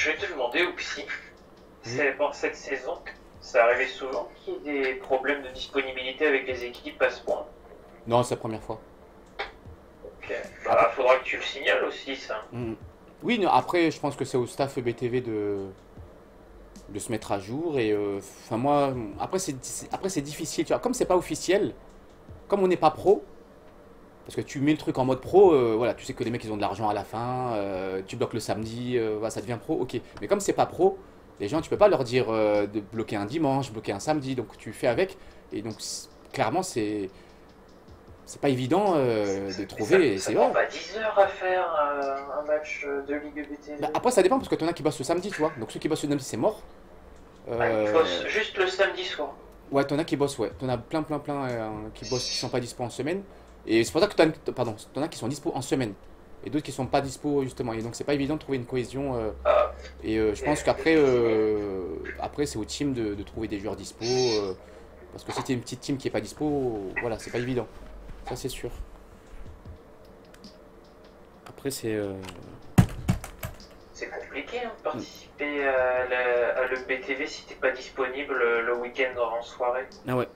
je vais te demander, Oupsi, c'est bon, cette saison, ça arrivait souvent qu'il y ait des problèmes de disponibilité avec les équipes à ce point. Non, c'est la première fois. Ok. Bah, faudra que tu le signales aussi, ça. Mm. Oui, non, après, je pense que c'est au staff BTV de, de se mettre à jour. Et euh, enfin, moi, après, c'est après c'est difficile. Tu vois, comme c'est pas officiel, comme on n'est pas pro, parce que tu mets le truc en mode pro, euh, voilà, tu sais que les mecs ils ont de l'argent à la fin, euh, tu bloques le samedi, euh, voilà, ça devient pro, ok. Mais comme c'est pas pro, les gens, tu peux pas leur dire de bloquer un dimanche, bloquer un samedi, donc tu fais avec. Et donc, clairement, c'est. C'est pas évident de trouver, et ça c'est prend pas 10 heures à faire un match de Ligue BTV. Bah, après, ça dépend parce que t'en as qui bossent le samedi, tu vois. Donc ceux qui bossent le samedi, c'est mort. Ah, ils bossent juste le samedi soir. Ouais, t'en as qui bossent, ouais. T'en as plein, plein, plein qui bossent, qui sont pas dispo en semaine. Et c'est pour ça que t'en as, pardon, t'en as qui sont dispo en semaine. Et d'autres qui sont pas dispo, justement. Et donc, c'est pas évident de trouver une cohésion. euh, Ah, et euh, je pense qu'après, euh, après, c'est au team de, de trouver des joueurs dispo. euh, parce que si t'es une petite team qui est pas dispo, voilà, c'est pas évident. Ça, c'est sûr. Après, c'est. euh, c'est compliqué hein, de participer à, la- à le BTV si t'es pas disponible le, le week-end en soirée. Ah ouais.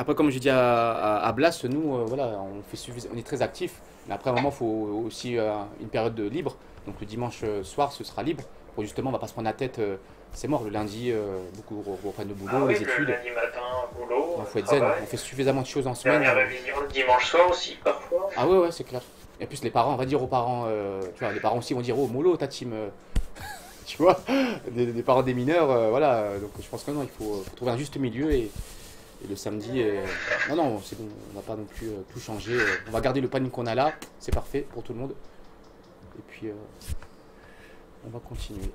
Après, comme j'ai dit à, à, à Blas, nous, euh, voilà, on, fait on est très actifs. Mais après, à un moment, il faut aussi euh, une période de libre. Donc le dimanche euh, soir, ce sera libre. Pour justement, on va pas se prendre la tête. euh, c'est mort, le lundi, beaucoup re- reprennent le boulot, Ah oui, les le études. lundi matin, boulot, Il faut être zen. On fait suffisamment de choses en semaine. Dernière révision le dimanche soir aussi, parfois. Ah ouais, ouais, c'est clair. Et plus, les parents, on va dire aux parents, tu vois, les parents aussi vont dire, oh, mollo, ta team. tu vois, des, des parents des mineurs, voilà. Donc je pense que non, il faut, faut trouver un juste milieu et, et le samedi, euh, non, non, c'est bon, on n'a pas non plus euh, tout changé. Euh, on va garder le panier qu'on a là, c'est parfait pour tout le monde. Et puis, on va continuer.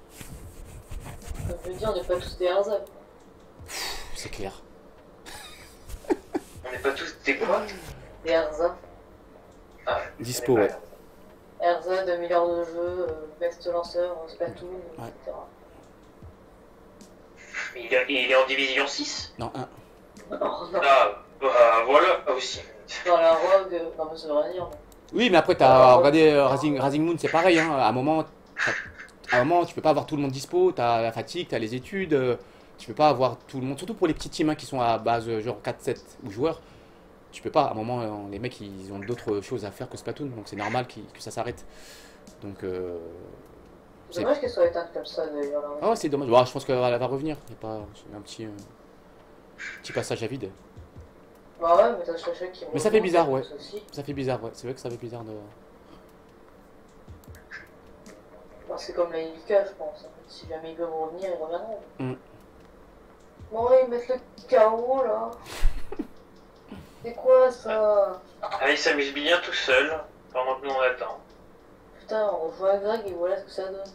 Ça veut dire on n'est pas tous des Herzog. C'est clair. on n'est pas tous des quoi? Des Herzog. Ah, Dispo, ouais. Herzog, 2000 heures de jeu, best lanceur, Splatoon, ouais. etc. Il est, il est en division 6 Non, 1. Ah, bah voilà, aussi. dans la Rogue, euh, rien dire. non. Oui, mais après, t'as regardé euh, Rising, Rising Moon, c'est pareil. Hein. À un moment, à un moment, tu peux pas avoir tout le monde dispo. T'as la fatigue, t'as les études. euh, tu peux pas avoir tout le monde. Surtout pour les petits teams hein, qui sont à base genre 4-7 ou joueurs. Tu peux pas. À un moment, euh, les mecs, ils ont d'autres choses à faire que Splatoon. Donc c'est normal que ça s'arrête. Donc, euh... C'est dommage qu'elle soit éteinte comme ça d'ailleurs. là. ah ouais, c'est dommage. Bon, je pense qu'elle va, revenir. Il y a pas un petit, euh, petit passage à vide. Bah ouais, mais t'as qui Mais ça fait bizarre, ouais. Ça fait bizarre, ouais. C'est vrai que ça fait bizarre de. Bah, c'est comme la Ilika, je pense. Si jamais ils peuvent revenir, ils reviendront. Mm. Bon, ouais, ils mettent le KO là. C'est quoi ça Ah, il s'amuse bien tout seul pendant que nous on attend. Putain, on à Greg et voilà ce que ça donne.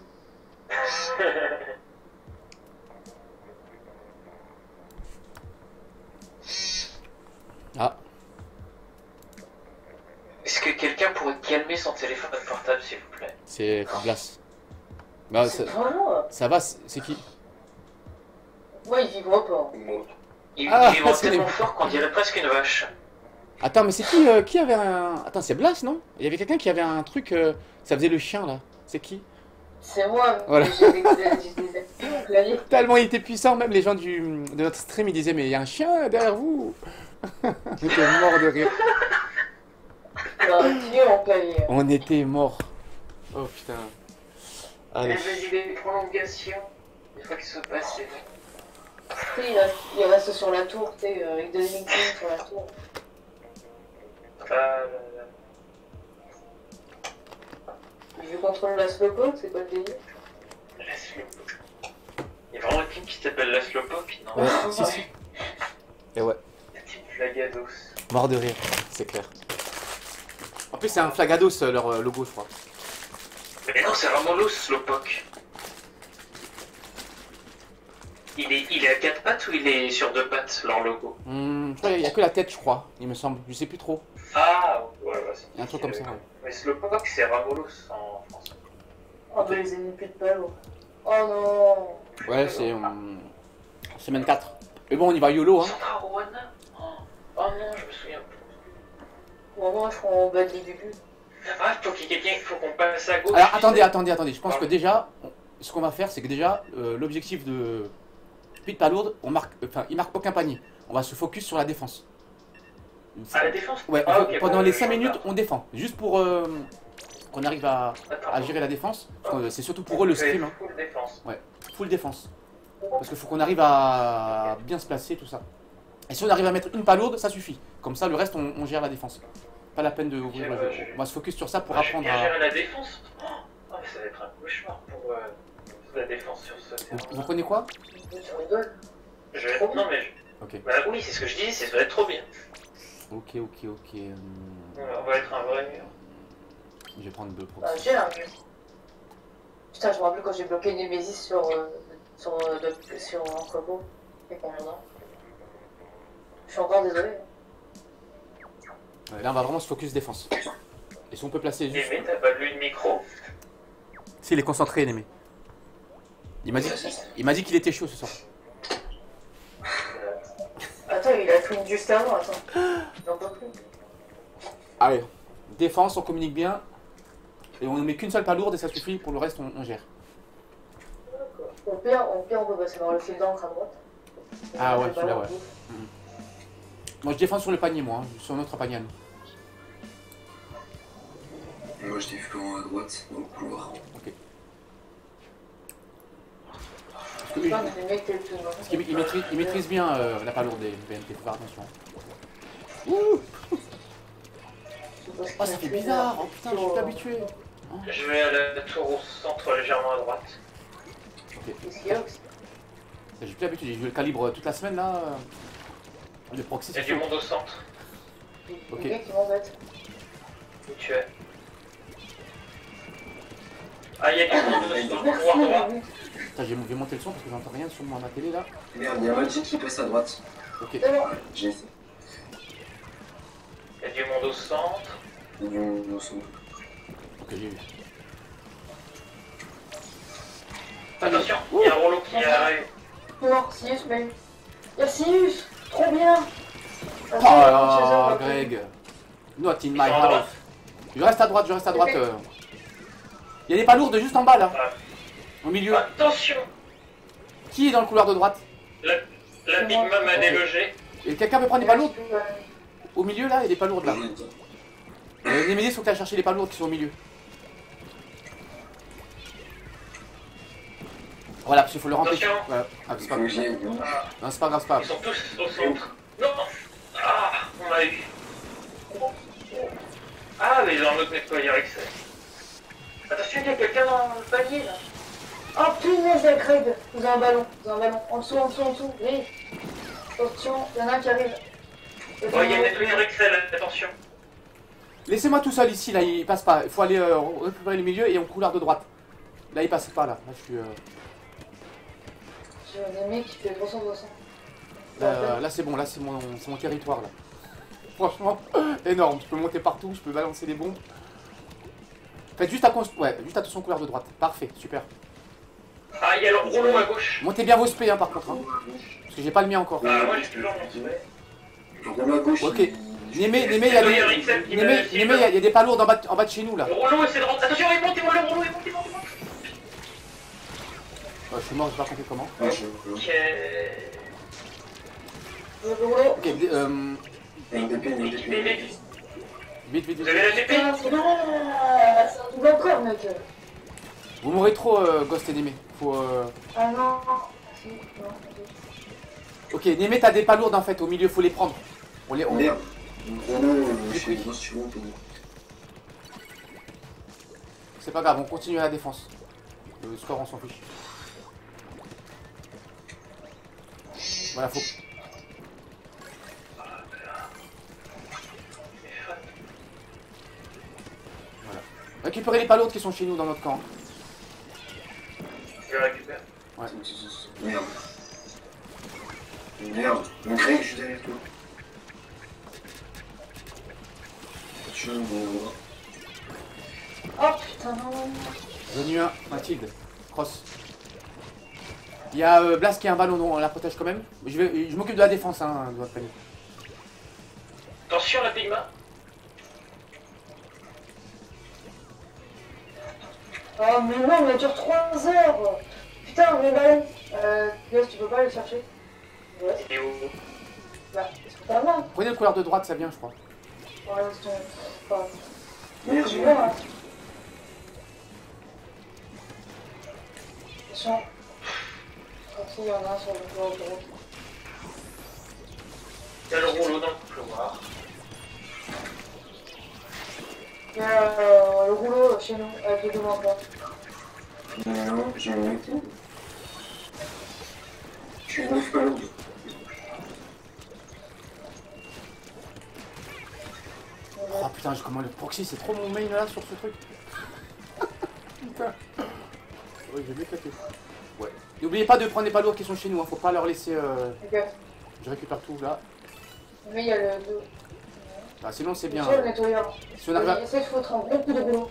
Ah, Est-ce que quelqu'un pourrait calmer son téléphone portable, s'il vous plaît? C'est Glace. Bah, ça, moi. ça va, c'est qui? Ouais, il vibre pas. Il, Ah, il vibre tellement fort qu'on dirait presque une vache. Attends, mais c'est qui euh, qui avait un. Attends, c'est Blas, non? Il y avait quelqu'un qui avait un truc. euh, Ça faisait le chien là. C'est qui? C'est moi, Voilà. mais j'ai des Tellement il était puissant, même les gens du, de notre stream ils disaient Mais il y a un chien derrière vous On était mort de rire. Clavier. On était mort. Oh putain. Elle Allez. faisait des prolongations. Une fois qu'ils sont passés. Il reste, il reste sur la tour, tu sais, avec Dominic King sur la tour. Ah, là, là. Il veut contrôler la slowpoke, c'est quoi le délire? Laszlo. Il y a vraiment un team qui s'appelle la Slowpoke Non. Ouais, si, si. Et ouais, La team Flagados. mort de rire, c'est clair. En plus, c'est un flagados euh, leur euh, logo, je crois. Mais non, c'est Ramolos, Slowpoke. Il est, il est à quatre pattes ou il est sur deux pattes, leur logo? Hmm, je crois qu'il y a que la tête, je crois, il me semble. Je sais plus trop. Ah, ouais, ouais. c'est- Il y a un truc comme ça. ouais. Mais Slowpoke, c'est Ramolos en français. Oh, bah les ennemis plus de balles. Oh non Ouais, c'est hum, semaine 4. Mais bon, on y va YOLO, hein. Oh, oh non, je me souviens plus. Bon, moi, je crois en bas de début. Ah, faut qu'il y ait quelqu'un, faut qu'on passe à gauche. Alors attendez, attendez, attendez. Je pense que déjà, ce qu'on va faire, c'est que déjà, euh, l'objectif de Pete Palourde, on marque, enfin, il marque aucun panier. On va se focus sur la défense. À la défense Ouais, Ah, pendant bon, les je 5 vois minutes, on défend. Juste pour euh, qu'on arrive à, Attends, à gérer la défense. Parce que C'est surtout pour eux le scrim. Hein. Défense. Full défense. Parce qu'il faut qu'on arrive à bien se placer, tout ça. Et si on arrive à mettre une palourde, ça suffit. Comme ça, le reste, on, on gère la défense. Pas la peine de ouvrir le jeu. je- On va se focus sur ça pour j'ai apprendre bien à. géré la défense. Oh, oh, mais ça va être un cauchemar pour euh, la défense sur ce terrain. Vous, vous prenez quoi? Je vais... Non, mais je- Ok. bah, oui, c'est ce que je dis, c'est ça va être trop bien. Ok, ok, ok. euh, On va être un vrai mur. Je vais prendre deux Ah, proxys. j'ai un mur. Putain, je me rappelle quand j'ai bloqué Nemesis sur, euh, sur, euh, de- sur Entrepôt. Et commandant. Je suis encore désolé. Ouais, Là, on va vraiment se focus défense. Et si on peut placer juste. Aimé, t'as pas lu de micro? S'il est concentré, Némé. Il m'a dit, il m'a dit qu'il était chaud ce soir. Attends, il a tweet juste avant, attends. J'en peux plus. Allez, défense, on communique bien. Et on ne met qu'une seule palourde et ça suffit. Pour le reste, on, on gère. Au pire, au pire, on peut passer dans le fil d'encre à droite. Ah ouais, celui-là, ouais. ouf. Moi, je défends sur le panier, moi. hein, sur notre panier. à nous. Moi je défends à droite, dans le couloir. Parce que, parce qu'il- il maîtrise, il maîtrise bien euh, la palourde des BNP. Faut faire attention. Ce Oh, ça fait bizarre. Oh putain, je suis habitué. Je vais à la tour au centre, légèrement à droite. Qu'est-ce qu'il y a aussi Je suis plus habitué. J'ai joué le calibre toute la semaine là. euh, Le proxy, Il y a du monde au centre. Ok. Qui m'embêtent. Où tu es? Ah, il y a du monde dans le couloir droit. Putain, j'ai j'ai monté le son parce que j'entends rien sur ma télé là. Merde, il y a Magic qui passe à droite. Ok. Ouais, j'ai essayé. Il y a du monde au centre. Il y a du monde au centre. Ok, j'ai vu. Attention, il y a un rouleau qui arrive. Non, Sius, mais. Y'a Sius Trop bien Oh là, Greg. Not in my sont house. Je reste à droite, je reste à droite. euh. Il y a des palourdes juste en bas là. Ah. Au milieu. Attention Qui est dans le couloir de droite? La, la Big Mom a délogé. Et quelqu'un peut prendre des palourdes Au milieu là, il y a des palourdes là. Euh, faut que tu ailles chercher les palourdes qui sont au milieu. Voilà, parce qu'il faut le remplir. Attention. Voilà. Ah, c'est Il pas grave. Non, c'est pas grave, c'est pas ils grave. sont tous au centre. Non Ah, on a eu. Ah, mais ils ont un autre nettoyeur Excel. Attention, il y a quelqu'un dans le panier là. Oh punaise, la Greg Vous avez un ballon, vous avez un ballon. En dessous, en dessous, en dessous. Oui. Attention, il y en a un qui arrive. Oh, il y a un nettoyeur Excel, attention. Laissez-moi tout seul ici, là, il passe pas. Il faut aller euh, récupérer le milieu et en couloir de droite. Là, il passe pas, là. Là, je suis. euh, J'ai un ami qui fait 300 200. là, là, c'est bon, là, c'est mon, c'est mon territoire, là. Franchement, énorme. Je peux monter partout, je peux balancer des bombes. Faites juste, à ouais, juste attention au couloir de droite. Parfait, super. Ah, il y a le rouleau à gauche. Montez bien vos spé, hein, par contre. hein, parce que j'ai pas le mien encore. Ah, moi j'ai toujours mon souhait. Le rouleau à gauche. Ok. il- Némé, Némé, il y a des, Némé, Némé, il y a- des palourdes en bas, de- en bas de chez nous, là. Le rouleau essaie de rentrer. Attention, il monte, il monte, le rouleau, il monte, il monte, il monte. Ouais, je suis mort, j'ai pas compris comment. Ouais, je- Ok. Euh, mecs, vite, vite, vous vite. avez la c'est un double encore, mec Vous mourrez trop, euh, Ghost et Némé. Faut. euh, Ah non Si, non, ok. Némé, t'as des palourdes en fait, au milieu, faut les prendre. On les, on- Merde. Euh. C'est pas grave, on continue à la défense. Le score, on s'en fiche. Voilà, faut. Voilà. Récupérez les palourdes qui sont chez nous dans notre camp. Je le récupère. Merde. Merde. Mon Greg, je suis derrière toi. Je. Oh putain, non Venu 1, Mathilde. Cross. Il y a euh, Blas qui a un ballon, non, on la protège quand même. Je, vais, je m'occupe de la défense, hein, de votre panier. Attention, la Pigma. Oh, mais non, mais elle dure 3 heures Putain, mais baleine Euh, Gus, tu peux pas aller chercher Ouais, Et où? Bah, c'est pas mal. Prenez le couleur de droite, ça vient, je crois. Ouais, c'est ton... Enfin, Merde, je j'ai hein. Attention. Quand il y en a un sur le droite. Il y a le rouleau dans le couloir. Il y a euh, le rouleau chez nous, avec les deux mains là. Non, j'ai une été. Je suis. Oh putain, je commande le proxy, c'est trop mon main là sur ce truc. putain. Ouais, j'ai bien. Ouais. N'oubliez pas de prendre les palourds qui sont chez nous, hein. faut pas leur laisser. euh. Je récupère tout là. Mais il y a le. Bah, sinon, c'est bien. Bien. le nettoyeur. Si on arrive à. Essaye de foutre un gros coup de rouleau.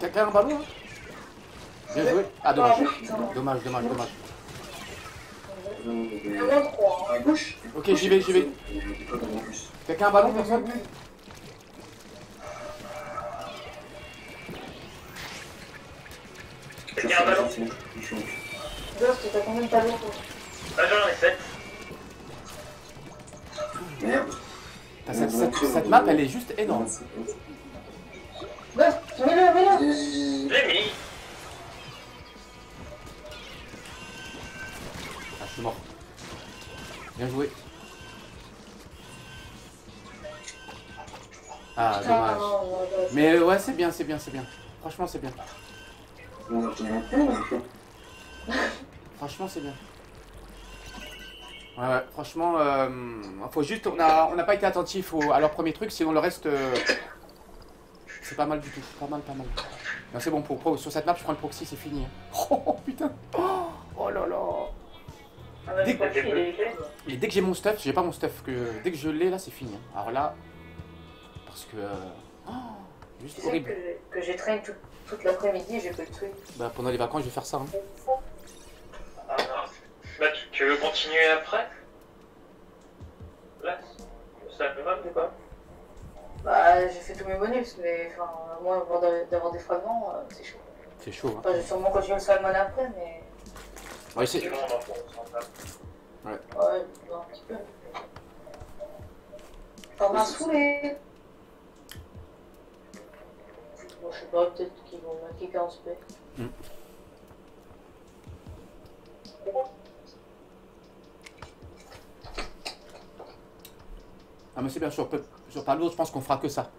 Quelqu'un a un ballon hein Bien joué. Ah, dommage. Ah. Dommage, dommage, dommage. Il y en a trois. hein. À gauche Ok, j'y vais, j'y vais. Quelqu'un a un ballon, personne? Quelqu'un a un ballon Je suis en Ghost, t'as combien de talons toi? Ah, j'en ai 7. Merde. Cette, cette- cette map, elle est juste énorme. Ghost, mets-le, mets-le. J'ai mis. Ah, je suis mort. Bien joué. Ah, Ah, dommage. non, non, non, Mais euh, ouais, c'est bien, c'est bien, c'est bien. Franchement, c'est bien. Franchement, c'est bien. Ouais, ouais, franchement, euh, faut juste, on a, on n'a pas été attentif au- à leur premier truc, sinon le reste, euh, c'est pas mal du tout, pas mal, pas mal. Non, c'est bon pour, pour- sur cette map, je prends le proxy, c'est fini. hein. Oh putain, oh, oh là là. Ah, Dès-. Et dès que j'ai mon stuff, j'ai pas mon stuff que dès que je l'ai là, c'est fini. hein. Alors là, parce que, euh, oh, juste Tu sais horrible. que, que j'ai traîné tout- toute l'après-midi, j'ai fait le truc. Bah pendant les vacances, je vais faire ça. hein. Ah. Bah, tu, tu veux continuer après? Là Ça me va ou pas? Bah, j'ai fait tous mes bonus, mais enfin, moi, avant d'a- d'avoir des fragments, euh, c'est chaud. C'est chaud. Hein. Enfin, je vais sûrement continuer le salmon après, mais. Ouais, c'est- on on. Ouais, bah, un petit peu. Ça m'a saoulé. Bon, je sais pas, peut-être qu'ils vont quelqu'un en spec. Ah mais c'est bien peu- sur Palo, je pense qu'on fera que ça.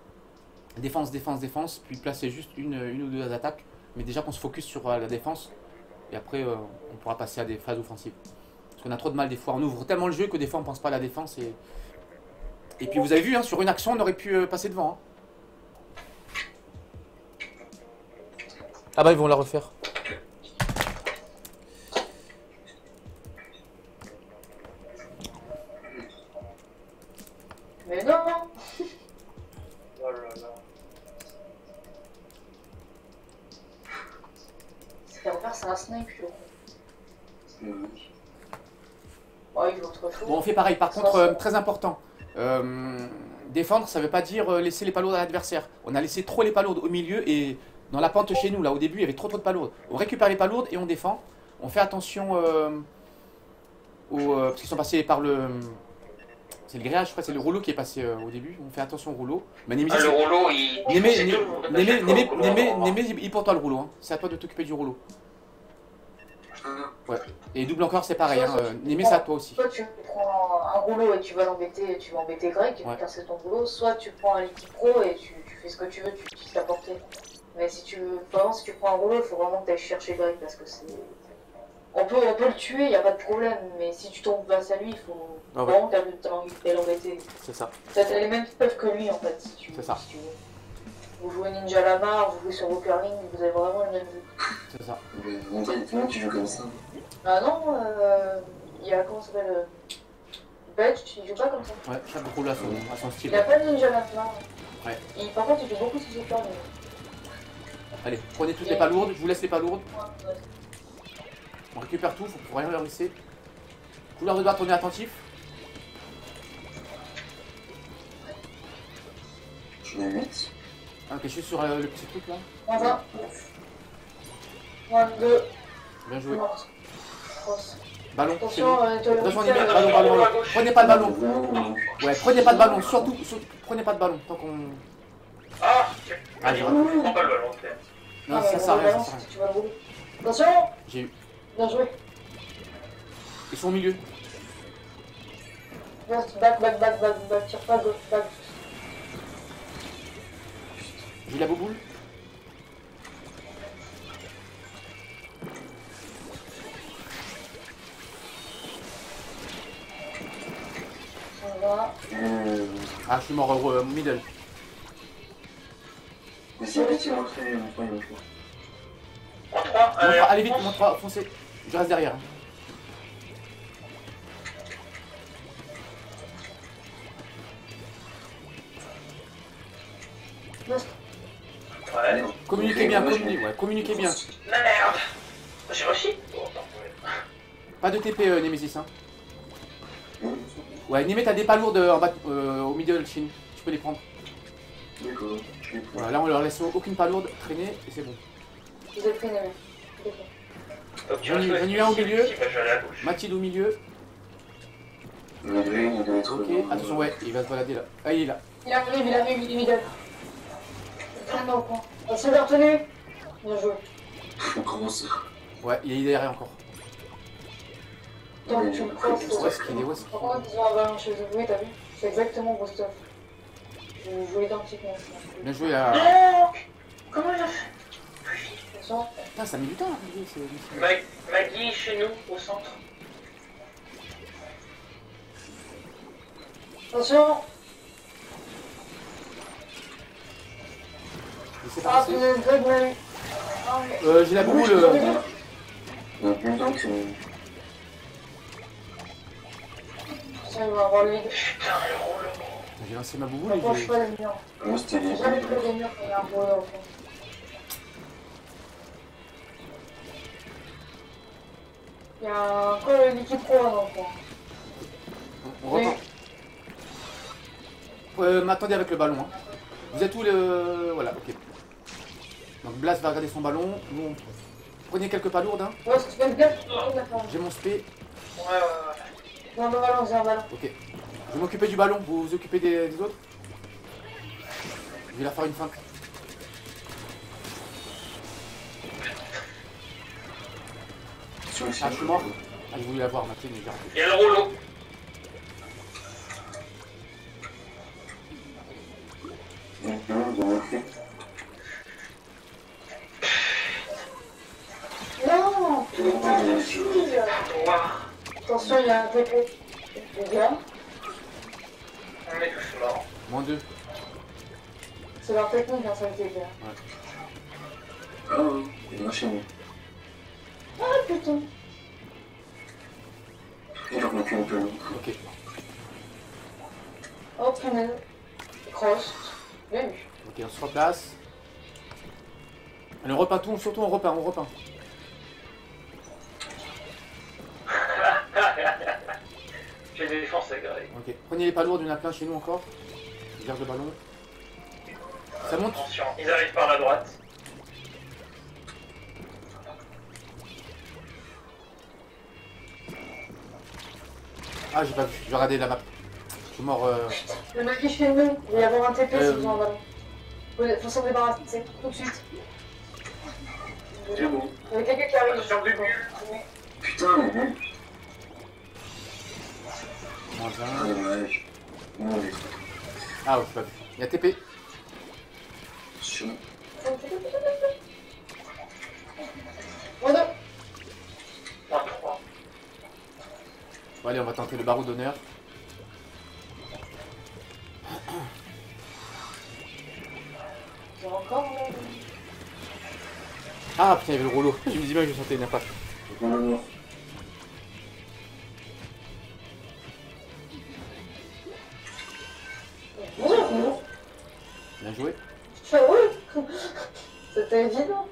Défense, défense, défense, puis placer juste une, une ou deux attaques. Mais déjà qu'on se focus sur euh, la défense. Et après, euh, on pourra passer à des phases offensives. Parce qu'on a trop de mal des fois. On ouvre tellement le jeu que des fois on pense pas à la défense. Et, et puis vous avez vu, hein, sur une action, on aurait pu euh, passer devant. hein. Ah bah ils vont la refaire. Mais non Oh là là. C'est en faire, c'est un snipe, je crois. Euh, Ouais, il veut autre chose. Bon, on fait pareil. Par contre, euh, très important. euh, défendre, ça veut pas dire euh, laisser les palourdes à l'adversaire. On a laissé trop les palourdes au milieu et dans la pente chez nous, là, au début, il y avait trop trop de palourdes. On récupère les palourdes et on défend. On fait attention euh, aux, euh, parce qu'ils sont passés par le. C'est le grillage, je crois, c'est le rouleau qui est passé euh, au début. On fait attention au rouleau. Mais Némésis, Ah, le rouleau, il. Némé, il pour toi le rouleau. hein. C'est à toi de t'occuper du rouleau. Et double encore, c'est pareil. Hein. Némé, à toi aussi. Soit tu prends un rouleau et tu vas l'embêter, tu vas embêter Greg, Ouais. car c'est ton boulot, soit tu prends un liquide pro et tu, tu fais ce que tu veux, tu utilises ta portée. Mais si tu veux, vraiment, si tu prends un rouleau, il faut vraiment que tu ailles chercher Greg parce que c'est. On peut, on peut le tuer, il n'y a pas de problème, mais si tu tombes face à lui, il faut Ah ouais. vraiment que tu aies l'embêter. C'est ça. T'as t'as les mêmes stuff que lui en fait, si tu, C'est ça. si tu veux. Vous jouez Ninja Lamar, vous jouez sur Walker Ring, vous avez vraiment le même jeu. C'est ça. mais tu joues comme ça Ah non, euh, il y a comment ça s'appelle Bedge, il joue pas comme ça. Ouais, chaque rouleau a son, a son style. Il a pas de Ninja Lamar. Ouais. Il, par contre, il joue beaucoup sur Walker Ring. Allez, prenez toutes les palourdes. Je vous laisse les palourdes. Ouais, ouais. On récupère tout, faut, faut rien leur laisser. Couleur de droite, on est attentif. J'en ai 8. Ah, ok, je suis sur euh, le petit truc là. On va. 1, 2, Bien joué. Ballon. Attention, ballon, ballon, ballon. Prenez pas le ballon. Ouais, prenez pas de ballon, surtout, surtout, prenez pas de ballon. Tant qu'on. Ah Ah, j'ai- prends pas le ballon. Non, Ah, ça ouais, sert à rien. Attention J'ai eu. Bien joué. Ils sont au milieu. Back, back, back, back, back, tire pas, gauche, back. J'ai la bouboule. Ça va. Euh, Ah, je suis mort au euh, middle. Mais si vite, il est rentré, on prend une fois. En 3, Mon trois, allez vite, mon 3, foncez. Je reste derrière. Ouais. Communiquez bien, communiquez, ouais, communiquez bien. Merde J'ai réussi Pas de TP, euh, Nemesis. Hein. Ouais, Némé, t'as des pas lourdes euh, en bas, euh, au middle, Shin. Tu peux les prendre. D'accord. Voilà, là, on leur laisse aucune pas lourde traîner et c'est bon. Je vous ai pris, Némé. J'en ai- un au milieu. Mathilde au milieu. Ok, attention, ouais, il va se balader là. Ah, il est là. Il arrive, il arrive, il est middle. Vraiment au point. Attention, bien joué. Comment ça Ouais, il est derrière encore. Donc, tu me mais Où est-ce qu'il est Où est-ce qu'il contre, ils ont un ballon chez eux. Oui, t'as vu C'est exactement vos stuff. Je joue identiquement. est Bien joué à. Non Comment il a fait? Attention. Putain, ça met du temps à arriver, c'est- Mag- Maggie chez nous, au centre. Attention. Euh, j'ai la boule. le le. J'ai lancé ma boule il y a un col liquide pro dans le. On repart. Euh, m'attendez avec le ballon. Hein. Vous êtes où le. Voilà, ok. Donc Blas va regarder son ballon. Nous, on... Prenez quelques pas lourdes. Hein. Ouais, que tu D'accord. J'ai mon spé. Ouais, ouais, ouais. Non, le ballon, j'ai un ballon. Ok. Je vais m'occuper du ballon. Vous vous occupez des, des autres Je vais la faire une feinte. Sur le Ah, je suis mort. Ah, j'ai voulu la voir, Mathilde, mais j'ai raté. Il y a le rouleau. Donc, non, ils ont fait. Non Putain de fille Attention, il y a un TP. Les gars, On est tous morts. Moins deux. c'est leur technique, hein, ça le TP. Ah, ouais, il est enchaîné. Ah putain Il leur manque un peu. Ok. Oh. Cross. Bien vu. Ok, on se replace. Allez, on repeint tout, surtout on repeint, on repeint. Ok. Prenez les pas lourdes, il y en a plein chez nous encore. Je garde le ballon. Ça monte Attention, ils arrivent par la droite. Ah, j'ai pas vu. Je vais regarder la map. Je suis mort. euh, Le mec qui chez nous, il va y avoir un TP Euh, si vous en. Il faut s'en débarrasser tout de suite. C'est bon. Il y a quelqu'un qui arrive. Putain, mais bon. Ah, ouais. Il y a TP. Sur. Moins deux. En 3. Bon, allez, on va tenter le barreau d'honneur. Ah, putain, il y avait le rouleau. Je me dis bien que je sentais une impact. Bien joué. Ah C'était évident.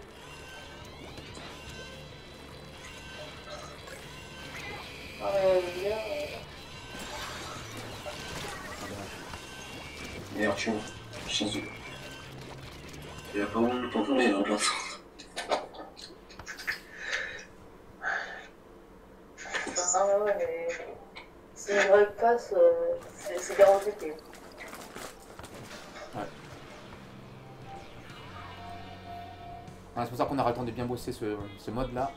Ah, euh, bien. Euh. Tu. Il a pas où nous tamponner dans plein sens. Ah ouais, mais s'il ne passe, c'est garanti. C'est pour ça qu'on aura le temps de bien bosser ce, mode là.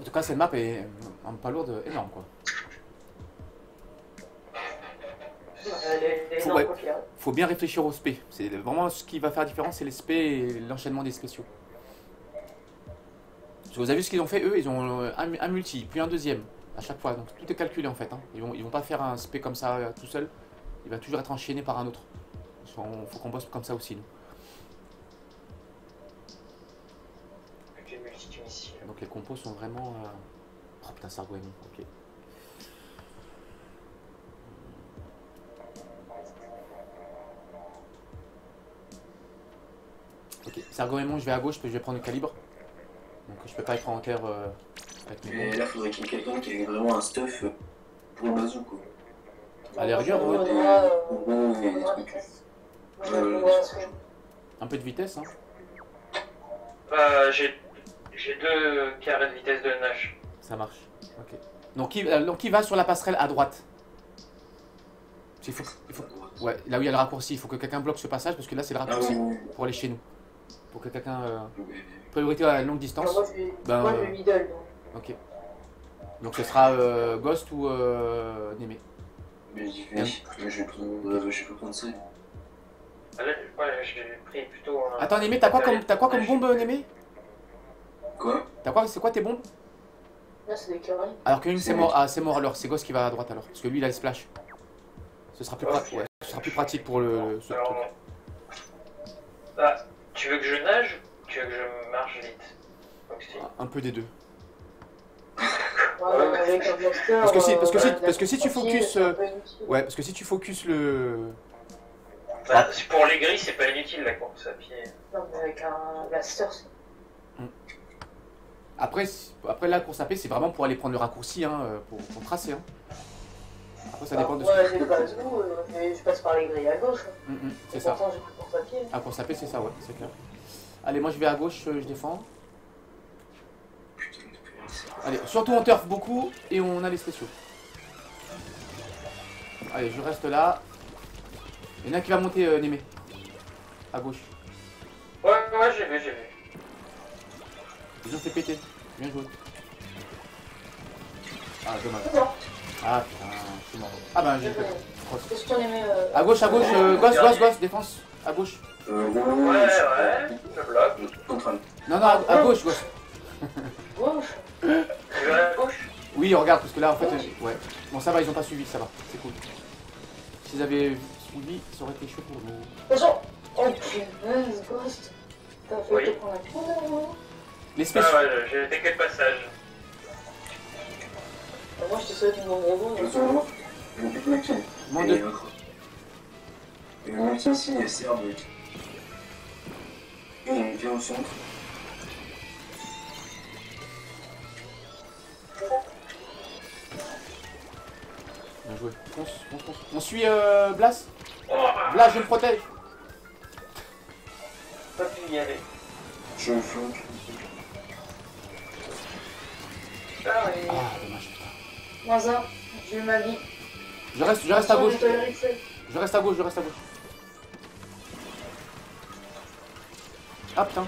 En tout cas, cette map est euh, pas lourde, énorme quoi. Faut bien réfléchir au spé. C'est vraiment ce qui va faire la différence, c'est les spé et l'enchaînement des spéciaux. Parce que vous avez vu ce qu'ils ont fait eux, ils ont euh, un, un multi, puis un deuxième à chaque fois. Donc tout est calculé en fait. hein. Ils vont ils vont pas faire un spé comme ça euh, tout seul. Il va toujours être enchaîné par un autre. Il faut qu'on bosse comme ça aussi. nous. Donc les compos sont vraiment. euh, Oh putain, non. Ok. Mon, je vais à gauche je vais prendre le calibre. Donc je peux pas être en terre euh, avec mes Mais là, faudrait qu'il y ait quelqu'un qui ait vraiment un stuff euh, pour le bazou, quoi. À la rigueur, ouais. euh, des trucs. Un peu de vitesse, hein. Euh, j'ai deux carrés de vitesse de nage. Ça marche. Ok. Donc qui, euh, donc qui va sur la passerelle à droite il faut, il faut, Ouais, là où il y a le raccourci, il faut que quelqu'un bloque ce passage parce que là c'est le Ah raccourci oui, oui, pour aller chez nous. Pour que quelqu'un. euh, priorité à longue distance. Moi, je Ben, moi, je euh, vais middle. donc. Ok. Donc ce sera euh, Ghost ou euh, Némé? Mais j'y vais, je vais prendre, je prendre ça. Ah, Là, ouais, j'ai pris plutôt un. Attends Némé, t'as quoi comme, t'as quoi comme bombe Némé? Quoi? T'as quoi, c'est quoi tes bombes? Là, c'est des conneries. Alors que une c'est mort, ah c'est mort alors, c'est Ghost qui va à droite alors. Parce que lui il a le splash. Ce sera plus, ouais, ce sera plus pratique pour le, ce Alors, truc. bah, tu veux que je nage ou tu veux que je marche vite si. Un peu des deux. Ouais. Parce que si- parce que si- euh, parce que si tu focus, euh. Ouais, parce que si tu focus le. Bah, c'est pour les gris, c'est pas inutile la course à pied. Non, mais avec un blaster, c'est. Après, si- après la course à pied, c'est vraiment pour aller prendre le raccourci, hein, euh, pour, pour tracer. Hein. Après, ça dépend de ce le bazou, euh, mais je passe par les grilles à gauche. Mm, mm, c'est ça. pourtant, j'ai à pied. Ah, course à pied, c'est ça, ouais, c'est clair. Allez, moi je vais à gauche, euh, je défends. Putain de PS. Allez, surtout on turf beaucoup et on a les spéciaux. Allez, je reste là. Il y en a qui va monter, euh, Némé. À gauche. Ouais, ouais, j'ai vu, j'ai vu. Ils ont fait péter. Bien joué. Ah, dommage. Ah, putain, je suis mort. Ah, bah, j'ai fait. cross. Qu'est-ce qu'on aimait euh, À gauche, à gauche, euh, gosse, gosse, gosse, défense. À gauche. Euh, ouais, Ouais, je bloque. ouais. Contrôle. Non, non, à, à gauche, gosse. Gauche Tu veux à la gauche Oui, regarde, parce que là, en fait, euh, ouais. Bon, ça va, ils ont pas suivi, ça va, c'est cool. S'ils avaient suivi, ça aurait été chaud pour nous. Attention Oh punaise, Ghost T'as fait Oui. te prendre non? Les Ah spéciaux. ouais, j'ai été que de passage. Bah, Moi, je te souhaite une bonne rebond. Moins Et deux. Et le ici, il pierre au centre. Bien joué. Fonce, fonce, fonce. On suit euh, Blas? Blas, je le protège. pas pu y aller. Je me flanque. Ah dommage. Moins un, j'ai eu ma vie. Je reste, je reste à gauche. Je reste à gauche, je reste à gauche. Ah putain.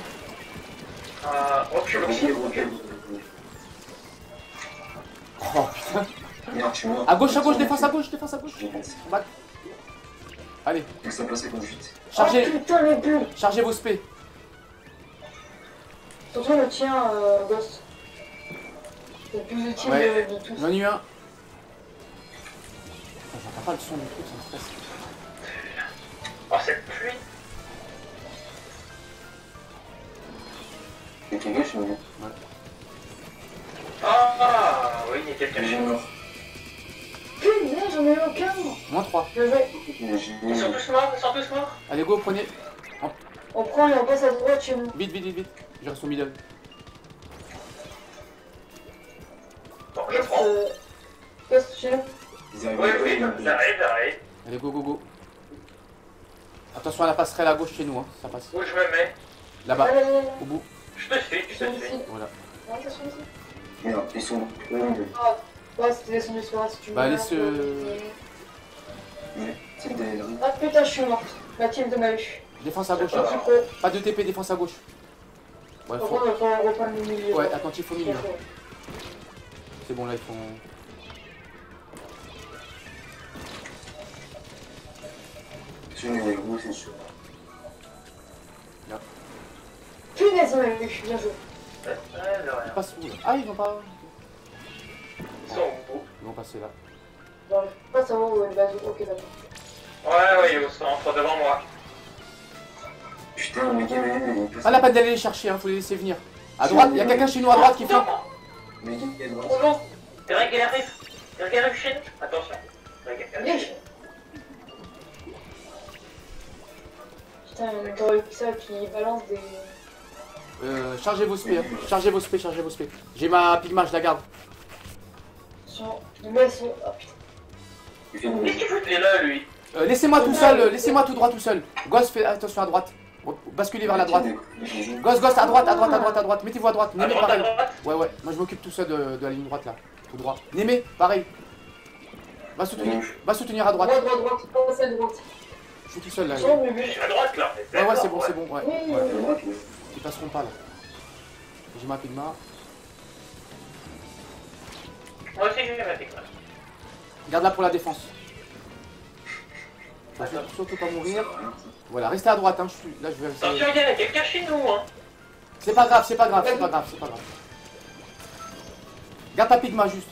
Ah, oh, bloquer. Oh putain. Merde, je suis mort. À gauche, à gauche, défense à gauche, défense à gauche. Back. Allez, Et ça passe à conduite. chargez, Oh putain, les bulles chargez vos spé. Surtout le tien, euh, Ghost. C'est le plus utile Ouais. de, de tous. J'en ai eu un. J'entends pas le son du truc, ça me stresse. Oh, cette pluie. Et quelqu'un, je suis mort. Ah, oui, il y a quelqu'un chez nous. mort. Punaise, j'en ai eu aucun Moins 3. Je vais. Mais j'ai- Ils sont tous morts, ils sont tous morts. Allez, go, prenez. En- On prend et on passe à droite chez nous. Vite, vite, vite, vite. Je reste au middle. Bon, je prends. Euh, Passe chez nous. Ils arrivent Oui, oui, la j'arrive, j'arrive. Allez, go, go, go. Attention à la passerelle à gauche chez nous, hein. Ça passe. Où je me mets Là-bas, au bout. Je te suis, je Ils sont te suis. Voilà. Merde, ils sont là. Ouais, Ouais, c'était descendu sur si tu Bah, veux. laisse, euh, ouais. C'est derrière. Ah putain, je suis morte. Mathilde m'a eu. Défense à gauche. Hein. Pas de TP, défense à gauche. Ouais, faut... ouais attentif au milieu. Faut- C'est bon, là, ils font. Les roues, c'est sûr. On m'a eu. Bien joué. Ils passent où là Ah, ils vont pas. Ils sont au bout. Ils vont passer là. Bon, je pas savoir où est le. Ok, d'accord. Ouais, ouais, ils sont entre devant moi. Putain, est passé. Ah, la pas d'aller les chercher, hein, faut les laisser venir. À droite, il y a quelqu'un chez nous à droite qui fait. Mec, il est droit. Oh non Greg, il arrive. Greg arrive chez nous. Attention. Greg Putain, il y a encore le ça qui balance des. Euh, chargez vos spés, hein. chargez vos spés, chargez vos spés. J'ai ma pigma, je la garde. Sur. Sont. Ah putain. Là, lui Euh, laissez-moi tout seul, euh, laissez-moi tout droit tout seul. Gosse, fais attention à droite. Basculez vers la droite. Gosse, gosse, à droite, à droite, à droite, à droite. Mettez-vous à droite. Némé, pareil. Ouais, ouais. Moi, je m'occupe tout seul de, de la ligne droite là. Tout droit. Némé, pareil. Va soutenir, va soutenir à droite. Droite, droite, droite. Je suis tout seul là. Je but. suis à droite, là. Ouais, ouais, c'est bon, c'est bon. Ouais. Oui, ouais. oui. Ils passeront pas là. J'ai ma pigma. Moi aussi, j'ai ma technique. Garde-la pour la défense. Faut surtout- surtout pas mourir. Voilà, restez à droite. Hein. Je suis... Là, je vais rester. Attention, il y a quelqu'un chez nous, hein. C'est pas grave, c'est pas grave, c'est pas grave, c'est pas grave. Garde ta pigma juste.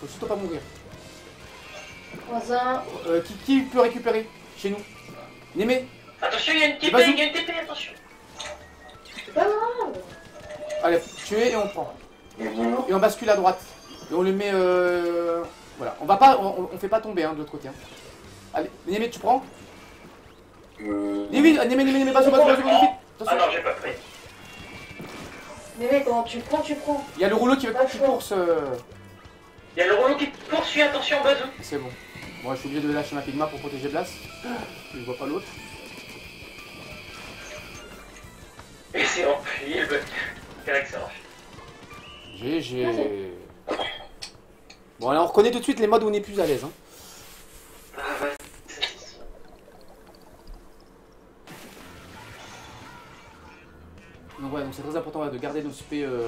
Faut surtout pas mourir. Voisin. Euh, qui, qui peut récupérer chez nous Némé Attention, il y a une TP, il y a une TP, attention. C'est pas grave. Allez, tuez et on prend. Et on bascule à droite. Et on le met. Euh... Voilà. On va pas. On, on fait pas tomber hein, de l'autre côté. hein. Allez, Némé, tu prends Euh. Némé, Némé, Némé, Némé, vas-y, vas-y, vas-y, vas-y, vite. Ah Attention. non, j'ai pas pris. Mais mec, quand tu prends, tu prends? Il y a le rouleau qui va qui course. euh, Il y a le rouleau qui poursuit, attention, bazou. C'est bon. Moi, je suis obligé de lâcher ma pigma pour protéger Blas. Je vois pas l'autre. Excellent. Il est bon. Quel excellent. GG. Bon, alors on reconnaît tout de suite les modes où on est plus à l'aise. Hein. Ah, ouais. Donc ouais, donc c'est très important ouais, de garder nos spé euh,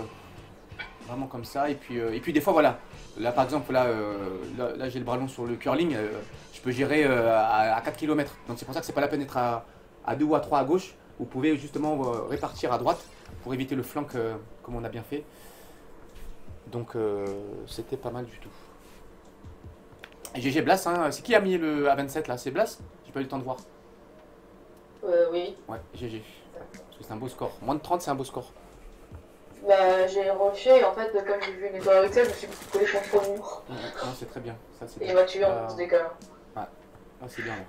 vraiment comme ça. Et puis, euh, et puis des fois, voilà. Là, par exemple, là, euh, là, là, j'ai le bras long sur le curling. euh, je peux gérer euh, à, à 4 km. Donc c'est pour ça que c'est pas la peine d'être à, à 2 ou à 3 à gauche. Vous pouvez justement répartir à droite pour éviter le flank euh, comme on a bien fait. Donc c'était pas mal du tout. Et GG Blas, hein, c'est qui a mis le A27 là? C'est Blas? J'ai pas eu le temps de voir. Euh, oui. Ouais, GG. Parce que c'est un beau score. Moins de 30, c'est un beau score. Bah, j'ai rushé et en fait, comme j'ai vu une étoile avec ça, je me suis collé contre le mur. Ouais, Non, c'est très bien. Ça, c'est Et il bien. m'a tué Ah. en se décalant. Ah, c'est bien. là.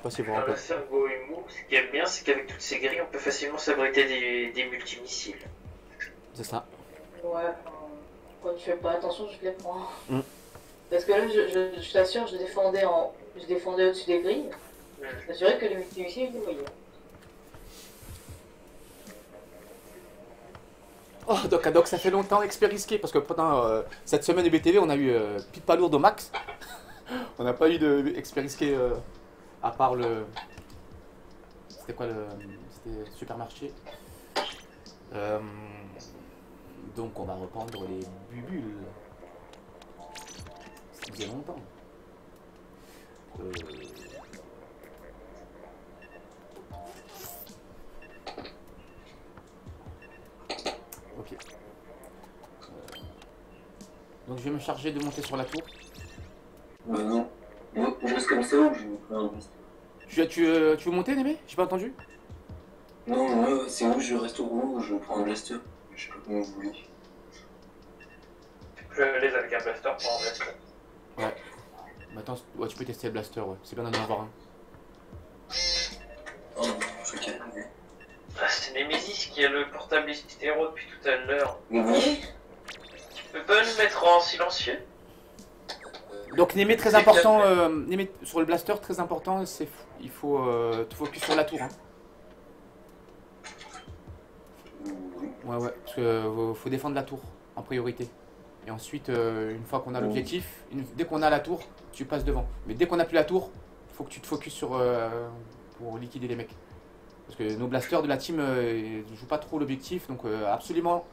Sais pas si vous vous Dans le rappelez. cerveau ce qui est bien, c'est qu'avec toutes ces grilles, on peut facilement s'abriter des, des multimissiles. C'est ça. Ouais, quand tu fais pas attention, tu te les prends. Mm. Parce que là, je, je, je t'assure, je défendais, en, je défendais au-dessus des grilles. Je t'assurais que les multimissiles, ils les voyaient. Oh, Doc Doc, ça fait longtemps, expert risqué, parce que pendant euh, cette semaine de BTV, on a eu euh, pipe pas lourde au max. on n'a pas eu de expert risqué euh, à part le. C'était quoi le. C'était supermarché. Euh, donc, on va reprendre les bubules. Ça faisait longtemps. Euh, Ok. Euh, Donc je vais me charger de monter sur la tour. Non. Moi, je reste comme ça ou je prends un blaster Tu, tu, euh, tu veux monter, Némé J'ai pas entendu Non, moi, c'est où? Je reste au rouleau ou je prends un blaster Je sais pas comment vous voulez. Tu peux aller avec un blaster pour un blaster. Bah attends, ouais, tu peux tester le blaster, ouais. C'est bien d'en avoir un. Oh non, je suis calme. Ah, c'est Nemesis qui a le portable stéro depuis tout à l'heure. Oui, Tu peux pas le mettre en silencieux? Donc Némé très important, euh, Némé, sur le blaster très important, c'est il faut euh, te focus sur la tour. Hein. oui. Ouais ouais, parce que euh, faut défendre la tour en priorité. Et ensuite, euh, une fois qu'on a l'objectif, dès qu'on a la tour, tu passes devant. Mais dès qu'on a plus la tour, faut que tu te focuses sur euh, pour liquider les mecs. Parce que nos blasters de la team euh, ils jouent pas trop l'objectif, donc euh, absolument.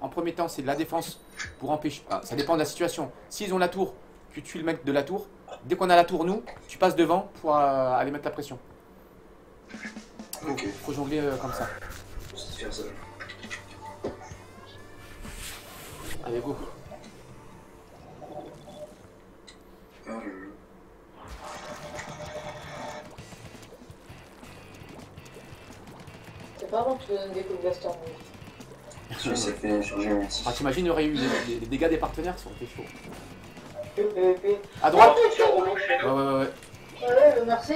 En premier temps, c'est de la défense pour empêcher. ah, ça dépend de la situation. S'ils ont la tour, tu tues le mec de la tour. Dès qu'on a la tour, nous, tu passes devant pour euh, aller mettre la pression. Ok, faut jongler euh, comme ça. Allez, go. C'est pas bon que tu te donnes des coups de blaster. fait charger un outil. Ah, t'imagines, il y aurait eu les- les dégâts des partenaires, ça aurait été chaud. À droite sur rouleau chez Ouais, nous. ouais, ouais. ouais. Ouais, euh, merci.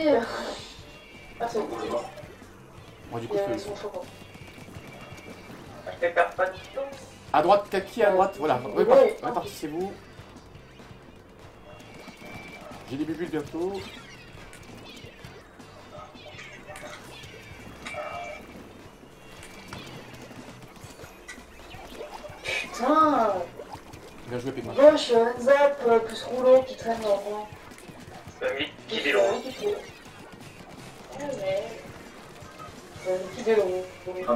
Ah, du coup, je a fais- chocolat. Je te perds pas de temps. À droite, qui à droite? Voilà, répartissez-vous. J'ai des bulles bientôt. Putain Bien joué, Pigma. Gauche, euh, zap, euh, plus rouleau qui traîne dans le coin. Bah qui est est. Ah,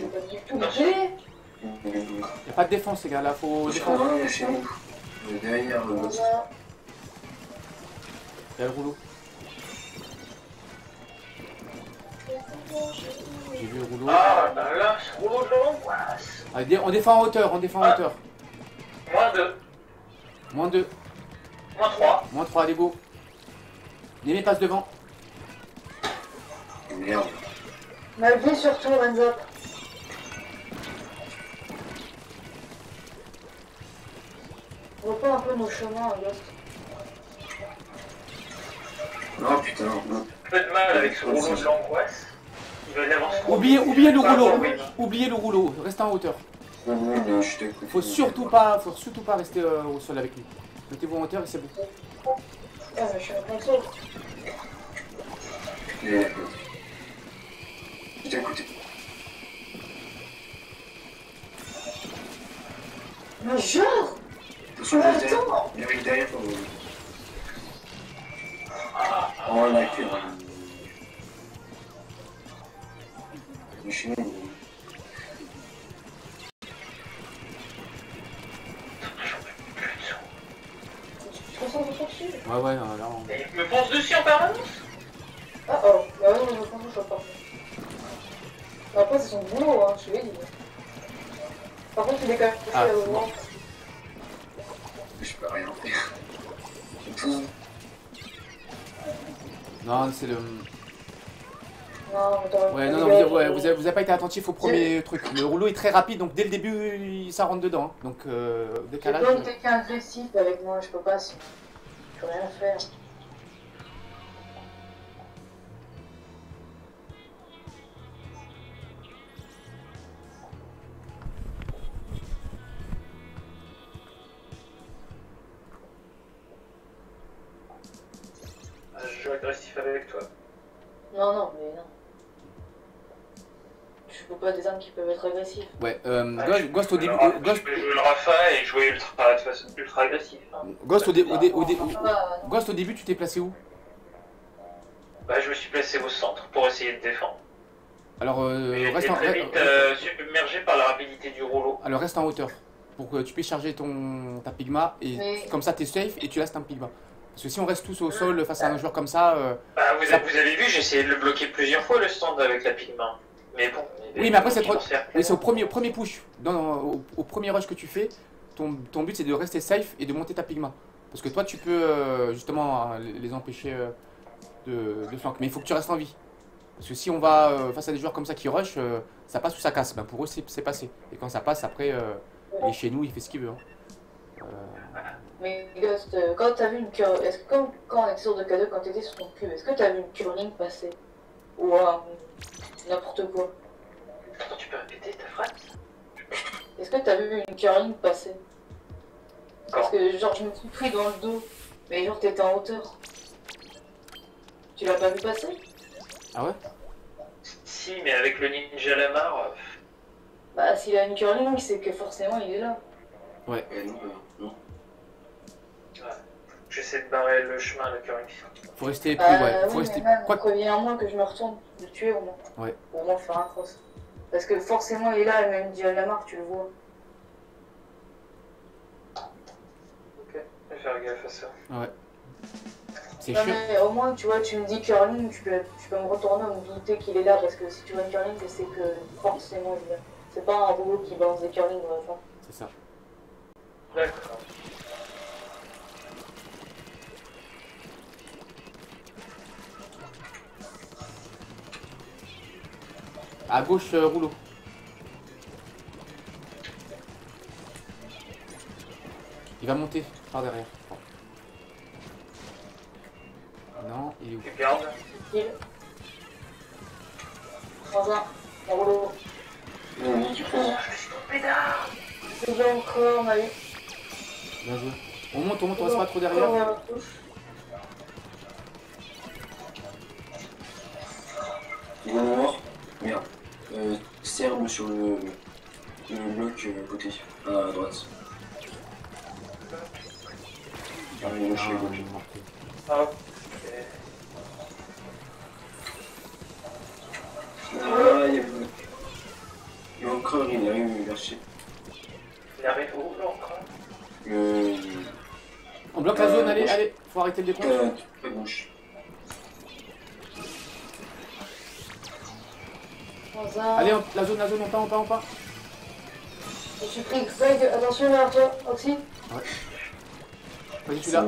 n'ai pas du tout l'idée. Y'a pas de défense, les gars, là, faut défendre. Ah, chez nous. Euh, Derrière le boss. Voilà. Y'a le rouleau. J'ai vu le rouleau. Ah là là, ce rouleau de l'angoisse. Allez, dé- on défend en hauteur, on défend en Ah. hauteur. Moins 2, Moins 2, moins 3. moins 3, allez, go. Némé passe devant. Merde. Malgré surtout, voit pas un peu nos chemins, Ghost Oh putain, non. Un peu de mal avec ce rouleau de l'angoisse. Oubliez, oubliez le Ah, rouleau. Oubliez le rouleau. Restez en hauteur. Je. Faut surtout pas, faut surtout pas rester euh, au sol avec lui. Mettez-vous en hauteur et c'est bon. Ah, mais je suis côté. Mais genre Attention. Attends Il est derrière vous. Oh la queue. Mais dessus Ouais, ouais, euh, là, on- Mais il me pense dessus en permanence Ah oh, bah oui, je me concentre sur pas. Après, c'est son boulot, hein, je l'ai dit. Par contre, il est quand même Ah, euh, bon. loin. Je peux rien faire. Tout. Non, c'est le. Non, mais t'aurais Ouais, pas non, non, vous, ouais, vous avez, vous avez pas été attentif au premier truc. Le rouleau est très rapide, donc dès le début, ça rentre dedans. hein. Donc, euh, J'ai décalage. besoin de quelqu'un agressif avec moi, je peux pas, sinon. Je peux rien faire. Ah, Je joue agressif avec toi. Non, non, mais non. Je peux pas des armes qui peuvent être agressives. Ouais, euh, Ah, Ghost, au début. alors, euh, Ghost, Je jouer le Rafa et jouer ultra, de façon ultra agressif. hein. Ghost au, dé- au, dé- au, dé- Ah, au- non. Ghost, au début, tu t'es placé où? Bah, je me suis placé au centre pour essayer de défendre. Alors, euh, reste, en, très vite euh, submergé par la rapidité du rouleau. alors, reste en hauteur. Pour que tu puisses charger ton, ta Pigma. Et Mais- comme ça, t'es safe et tu restes un Pigma. Parce que si on reste tous au sol face à un joueur comme ça. euh, Bah, vous, Ça- vous avez vu, j'ai essayé de le bloquer plusieurs fois le stand avec la Pigma. Mais bon. Oui, mais après, c'est. Oui, c'est au premier, au premier push. Dans- au, au premier rush que tu fais, ton, ton but c'est de rester safe et de monter ta Pigma. Parce que toi, tu peux euh, justement euh, les empêcher euh, de, de flank. Mais il faut que tu restes en vie. Parce que si on va euh, face à des joueurs comme ça qui rush, euh, ça passe ou ça casse. Ben, pour eux, c'est c'est passé. Et quand ça passe, après, euh, il est chez nous, il fait ce qu'il veut. hein. Euh, Mais Ghost, quand t'as vu une cure, est-ce que quand, quand on était sur de cadeau, quand t'étais sur ton cube, est-ce que t'as vu une curling passer? Ou euh, n'importe quoi Attends, tu peux répéter ta phrase Est-ce que t'as vu une curling passer Parce que genre je me suis pris dans le dos, mais genre t'étais en hauteur. Tu l'as pas vu passer Ah ouais? Si, mais avec le ninja Lamar, euh, Bah s'il a une curling, c'est que forcément il est là. Ouais, non, euh, non. J'essaie de barrer le chemin à la curling. Faut rester plus, Bah ouais. Faut oui, rester. Quoi à moi que je me retourne, le tuer au moins. Ouais. Au moins faire un cross. Parce que forcément il est là, et même Dieu Lamar, tu le vois. Ok, je vais faire gaffe à ça. C'est Non chiant. mais au moins tu vois, tu me dis curling, tu peux, tu peux me retourner ou me douter qu'il est là parce que si tu vois une curling, c'est que forcément il est là. C'est pas un rouleau qui balance des curling dans la fin. C'est ça. D'accord. À gauche, euh, rouleau. Il va monter par derrière. Non, il est où. Il. Rouleau. Suis trompé d'arme C'est bien encore, on a eu. Bien joué. On monte, on monte, on reste pas trop derrière. Il est mort. Merde. Euh, serbe sur le, le bloc euh, côté, à droite. Ah, il est Ah, gauche, il est gauche. il est mortel. Ah, il y a le il arrive vers chez Il arrive où, là, encore le. On bloque la zone, allez, allez. Faut arrêter le décompte. Euh, à gauche. Allez, on- la zone, la zone, on part, on part, on part. Je suis pris Greg, attention vers toi, Oxy. Vas-y, tu C'est l'as.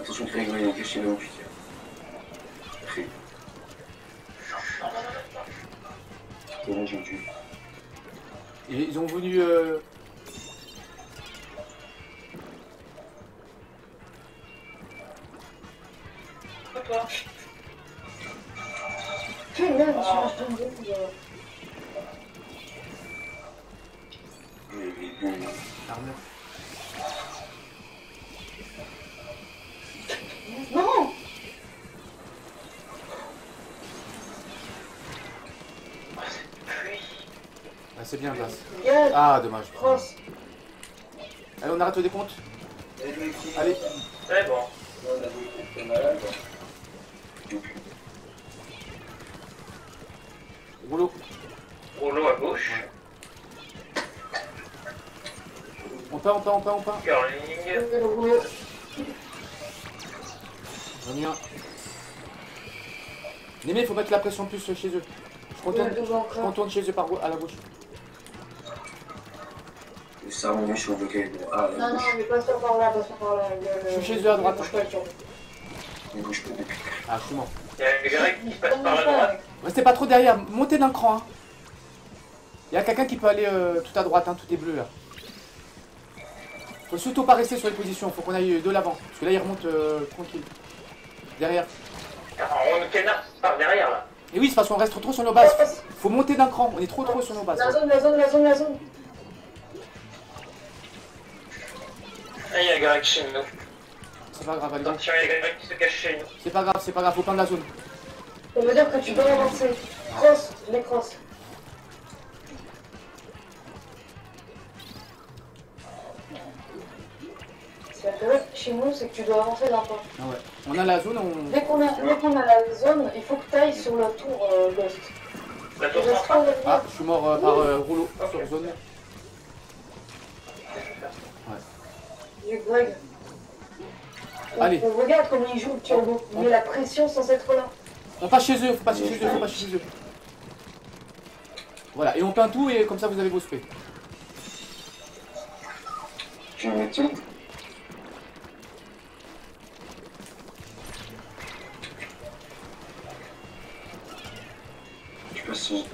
Attention, Craig, il est là j'ai tué. Ils ils ont voulu. euh, Toi Non Ah, c'est bien, Glace. Gars, Ah, dommage. Allez, on arrête le décompte. Allez. C'est bon. Rouleau. Rouleau à gauche. On part, on part, on part, on part. Curling. Le rouleau. Les mecs, faut mettre la pression plus chez eux. Je contourne, je contourne chez eux par à la gauche. Ça remonte sur le. Bon, ah, Non, non, mais pas par là, pas par là. Le- Je suis chez eux à droite. pas depuis. Ah, je suis mort. Il y a Greg qui passe par la droite. Restez pas trop derrière, montez d'un cran. Hein. Il y a quelqu'un qui peut aller euh, tout à droite, hein, tout est bleu là. Faut surtout pas rester sur les positions, faut qu'on aille de l'avant. Parce que là, il remonte euh, tranquille. Derrière. On canard par derrière là. Et oui, c'est parce qu'on reste trop sur nos bases. Faut monter d'un cran, on est trop trop sur nos bases. La zone, la zone, la zone, la zone. Ah, il y a Greg chez nous. C'est pas grave, allez. Attention, il y a Greg qui se cache chez nous. C'est pas grave, c'est pas grave, faut prendre la zone. Ça veut dire que tu dois avancer. Cross, les cross. C'est la période chez nous, c'est que tu dois avancer d'un pas. Ah ouais. On a la zone, on. Dès qu'on a, dès qu'on a la zone, il faut que tu ailles sur la tour euh, Ghost. La tour centrale. Ah, je suis mort euh, par euh, rouleau sur zone. J'ai Greg. On- Allez. On regarde comment il joue le turbo. Il met la pression sans être là. On passe chez eux, faut passer chez eux, faut passer chez eux. Voilà, et on peint tout et comme ça vous avez vos tilt Je passe si.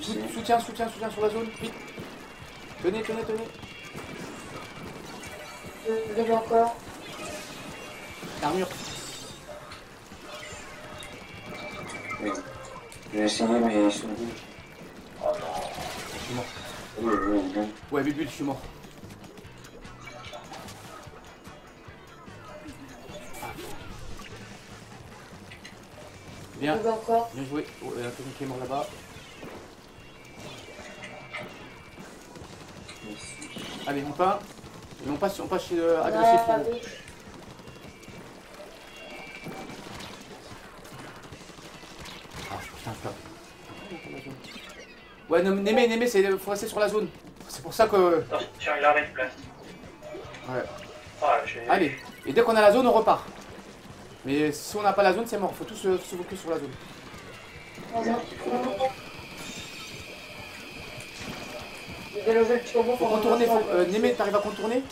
Sou- Soutien, soutien, soutien sur la zone, vite. Tenez, tenez, tenez. Deux début encore. Armure. J'ai essayé, mais ils sont. Oh non. Je suis mort. Il est bon. Ouais, Bubule, je suis mort. Bien, encore. bien joué. Oh, il y a quelqu'un qui est mort là-bas. Merci. Allez, on part. Et on passe, on passe chez euh, agressif. Ah, Ouais, non, Némé, Némé, c'est faut rester sur la zone. C'est pour ça que. Attention, il arrive place. Ouais. Ah. Allez, et dès qu'on a la zone, on repart. Mais si on n'a pas la zone, c'est mort. Faut tous se, se focus sur la zone. Faut contourner. Faut, euh, Némé, t'arrives à contourner?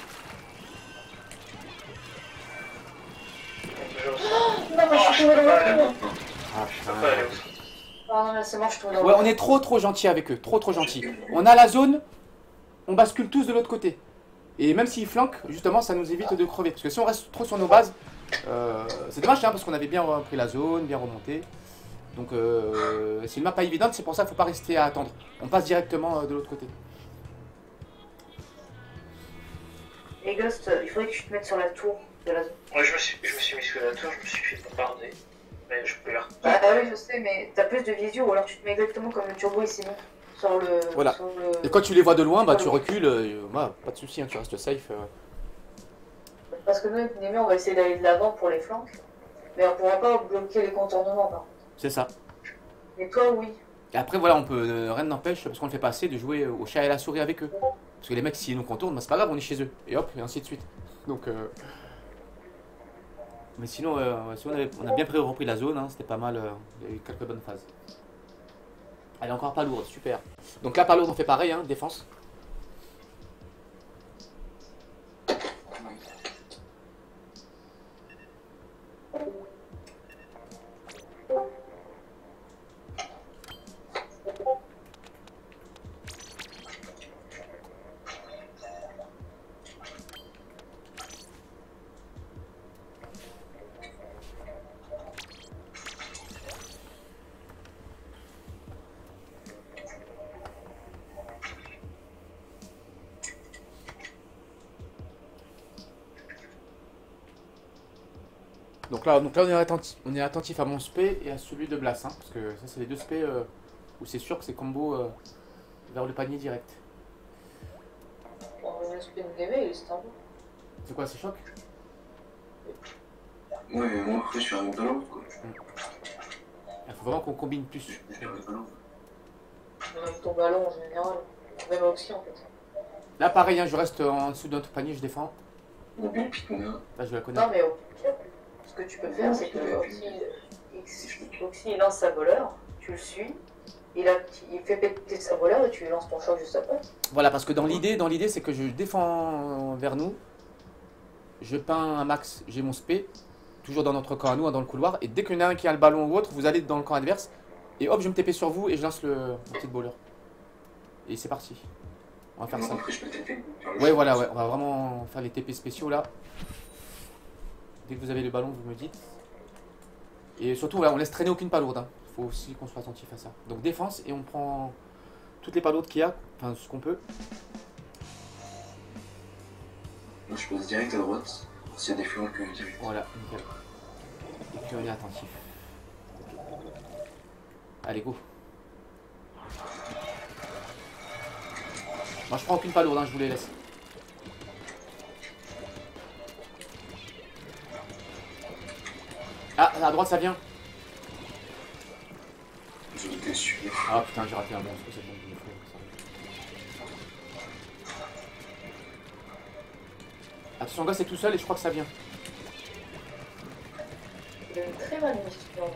Je Ouais, on est trop trop gentil avec eux. Trop trop gentil. On a la zone, on bascule tous de l'autre côté. Et même s'ils flanquent, justement, ça nous évite de crever. Parce que si on reste trop sur nos bases, euh, c'est dommage, hein, parce qu'on avait bien pris la zone, bien remonté. Donc euh, c'est une map pas évidente, c'est pour ça qu'il faut pas rester à attendre. On passe directement euh, de l'autre côté. Et Ghost, euh, il faudrait que tu te mettes sur la tour de la zone. Ouais, je me suis, je me suis mis sous la tour, je me suis fait bombarder. Mais je peux. Ah, ah oui, je sais, mais t'as plus de visio, ou alors tu te mets exactement comme le turbo ici, non? Sur le. Voilà. Sur le... Et quand tu les vois de loin, bah tu recules, euh, bah, pas de souci, hein, tu restes safe. euh. Parce que nous, avec Némé, on va essayer d'aller de l'avant pour les flancs. Mais on pourra pas bloquer les contournements, par contre. C'est ça. Mais toi, oui. Et après, voilà, on peut, euh, rien n'empêche, parce qu'on le fait pas assez, de jouer au chat et la souris avec eux. Parce que les mecs, s'ils nous contournent, bah, c'est pas grave, on est chez eux. Et hop, et ainsi de suite. Donc, euh... Mais sinon, euh, sinon, on, avait- on a bien repris la zone, hein, c'était pas mal, euh, il y a eu quelques bonnes phases. Elle est encore pas lourde, super. Donc là, pas lourde, on fait pareil, hein, défense. Donc là, donc là on, est attentif, on est attentif à mon spé et à celui de Blas, hein, parce que ça, c'est les deux spés euh, où c'est sûr que c'est combo euh, vers le panier direct. C'est quoi, c'est choc? Ouais, mais moi après je suis un ballon quoi. Il faut vraiment qu'on combine plus. Je suis un. Même ton ballon en général. Même aussi, en fait. Là, pareil, hein, je reste en dessous de notre panier, je défends. Pituna. Là, je la connais. Non, mais au pire, ce que tu peux faire, c'est que Oxy, il lance sa voleur, tu le suis, il, a, il fait péter sa voleur et tu lui lances ton choc juste après. Voilà, parce que dans l'idée, dans l'idée, c'est que je défends vers nous, je peins un max, j'ai mon spé, toujours dans notre camp à nous, hein, dans le couloir, et dès qu'il y en a un qui a le ballon ou autre, vous allez dans le camp adverse, et hop, je me TP sur vous et je lance le, le petit bowler. Et c'est parti. On va faire ça. Ouais, voilà, ouais, on va vraiment faire les TP spéciaux là. Dès que vous avez le ballon, vous me dites. Et surtout, voilà, on laisse traîner aucune palourde. Hein. Faut aussi qu'on soit attentif à ça. Donc défense et on prend toutes les palourdes qu'il y a, enfin ce qu'on peut. Moi je passe direct à droite. S'il y a des flancs que direct. Voilà, nickel. Et puis on est attentif. Allez, go. Moi je prends aucune palourde, hein, je vous les laisse. Ah, à droite ça vient. Sûr. Ah putain, j'ai raté un bon, c'est bon, il me faut, ça va. Attention, gars, c'est tout seul et je crois que ça vient. Il est très mal ballon.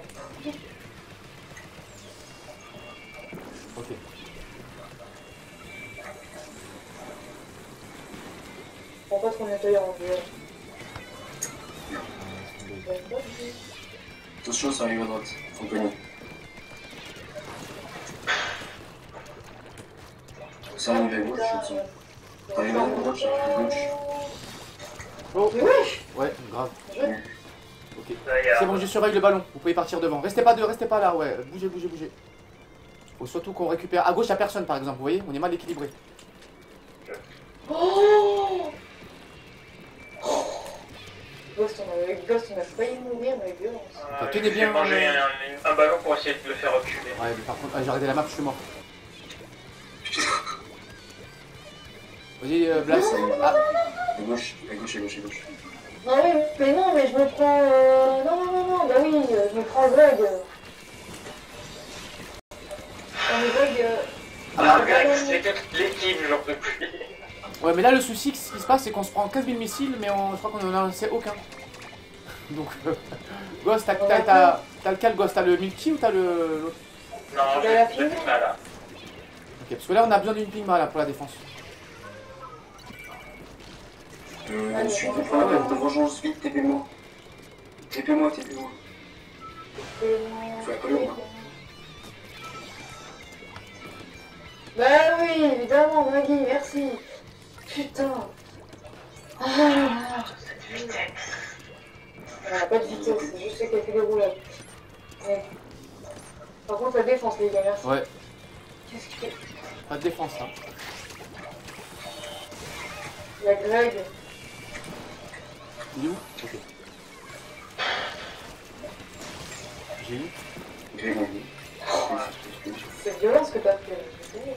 Ok. prends pas trop nettoyant en duel. Attention, ça arrive à droite. Compagnie. Ça arrive à gauche, je à droite, à gauche. Oh, ouais, grave. Ouais. Ok. C'est bon, je surveille le ballon. Vous pouvez partir devant. Restez pas deux, restez pas là, ouais. Bougez, bougez, bougez. Faut surtout qu'on récupère. À gauche, y'a personne par exemple, vous voyez? On est mal équilibré. Oh Ghost, on a, Ghost, on a failli mourir, mais violence. Euh, tenez bien, J'ai mangé euh, un, un ballon pour essayer de le faire reculer. Ouais, mais par contre, ah, j'ai regardé la map, je suis mort. Vas-y, euh, Blas. Ah, À gauche, à gauche, à gauche, à gauche. Non, oui, mais non, mais je me prends. Euh... Non, non, non, non, bah oui, euh, je me prends Greg. Non, mais Greg. Euh... Ah, Greg, non, c'est toute l'équipe, j'en peux plus. Ouais, mais là, le souci, ce qui se passe, c'est qu'on se prend 15 000 missiles, mais on, je crois qu'on en a lancé aucun. Donc, euh, Ghost, t'as t'as- t'as- t'as lequel Ghost? T'as le multi ou t'as le. Non, j'ai la mal là. Ok, parce que là, on a besoin d'une pigma là pour la défense. Euh, je suis on va devant, faire- de vengeance, vite, TP-moi. TP-moi, TP-moi. Faut la coller, moi. Bah oui, évidemment, Maggie, merci. Putain. Ah, pas de vitesse, c'est juste qu'elle fait des roulades. Par contre, la défense, les gars, merci. Ouais, Qu'est-ce qu'il fait pas de défense là. Il y a Greg. Il est où? Ok. J'ai eu? C'est violent ce que t'as fait.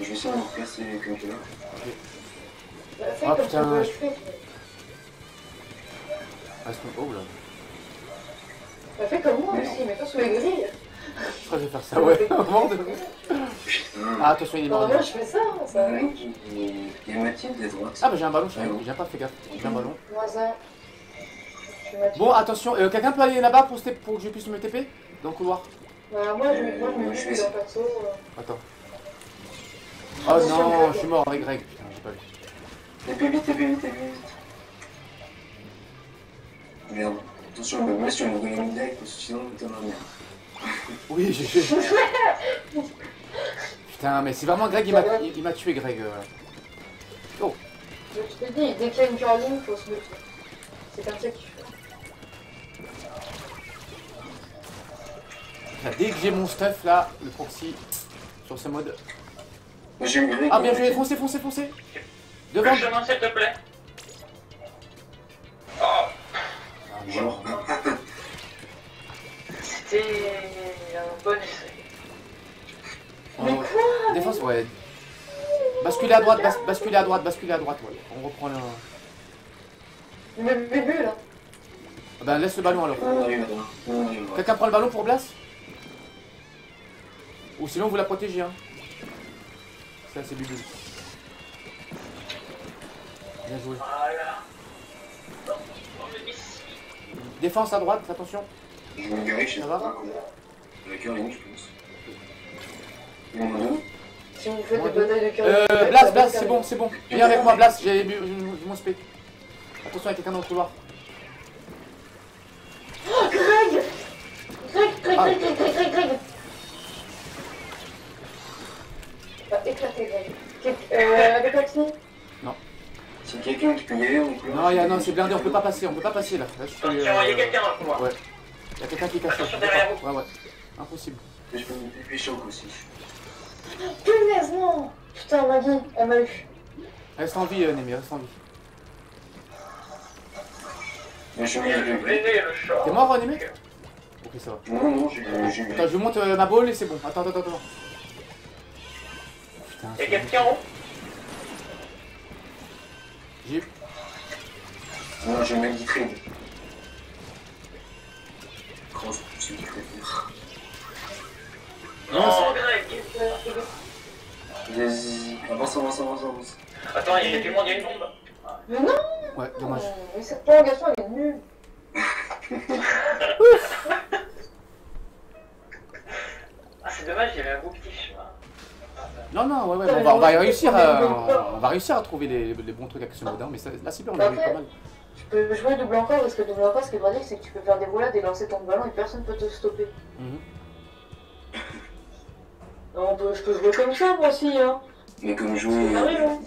Je vais essayer de me replacer comme tu là. Bah, fais Ah, comme putain, tu veux, je- fais. Reste oh là. Bah, fais comme moi aussi, mets-toi sous les grilles. Je crois que je vais faire ça, ouais. De-. Ah, attention, il est mort. Normalement, je fais ça, hein, ça. Il y a Mathilde à droite. Ah, bah j'ai un ballon, j'ai pas fait gaffe. J'ai un ballon. Bon, attention, euh, quelqu'un peut aller là-bas pour, pour que je puisse me TP Dans le couloir? Bah, moi, je, moi, je me Euh, dis je dans perso. euh, Attends. Oh non, je suis mort avec Greg. Putain, j'ai pas vu. TP vite, TP vite, TP vite. Merde. Attention, me mets sur une bonne direct parce que sinon, t'en as merde. Oui, j'ai fait. Putain, mais c'est vraiment Greg, il m'a m'a tué, Greg. euh. Je te dis, dès qu'il y a une curling, faut se méfier. C'est comme ça qu'il fait. Dès que j'ai mon stuff là, le proxy, sur ce mode. J'ai eu. Ah, bien joué, foncez, foncez, foncez Devant Le chemin, s'il te plaît. Oh, Genre. c'était un bon essai. Mais Oh, quoi Défense, ouais. Basculez à droite, bas- basculez à droite, basculez à droite, ouais. On reprend le. Le bébé, là. Ah Ben laisse le ballon alors. Quelqu'un prend le ballon pour Blas? Ou sinon vous la protégez hein. C'est assez bidule. Bien joué. Défense à droite, attention. Je me Ça. La curling, je pense. Si vous faites des batailles de curling. Euh, Blas, Blas, c'est bon, c'est bon. Viens avec moi, Blas, j'ai bu mon spé. Attention, il y a quelqu'un dans le couloir. Oh, Greg Greg, Greg. Greg, Greg, Greg, Greg, Éclater, Euh, avec Maxime C'est quelqu'un qui peut y aller, peut. Non, il y a, non c'est blindé, on peut pas passer, on peut pas passer là. Là, je suis, Attention, il y a quelqu'un. Ouais. Il y a quelqu'un qui cache là. Derrière Ouais, ouais. Impossible. Je peux me aussi. Punaise, non Putain, Maggie, elle m'a eu. Reste en vie, euh, Némi, reste en vie. Mais je chat. T'es mort, Némi Ok, ça va. Non, non, j'ai j'ai eu. Attends, je monte euh, ma balle et c'est bon. Attends, attends, attends. Putain, Il y a c'est quelqu'un en haut J'ai Non, j'ai. Cross, c'est qui trade. Non, Greg. Vas-y, avance, avance, avance, avance. Attends, il y a monde, il y a une bombe. Mais non Ouais, dommage. Mais cette prolongation, elle est nulle. Ah, c'est dommage, il y avait un beau petit chemin. Non, non, ouais, ouais, on, va, on va réussir à, prendre des bons on va réussir à trouver les, les bons trucs avec ce mode, hein, mais ça- là c'est bien, on a Après- pas mal. Tu peux jouer double encore parce que double encore, ce qui est pratique, c'est que tu peux faire des volades et lancer ton ballon et personne peut te stopper. Mhm. On peut, je peux jouer comme ça moi aussi, hein. Mais comme jouer. hein.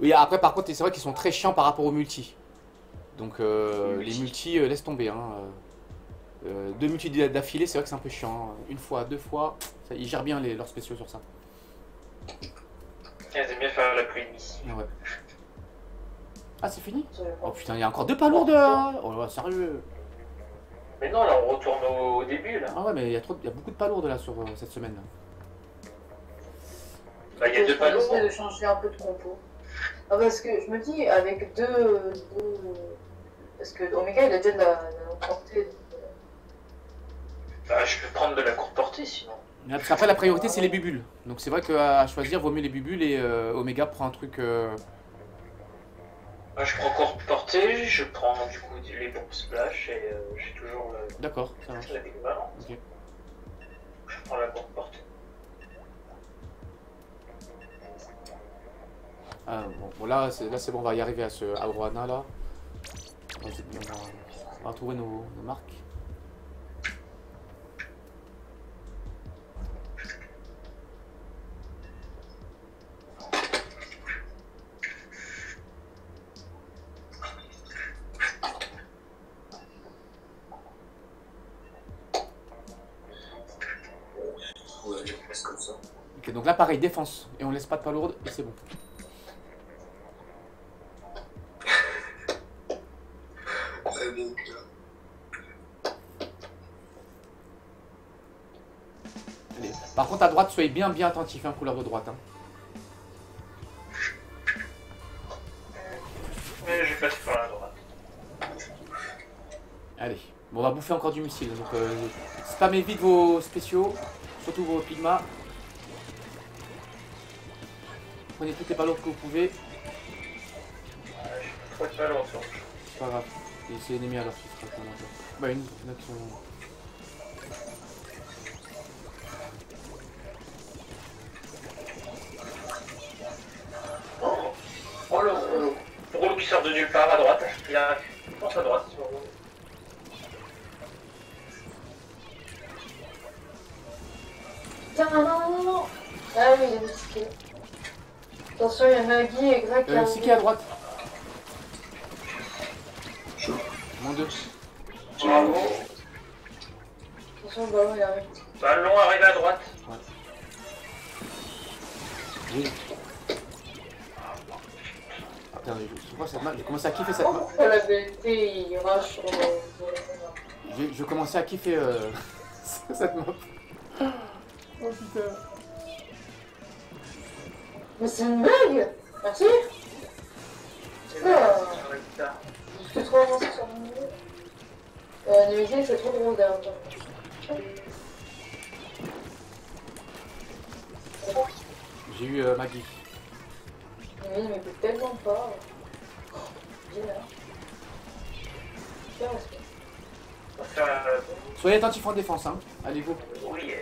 Oui, après par contre, c'est vrai qu'ils sont très chiants par rapport aux multi. Donc euh, les multi, euh, laisse tomber. Hein. Euh, euh, deux multi d'affilée, c'est vrai que c'est un peu chiant. hein. Une fois, deux fois, ça, ils gèrent bien les, leurs spéciaux sur ça. Elles aiment bien faire la pluie. Ah, ouais. Ah, c'est fini. Oh putain, il y a encore deux pas lourdes hein. Oh là, sérieux Mais non, là on retourne au début là. Ah ouais, mais il y, a trop- il y a beaucoup de pas lourdes là sur euh, cette semaine. là. Bah, il y a deux Je vais panneaux. essayer de changer un peu de compo. Ah, parce que je me dis, avec deux. deux... Parce que Omega il a déjà de la, de la portée. Bah, je peux prendre de la courte portée sinon. Qu'après, la priorité, c'est les bubules. Donc c'est vrai qu'à choisir, vaut mieux les bubules et euh, Omega prend un truc. euh, Bah, je prends courte portée, je prends du coup les bombes splash et euh, j'ai toujours le- D'accord, ça marche. l'équivalent. Ok. Je prends la courte portée. Ah, bon, bon, là, c'est là, c'est bon, on va y arriver à ce Aroana là. On va retrouver nos, nos marques. Ouais, je laisse comme ça. Ok, donc là, pareil, défense. Et on laisse pas de pas lourde et c'est bon. Allez. Par contre, à droite, soyez bien, bien attentifs, hein, couleur de droite. hein. Mais je passe par la droite. Allez, bon, on va bouffer encore du missile. Donc, euh, spammez vite vos spéciaux, surtout vos pigmas. Prenez toutes les ballots que vous pouvez. Je peux pas le retour. C'est pas grave. Et c'est l'ennemi alors qui sera quand même. Bah, une, il y en a qui sont. Oh le rouleau. Le rouleau qui sort de nulle part à droite. Il arrive. Pense à droite. Putain, non, non, non, non Ah oui, il a tickets. Attention, il y a Maggie et Greg qui Euh, qui à droite Chaud. Mon deux. Bravo. Attention, le ballon il arrive. Ballon arrive à droite. Oui. Putain, je, je crois que cette map, j'ai commencé à kiffer cette map. Oh, la BT, il rush sur le. sur le- J'ai je commençais à kiffer euh, cette map. Oh putain. Mais c'est une blague Merci C'est guitare. Je suis trop avancé sur mon niveau. Euh, Nemesis, c'est trop gros derrière toi. J'ai eu euh, Maggie. Mais il peut tellement pas. Oh, Génial. La... Soyez attentifs en défense, hein. Allez, go. Oui.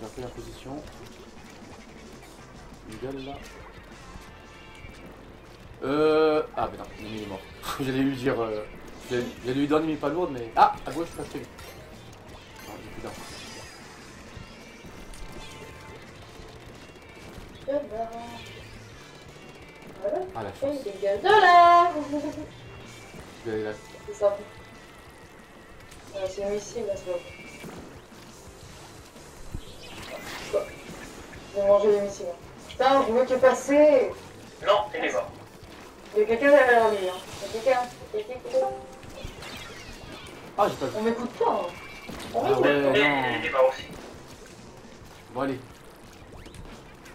J'ai repris la position. Middle là. Euh. Ah, mais non, l'ennemi est mort. J'allais lui dire. Euh... J'allais lui donner mais pas lourde, mais. Ah, à gauche, pas très vite. Non, j'ai plus d'armes. Ah, la chance. il dégage de là Je vais aller là. C'est ça. C'est un missile là, c'est bon. J'ai mangé les missiles. Putain, je veux qu'il est passé Non, il est mort. Il y a quelqu'un derrière lui. Hein. Il y a quelqu'un. Ah, j'ai pas vu. On m'écoute pas. Hein. On Ah m'écoute. ouais, non. il est mort aussi. Bon, allez.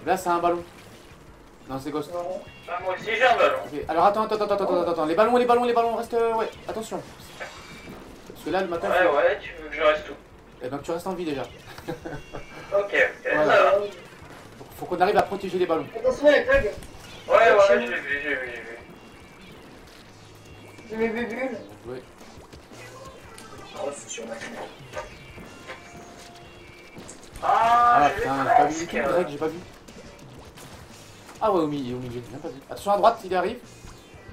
Là, c'est un ballon. Non, c'est Ghost. Non. Ah, moi aussi j'ai un ballon. Alors attends, attends, attends, attends, attends, attends. Les ballons, les ballons, les ballons, reste. euh, ouais, attention. Parce que là, le matin, Ouais, ouais, tu veux que je reste où? Eh ben, tu restes en vie déjà. Ok, ok, Voilà. ça va. Faut, qu'on arrive à protéger les ballons. Attention, il y a Greg. Ouais, ouais, je l'ai vu, j'ai vu, j'ai vu. J'ai mes bubules. Bien joué. Oh, c'est sur ma caméra. Ah, Ah je putain, l'ai j'ai pas vu du presque. tout, Greg, j'ai pas vu. Ah ouais, au milieu, au milieu, j'ai même pas vu. Attention à droite, il arrive.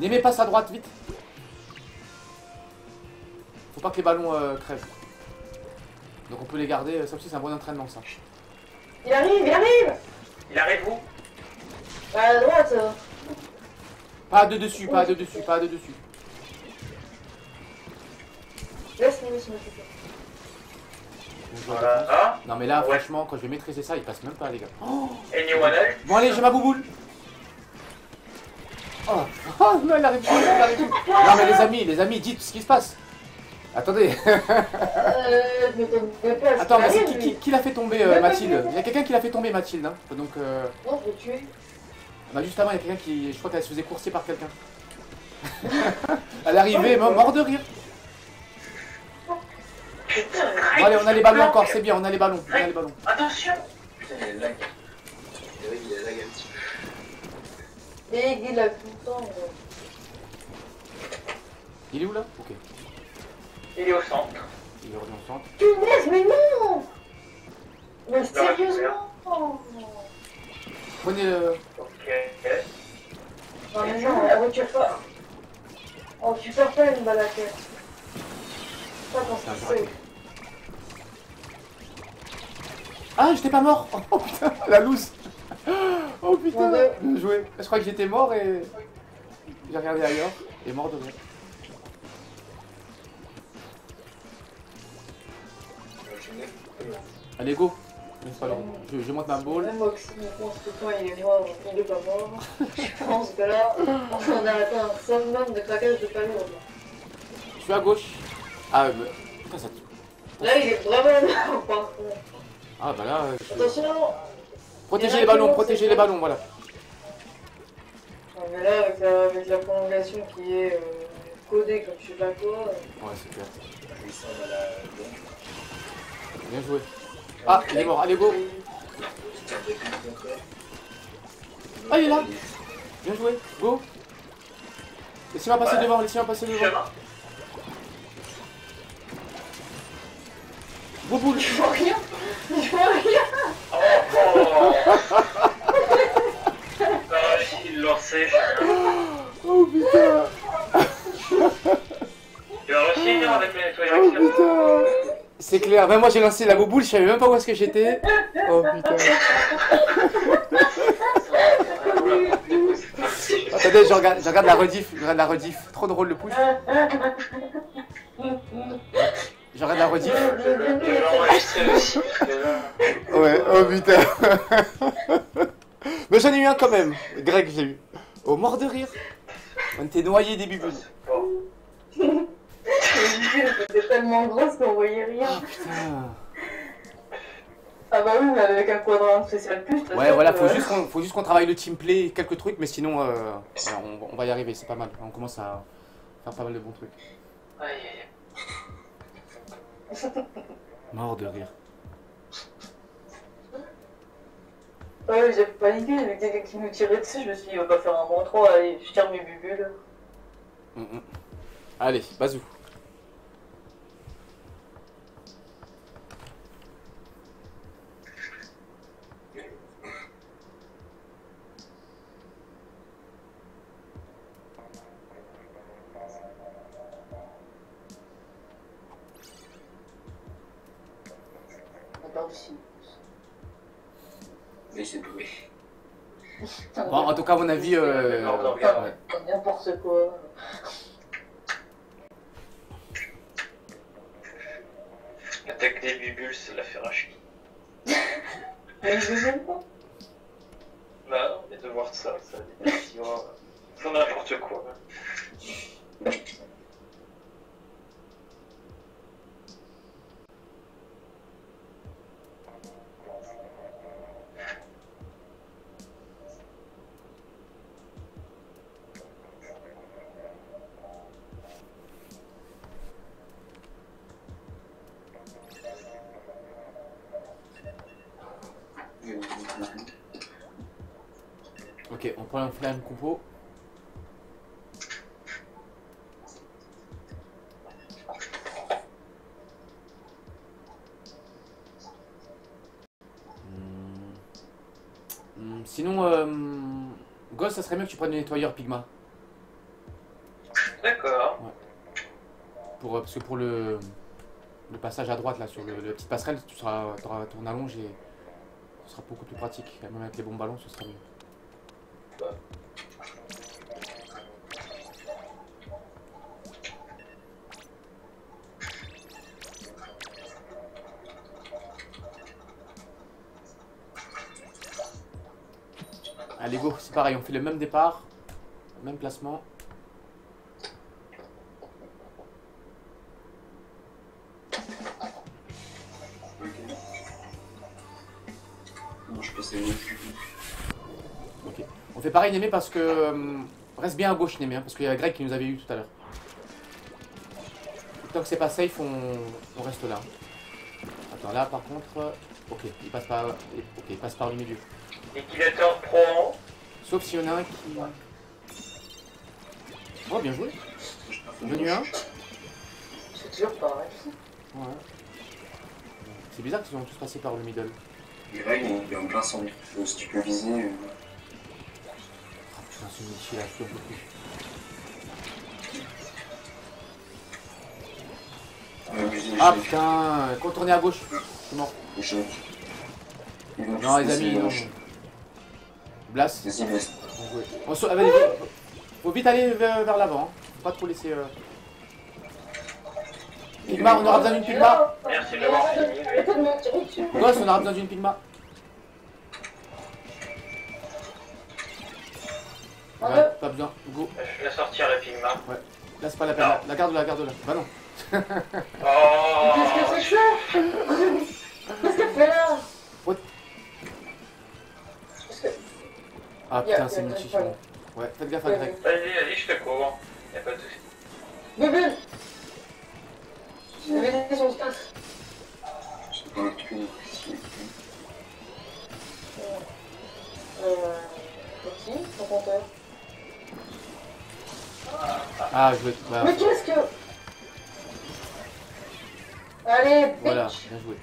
N'aimez pas sa droite, vite. Faut pas que les ballons euh, crèvent. Donc on peut les garder, ça aussi c'est un bon entraînement ça. Il arrive, il arrive Il arrive où À droite. euh. Pas de dessus, pas de dessus, pas de dessus. Laisse-moi. Voilà. Ah, Non mais là Ouais. franchement quand je vais maîtriser ça il passe même pas les gars. Oh anyone else bon allez j'ai ma bouboule Oh, oh non il arrive plus, il arrive plus. Non mais les amis, les amis, dites ce qui se passe Attendez, Euh, mais t'as pas. attends mais c'est qui, qui, qui l'a fait tomber euh, Mathilde Il y a quelqu'un qui l'a fait tomber Mathilde hein Donc euh, Non, je l'ai tué. bah juste avant il y a quelqu'un qui, je crois qu'elle se faisait courser par quelqu'un. Elle est arrivée, mort mort de rire Bon allez on a les ballons encore, c'est bien, on a les ballons, on a les ballons. Attention Putain, il lag. C'est vrai qu'il a lag un petit peu. Et il a tout le temps. euh. Il est où là? Ok, Il est au centre. il est revenu au centre. Punaise, mais non Mais Non, sérieusement Prenez le... Ok. Non, mais non, la voiture pas. Oh, tu perds pas une balle à terre. Pas quand c'est. Ah, j'étais pas mort Oh putain, la loose Oh putain, bien joué. Je crois que j'étais mort et... J'ai regardé ailleurs et mort de rire. Allez, go pas l'ordre. je, je monte ma boule. Même Oxy, il pense que toi, il est mort, il est pas mort. Je pense que là, on a atteint un summum de craquage de palourde. Je suis à gauche. Ah, mais... Putain, ça... Là, il est vraiment mort, par contre. Ah bah là... euh, je- Attention Protégez les ballons, protégez les ballons, voilà. Non, mais là, avec la, avec la prolongation qui est euh, codée comme je sais pas quoi. euh, Ouais, c'est clair. Bien joué. Ah, il est mort. Allez, go. Ah, il est là. Bien joué. Go Laissez-moi passer Ouais. devant, laissez-moi passer devant. Chemin. Go boule Je vois rien Je vois rien Oh, oh. Ah, il le sait. Oh putain Tu vas réussir avec les nettoyeurs Oh putain C'est clair, même moi j'ai lancé la boule, je savais même pas où est-ce que j'étais. Oh putain. Attendez, je regarde, la rediff, je regarde la rediff. Trop drôle le push. Je regarde la rediff. Ouais, oh putain. Mais j'en ai eu un quand même. Greg, j'ai eu. Oh, mort de rire. On était noyé des bibules. Bon. C'était tellement grosse qu'on voyait rien. Putain. Ah bah oui, mais avec un quadrant spécial plus. Ouais, voilà, faut juste qu'on faut juste qu'on travaille le team play, quelques trucs, mais sinon, euh, on, on va y arriver, c'est pas mal. On commence à faire pas mal de bons trucs. Aïe, aïe, aïe. Mort de rire. Ouais, j'ai paniqué, il y avait quelqu'un qui nous tirait dessus, je me suis dit, il va pas faire un moins 3, allez, je tire mes bubules. Mm, mm. Allez, bazou. On a perdu 6 Mais c'est doué. Bon, en tout cas, à mon avis, euh, rire. ouais. N'importe quoi. Attaque des bibules, c'est l'affaire à chier. Mais je même pas. Bah non, mais de voir ça, ça. C'est n'importe quoi. Ok, on prend flamme coupeau. Sinon, euh, Ghost, ça serait mieux que tu prennes le nettoyeur Pigma. D'accord. Pour, euh, parce que pour le, le passage à droite, là, sur le, la petite passerelle, tu seras, auras ton allonge et ce sera beaucoup plus pratique. Même avec les bons ballons, ce sera mieux. Allez go, c'est pareil, on fait le même départ, même placement. Je. Ok. On fait pareil Némé parce que... euh, reste bien à gauche Némé, hein, parce qu'il y a Greg qui nous avait eu tout à l'heure. Tant que c'est pas safe, on, on reste là. Attends, là par contre... Ok, il passe par... Ok, il passe par le milieu. Liquidateur pro. Sauf s'il y en a un qui... Oh, bien joué. Venu un C'est toujours pareil. Ouais. C'est bizarre qu'ils ont tous passé par le middle. Greg, il est en plein centre. Si tu peux viser. euh, Ah putain, ce Michi là, je peux plus. Ah les putain, contourner à gauche. C'est mort. les Non les amis, non. Blast. Vas-y, joué. On saute- ah, allez, faut vite aller vers, vers l'avant. hein. Faut pas trop laisser. Euh... Pigma, on aura besoin d'une Pigma. Merci de. Gosse, on aura besoin d'une Pigma. Ouais, pas besoin. Go. Je vais sortir le Pigma. Là, c'est pas la peine. La, la garde, la garde là. Bah non. Oh Qu'est-ce que c'est que ça? Qu'est-ce qu'elle fait là? Ah putain, c'est multi. Ouais, faites gaffe à Greg. Vas-y, vas-y, je te cours. Y'a pas de soucis. Bébé son. Je pas un truc. si- Euh. Petit, son compteur. Ah, je vais. Bah, Mais qu'est-ce que. Allez, bitch voilà, bien joué.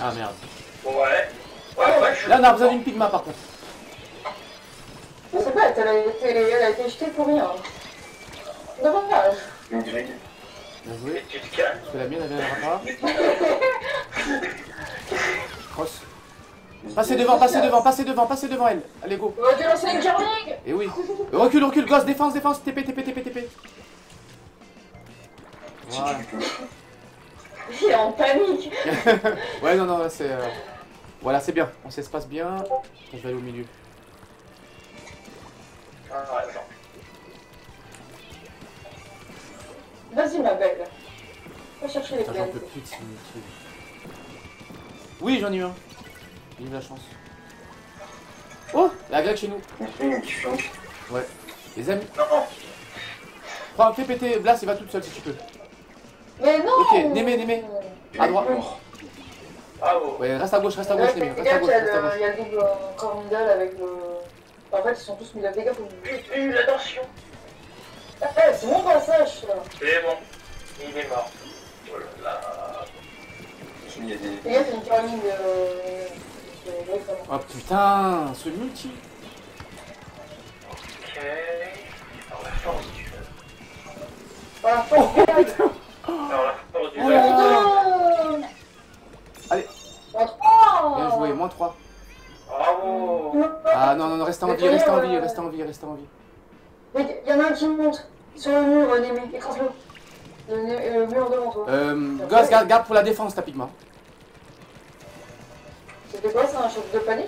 Ah merde. Ouais. Ouais, ouais, je Là, on a besoin d'une Pigma par contre. Je sais pas, elle a été, elle a été jetée pour rien. Dommage. Bien joué. tu te calmes. Parce que la mienne, elle viendra pas. Cross. Passez devant, passez devant, passez devant, passez devant elle. Allez, go. On va te lancer une curling Et oui. Recule, recule, gosse, défense, défense, TP, TP, TP, TP. Voilà. Il est en panique. Ouais, non, non, c'est. euh, Voilà, c'est bien. On s'espace bien. Je vais aller au milieu. Ah, ouais. Vas-y, ma belle. Va chercher les J'en peux plus de. Oui, j'en ai eu un. J'ai eu de la chance. Oh, la grecque chez nous. Flanque. Les amis, Non, prends, fais péter Blas, il va toute seule si tu peux. Mais non Ok, Némé, Némé. À droite. Mort. bravo. Ouais, reste à gauche, reste à gauche, Némé. Reste à gauche, il y a reste à le- gauche. il y a le double euh, middle avec le. En fait, ils sont tous mis à au milieu. Une attention. Eh, c'est mon passage. C'est bon. Il est mort. Oh là là. Il y a des. Y a une euh, de. de- de- Oh putain, ce multi. Ok. Alors la force du la force du Oh là. Putain Allez. Bien joué, moins 3. Bravo. Ah non, non, non, restez en vie, restez en vie, restez en vie, restez en vie. Mais il y en a un qui monte sur le mur, euh, Némé, écrase-le. Le, né- le mur devant toi. Euh, gosse, garde, garde pour la défense, ta Pigma. C'était quoi, ça, un choc de panique?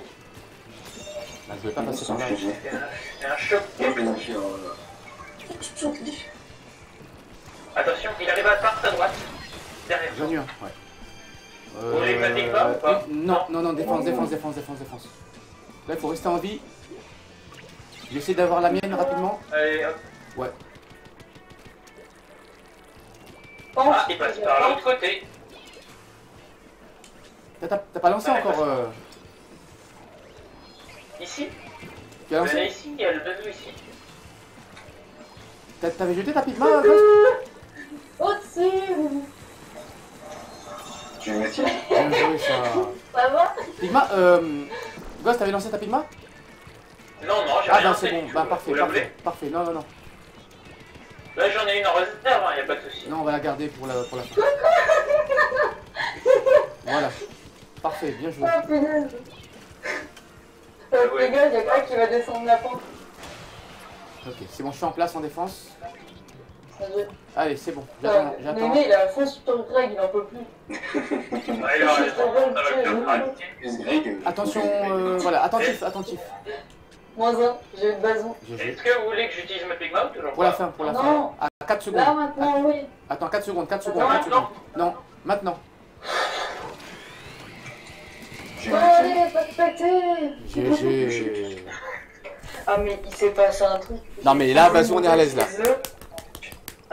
Ah, je vais pas passer par là. C'est un- c'est un choc. je planifie Attention, il arrive à part à droite. Derrière. J'en ai eu un, ouais. Vous voulez pas de Pigma ou pas Non, non, non, défense, défense, défense, défense, défense. Là, il faut rester en vie. J'essaie d'avoir la mienne rapidement. Allez, hop. Pense. Ah, il passe par l'autre côté. T'as- pas lancé Ouais, encore euh... Ici. Tu as Venez lancé ici, il y a le besoin ici. T'as- T'avais jeté ta Pigma, Oh, Merci. Tu veux mettre ici Bien joué, ça. Ça va Pigma, euh. Ghost, t'avais lancé ta Pigma Non, non, j'ai Ah, rien bah c'est bon, bah parfait, parfait, parfait. Non, non, non. Là, j'en ai une en réserve, hein, y a pas de souci. Non, on va la garder pour la, pour la fin. Voilà. Parfait, bien joué. Ah, punaise. Ouais. Euh, les gars, il y a quelqu'un qui va descendre la pente. Ok, c'est bon, je suis en place en défense. Allez, c'est bon, Euh, j'attends. Mémé, il a fond sur Greg, il en peut plus. Ouais, il a raison, ça va bien arrêter. Plus Greg. euh, Attention, euh, voilà, attentif, attentif. Moins un, j'ai eu le bazou. Est-ce que vous voulez que j'utilise ma Pigma ou toujours Pour la fin, pour la Non. fin. À 4 secondes. Là, maintenant, oui. Attends, 4 secondes, 4 secondes, Non, 4 non. secondes. Non, maintenant. Allez, pas de péter. GG. Ah, mais il s'est passé un truc. Non, mais là, vas-y, on est à l'aise, là.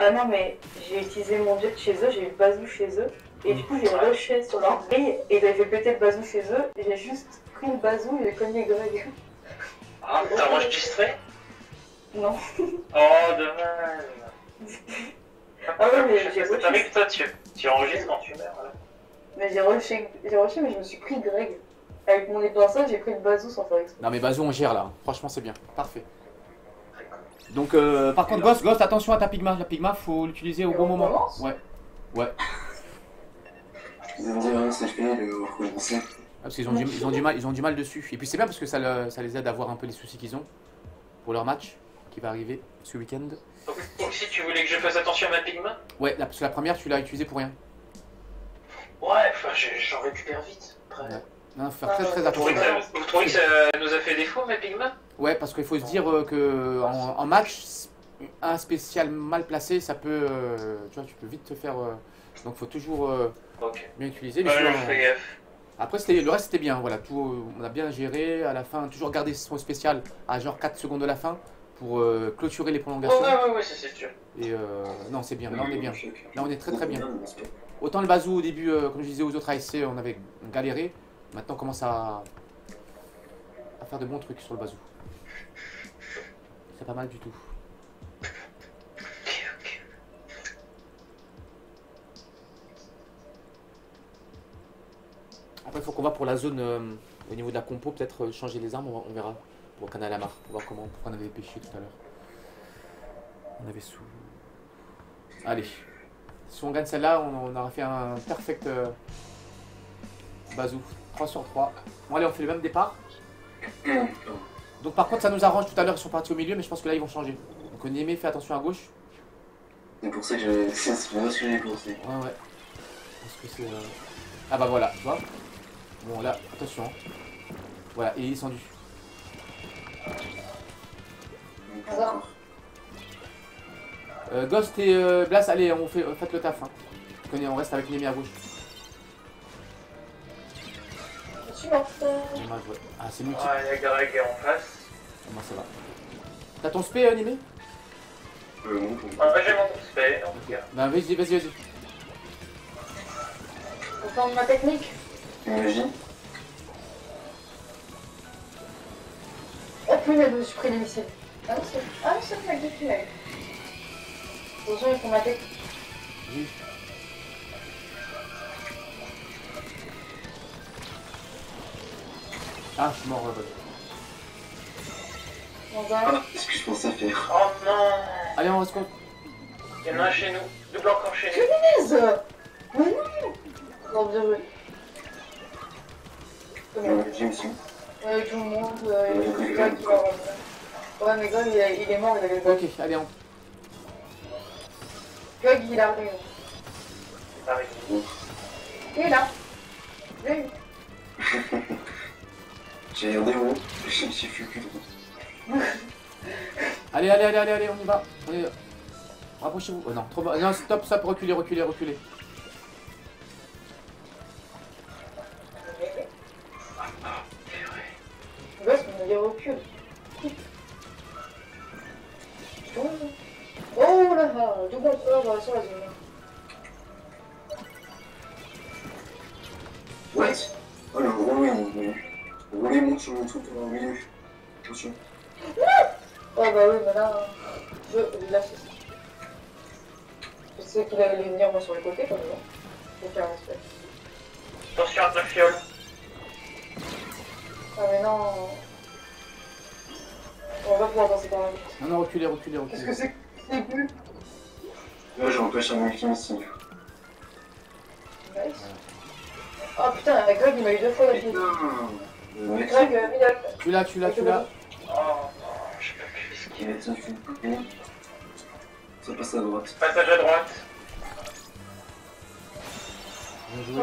Ah non, mais j'ai utilisé mon jet chez eux, j'ai eu le bazou chez eux. Et du coup, j'ai rushé sur leur grille et avaient fait péter le bazou chez eux. J'ai juste pris le bazou et j'ai cogné Greg. Ah, t'as enregistré? Non. Oh, dommage. Ah ouais, mais j'ai rushé. t'arrive, toi, tu, tu enregistres quand tu meurs. Là. Mais j'ai rushé, j'ai rushé, mais je me suis pris Greg. Avec mon épinceur, j'ai pris le bazou sans faire exprès. Non, mais Bazou, on gère là. Franchement, c'est bien. Parfait. Donc, euh, par contre, Ghost, Ghost, attention à ta Pigma. La Pigma, faut l'utiliser au Et bon on moment. commence Ouais. Ils recommencer. Ah, Parce qu'ils ont, du, ils ont, du mal, ils ont du mal dessus. Et puis c'est bien parce que ça, le- ça les aide à voir un peu les soucis qu'ils ont pour leur match qui va arriver ce week-end. Donc, donc, si tu voulais que je fasse attention à ma Pigma Ouais, la, parce que la première, tu l'as utilisée pour rien. Ouais, enfin, j'en récupère vite. Après. Ouais. Non, faut faire très très Vous trouvez, attention. que ça, vous trouvez que ça nous a fait défaut, ma Pigma Ouais, parce qu'il faut se dire euh, que en, en match, un spécial mal placé, ça peut, euh, tu vois, tu peux vite te faire. euh, donc faut toujours euh, Ok. bien utiliser. Mais Ouais, sinon, je fais gaffe. après, c'était, le reste c'était bien. Voilà, tout, euh, on a bien géré. À la fin, toujours garder son spécial à genre 4 secondes de la fin pour euh, clôturer les Ouais, prolongations. ouais, ouais, ouais, ça, c'est sûr. Et euh, non, c'est bien. Là, on est bien. Là, on est très très bien. Autant le bazou au début, euh, comme je disais aux autres ASC, on avait galéré. Maintenant, on commence à, à faire de bons trucs sur le bazou. C'est pas mal du tout. Après, il faut qu'on va pour la zone euh, au niveau de la compo, peut-être euh, changer les armes, on, verra. Pour Canal Amar, pour voir comment pourquoi on avait pêché tout à l'heure. On avait sous. Allez. Si on gagne celle-là, on, on aura fait un perfect euh, bazou. 3 sur 3. Bon, allez, on fait le même départ. Donc, par contre, ça nous arrange. Tout à l'heure, ils sont partis au milieu, mais je pense que là, ils vont changer. Donc, Némé, fais attention à gauche. C'est pour ça que j'avais. C'est ce que j'avais pensé. Ouais, ouais. Parce que c'est. euh, Ah bah voilà, tu vois. Bon, là, attention. Voilà, et il est descendu. Euh, Ghost et euh, Blas, allez, on fait, faites le taf. Hein. On reste avec Némé à gauche. Dommage, ouais. Ah, c'est multi. Ouais, il y a Greg en face. Comment ça va T'as ton spé, Némé Euh, non, Ah, bah, j'ai mon spé, en tout cas. Bah, vas-y, vas-y, vas-y. On tente ma technique. Magie. Oh punaise, je me suis pris les missiles. Ah c'est ah, c'est le mec de tunnel. Attention, ils font ma technique. Oui. Ah, je suis mort. euh, Dans un. Ah, c'est ce que je pensais faire. Oh non Allez, on reste compte. Il y en a un chez nous. Double encore chez nous. Punaise Mais non Non, bien joué. Euh, J'ai aussi. Ouais, tout le monde, euh, il y a qui va. Ouais, mais Gog, il, est- il est mort, il avait. Ok, allez, on. Gog, il arrive. C'est arrivé. Il est là. J'ai eu. J'ai en haut. J'ai j'ai fait de Allez, allez, allez, allez, allez, on y va. On est... Rapprochez-vous. Oh non, trop bas. Non, stop, stop, reculez, reculez, reculez. On recul. Oh là là, double empereur sur la zone. What? Oh, le rouleau, il... Le rouleau, il monte sur le truc au milieu. Attention. Oh bah oui, mais là, je vais lâcher ça. Je sais ceux qui allaient venir moi sur le côté, comme ça. Pour faire un respect. Attention à ta fiole. Ah mais non. On va pouvoir passer par là. Non, non, reculez, reculez, Qu'est-ce reculez. que c'est que c'est plus Là, j'empêche un ultimissime. Nice. Ah putain, Greg il m'a eu deux fois la pied. Euh, Vidal. Tu l'as, tu l'as, tu l'as. Oh je peux plus qui esquiver. met ça fait couper. Ça passe à droite. Passage à droite. Bien joué.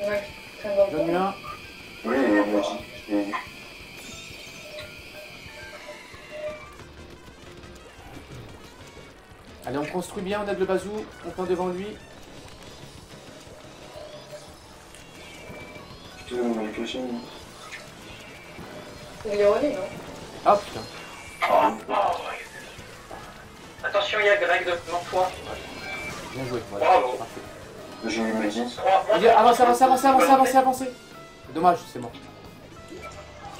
Ouais, le Donne-lui un. Oui, moi. Allez, on construit bien, on aide le bazou, on prend devant lui. On va les. Il est rené, non Ah putain. Oh, oh, ouais. Attention, il y a Greg devant toi. Bien joué. Voilà. Bravo. Parfait. J'ai eu. Trois, Vas-y, avance, avance, avance, avance, avance, avance. Dommage, c'est mort.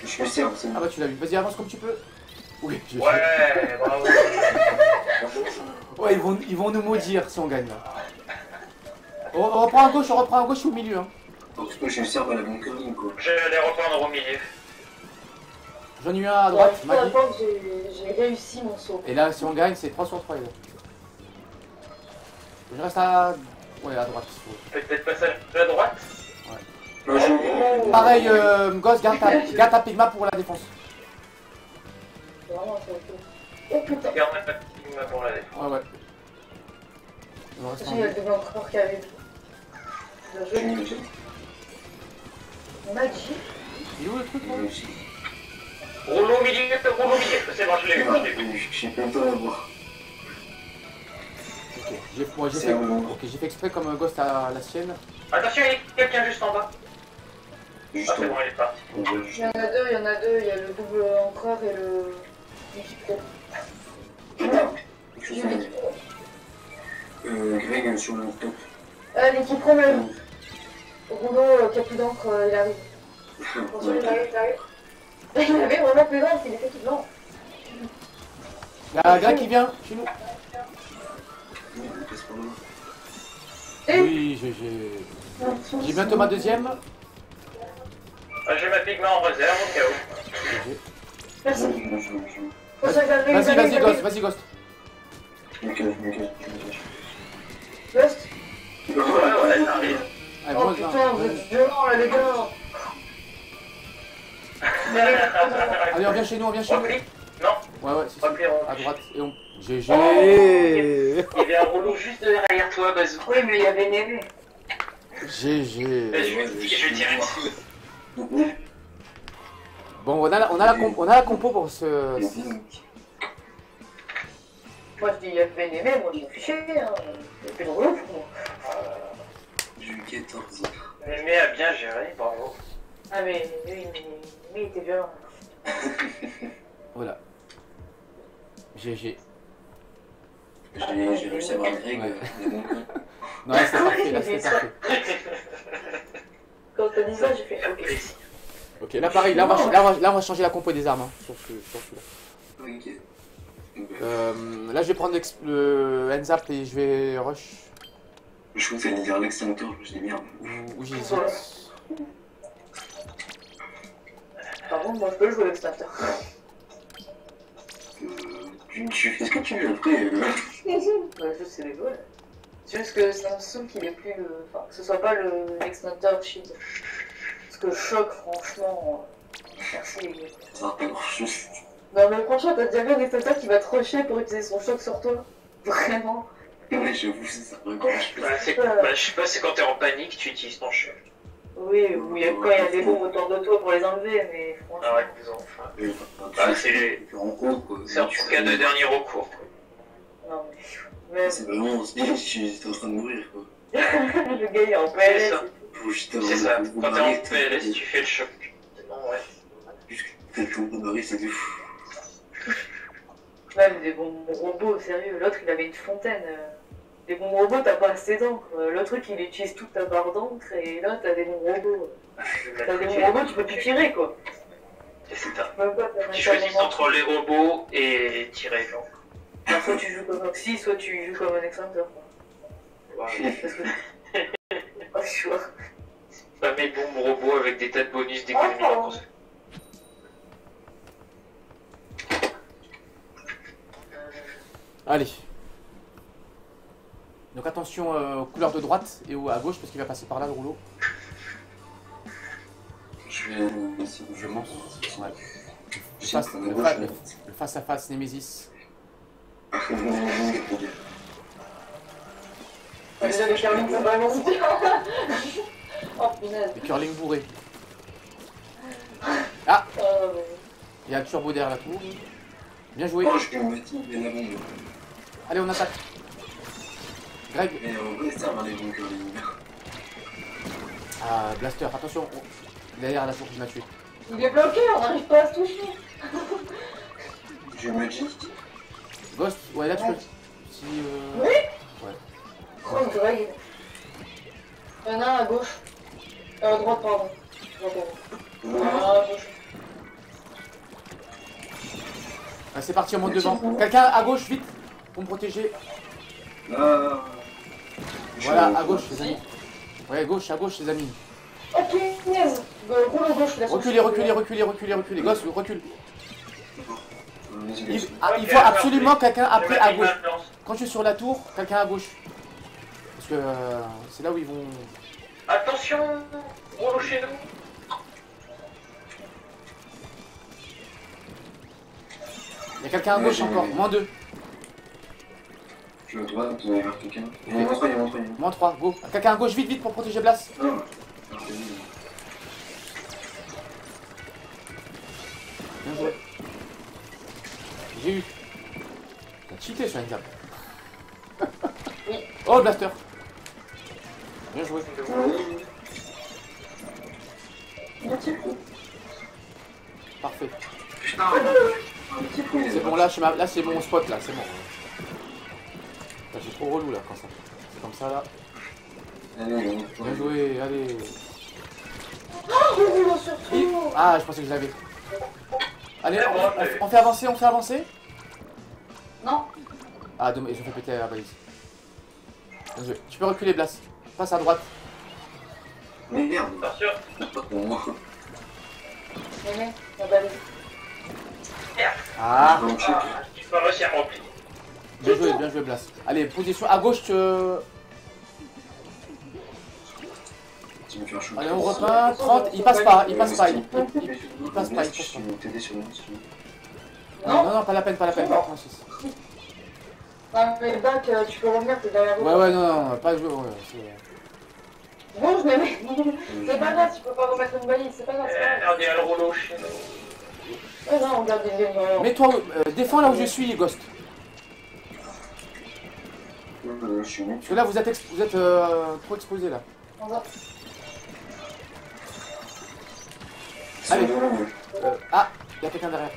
Je suis cerf, c'est Ah bah tu l'as vu. Vas-y, avance comme tu peux. Oui, j'ai fait. Ouais, bravo. Ouais, ils vont, ils vont nous maudire si on gagne là. On, on reprend à gauche, on reprend à gauche ou au milieu. Hein. Parce que je suis cerf à la bunker ligne, quoi. Je vais les reprendre au milieu. J'en ai eu un à droite, la Maggie. fois que j'ai j'ai réussi mon saut. Et là, si on gagne, c'est 3 sur 3 les gars. Je reste à. Ouais, à droite. Peut-être passage à droite. Là, je... Pareil, euh, Gosse, garde ta, garde ta Pigma pour la défense. C'est vraiment un truc. Oh putain Regarde ma petite main pour la défense. Ouais, ouais. Le devant encore qui arrive. Bien J'ai joué. Magic. Magie. Il est où le truc Magic. Rouleau au milieu, rouleau au milieu. C'est bon, je l'ai vu, je l'ai vu. J'ai pas le temps à voir. Ok, j'ai fait... bon. ok, j'ai fait exprès comme un Ghost à la sienne. Attention, il y a quelqu'un juste en bas. Juste Ah, c'est bon, il est parti. Il y en a deux, il y en a deux. Il y a le double encreur et le. l'équipe pro. Putain. Il y a l'équipe pro. Euh, Greg sur le top. Ah, l'équipe pro même. Rouleau euh, qui a plus d'encre, euh, il arrive. Attention, il arrive, il arrive. Il avait vraiment plus d'encre, il était tout blanc. Il y a Greg qui vient chez nous. Oui, j'ai- j'ai. Bientôt ma deuxième. J'ai ma pigment en réserve au cas où. Merci. Vas-y, vas-y, Ghost, vas-y, Ghost. je me cache, je me cache, je me cache. arrive. Ghost Ouais, Oh putain, vous êtes violents là, les gars. Allez, on vient chez nous, on vient chez nous. Non, Ouais, ouais, c'est ça. À droite. Et on. GG. Il y a un rouleau juste derrière toi, Bazou. Oui, mais il y avait Néné. GG. Eh, Je vais je vais tirer dessus. Bon, on a, la- on, a la comp- on a la compo pour ce. Moi je dis il y avait Néné, moi je m'en fichais. Hein. Il y a plus de rouleau pour moi. Eu 14. Mémé a bien géré, bravo. Ah, mais mais il était violent. Voilà. GG. J'ai j'ai réussi à avoir Greg. Ouais. euh. Non, là, c'est parfait, là, c'est parfait. Quand t'as dit ça, j'ai fait ok. Ok, là, pareil, là, on va, là, on va, là, on va changer la compo des armes. Hein, sur ce, sur celui-là. Ok. Donc, euh, là, je vais prendre le hands up et je vais rush. Je crois que ça allait dire l'extincteur, je me suis dit merde. Ou, ou j'hésite. Par contre, moi je peux jouer l'extincteur. Euh, tu, tu fais ce que tu veux après. euh. Je sais les vols. C'est juste que ça me saoule qu'il ait plus le. Enfin, que ce soit pas le l'extincteur shield. Parce que choc, franchement. euh, Merci les gars. Ça va pas grand chose. Non, mais franchement, t'as déjà vu un extincteur qui va te rusher pour utiliser son choc sur toi? Vraiment Ouais, j'avoue, grand chose. Bah, c'est- bah, je sais pas, c'est quand t'es en panique, tu utilises ton chef. Oui, ou il y a quand il y a des bombes autour de toi pour les enlever, mais franchement. Les enfants. Euh, enfin, tu- Bah, c'est les-. C'est tout cas de dernier recours. Non, mais. Mais C'est vraiment, si j'étais en train de mourir, quoi. le gars il est en C'est PLS. C'est ça, quand t'es en PLS, tu fais le choc. Non, ouais. Juste que t'as le combo de baril, c'est ouf. Même des bombes robots, sérieux. L'autre il avait une fontaine. euh. Des bombes robots, t'as pas assez d'encre. Le truc il utilise toute ta barre d'encre et là t'as des bombes robots. T'as des bombes robots, tu peux plus tirer quoi. C'est ça. Tu choisis entre les robots et tirer, genre. Soit tu joues comme Oxy, soit tu joues comme Alexander. Voilà. Parce que. Pas le choix. Pas mes bombes robots avec des tas de bonus Ah, d'économie. pardon. Allez. Donc attention euh, aux couleurs de droite et à gauche parce qu'il va passer par là le rouleau. Je vais essayer de Je monte. Ouais. Le face, le fa- le face à face Nemesis. Vraiment. Oh punaise. Les curling bourrés. Ah. Il y a le turbo derrière la tour. Bien joué. Oh. Allez, on attaque. Greg. Mais vrai, ça va les bons curling. Ah, Blaster, attention. on- Derrière la tour qui m'a tué. Il est bloqué, on n'arrive pas à se toucher. Je me dis, Ghost, ouais, là tu peux. Si. Euh... Oh, Greg. Il y en a un à gauche. Euh, à droite, pardon. J'entends. Ah, à gauche. Ah, c'est parti, on monte devant. Quelqu'un à gauche, vite. Pour me protéger. ah. Voilà, à gauche, les amis. Ouais, gauche, à gauche, les amis. Punaise. Euh, Roule à gauche, la Reculez, reculez, reculez, reculez, reculez. Ghost, recule. Il, ah, il faut absolument quelqu'un après à gauche. Quand tu es sur la tour, quelqu'un à gauche. Parce que euh, c'est là où ils vont. Attention Rouleau chez nous Il y a quelqu'un à gauche encore. Moins 2. Je vais à droite, vous allez voir quelqu'un? Il y a trois, il y a il y en a Moins 3. Go. Quelqu'un à gauche, vite, vite pour protéger Blas. Ah. Bien joué. J'ai eu. T'as cheaté sur Exam. Oui. Oh, le Blaster. Bien joué. Merci. Parfait. Putain, un petit coup, il est C'est bon, là, ma- là c'est mon spot, là, c'est bon. C'est trop relou, là, quand ça. C'est comme ça, là. Allez, on Bien joué, allez. Sur Et- tout. Ah, je pensais que je l'avais. Allez, on, fait avancer, on fait avancer. Non. Ah, dommage, je fais péter la balise. Bien joué. Tu peux reculer, Blas. Passe à droite. Mais merde, la balise. Ah, Ah, Tu vas réussir à remplir. Bien joué, bien joué, Blas. Allez, position à gauche. Shoot. Allez, on repeint. 30, il passe pas, il passe pas. Il, il- il- il passe pas, il passe pas. veux. Non, non, non, pas la peine, pas la peine. Non, mais le bac, euh, tu peux revenir, t'es derrière Ouais, ouais, non, non, pas jouer. ouais, Bon, je me mets. C'est pas grave, tu peux pas remettre une balise, c'est pas grave, c'est pas grave. Merde, il y a le rouleau chez nous. Ouais, non, on garde des liens. Mets-toi, euh, défends là où je suis, Ghost. Je suis nul. Parce que là, vous êtes, vous êtes euh, trop exposé là. On va. Allez. Euh, ah, il y a quelqu'un derrière.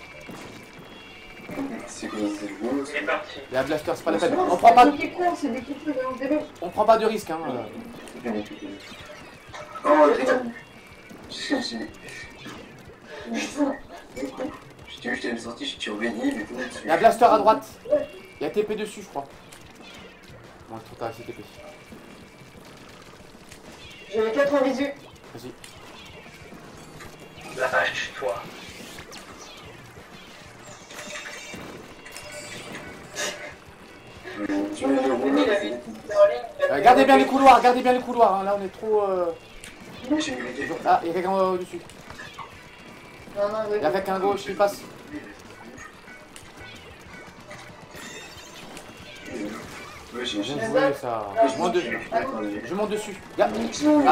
C'est parti. Il y a Blaster, c'est pas la peine. On prend pas, courent, on prend pas de risque, hein. euh. Oh, t'es J'ai. j'ai- Je t'ai vu, je t'avais sorti, je t'ai revenir, mais tout Il y a Blaster à droite. Il y a TP dessus, je crois. Bon, trop tard, c'est TP. J'ai 4 en visu. Vas-y. Lâche-toi. Euh, gardez bien les couloirs, gardez bien les couloirs. hein. Là, on est trop. euh. Ah, il y a quelqu'un euh, dessus. Non, non, Il y a quelqu'un à gauche qui passe. J'ai Bien j'ai- joué, ça. Je monte, de- je monte dessus. Ah,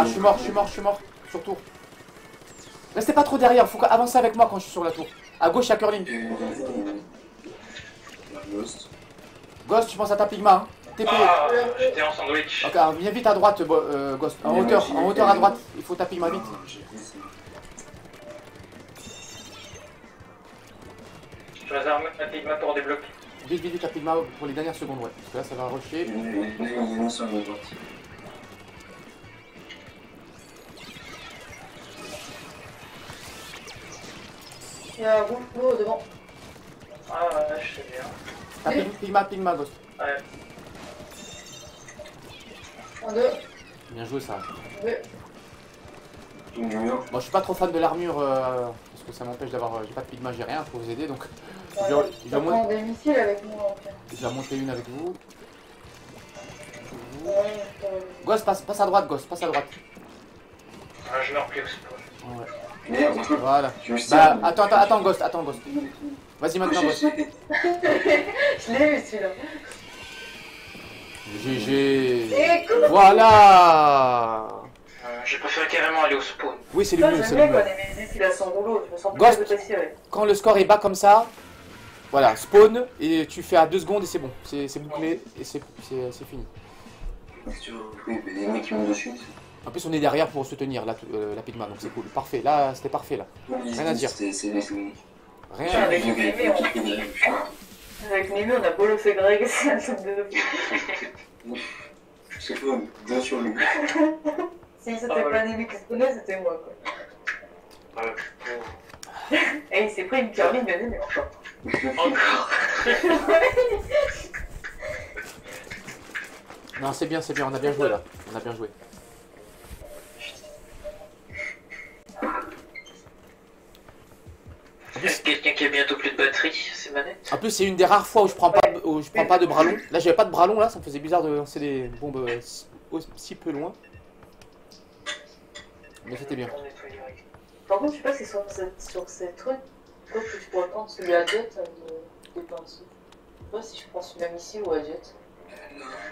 je suis mort, je suis mort, je suis mort. Sur tour. Restez pas trop derrière, faut avancer avec moi quand je suis sur la tour. À gauche, il y a Curling. La Ghost. Ghost, tu penses à ta Pigma. Hein. TP. Ah, j'étais en sandwich. Ok, viens vite à droite, euh, Ghost. En hauteur, en hauteur à droite. Il faut ta Pigma vite. Ah. Je réserve ma pigma pour débloquer. Vite, vite, vite ta Pigma pour les dernières secondes, ouais. Parce que là, ça va rusher. Il y en a- bleu devant. Ah ouais, je sais bien. Ah, Pigma, Pigma, Ghost. Ouais. Un, deux, Bien joué ça. mur. Moi je suis pas trop fan de l'armure euh, parce que ça m'empêche d'avoir. euh, J'ai pas de Pigma, j'ai rien pour vous aider donc Ouais, Je je des missiles avec je vais en monter une avec vous. Ouais, Ghost, passe, passe à droite, Ghost, passe à droite. Ah, je meurs plus au spawn. Ouais. Merde, Voilà. je Bah attends, attends, attends, Ghost, attends, Ghost. Vas-y maintenant, Ghost. Je l'ai vu celui-là. GG. Voilà. Euh, J'ai préféré carrément aller au spawn. Oui, c'est le mieux, c'est le mieux. Je Ghost. ouais. Quand le score est bas comme ça, voilà, spawn et tu fais à 2 secondes et c'est bon. C'est c'est bouclé et c'est c'est- c'est fini. Oui, mais les mecs qui montent dessus. En plus, on est derrière pour soutenir la, euh, la Pigma, donc c'est cool. Parfait, là, c'était parfait là. Rien à dire. Rien. Avec Mémé, on... Avec Mémé, on a beau le fait Greg, c'est un truc de fou. Je sais pas, deux sur le Si c'était Ah, pas Mémé qui se connaît, c'était moi quoi. Euh, Et il s'est pris une carmine de Mémé encore. Encore. Non, c'est bien, c'est bien, on a bien joué là. On a bien joué. Est-ce quelqu'un qui a bientôt plus de batterie, ces manettes En plus, c'est une des rares fois où je prends pas, où je prends pas de bras long. Là, j'avais pas de bras long là, ça me faisait bizarre de lancer des bombes euh, si- aussi peu loin. Mais c'était bien. Par contre, je sais pas si sur, cette- sur trucs, toi que je pourrais prendre celui à jet de des pinceaux. Je sais pas si je prends celui à missile ou à jet?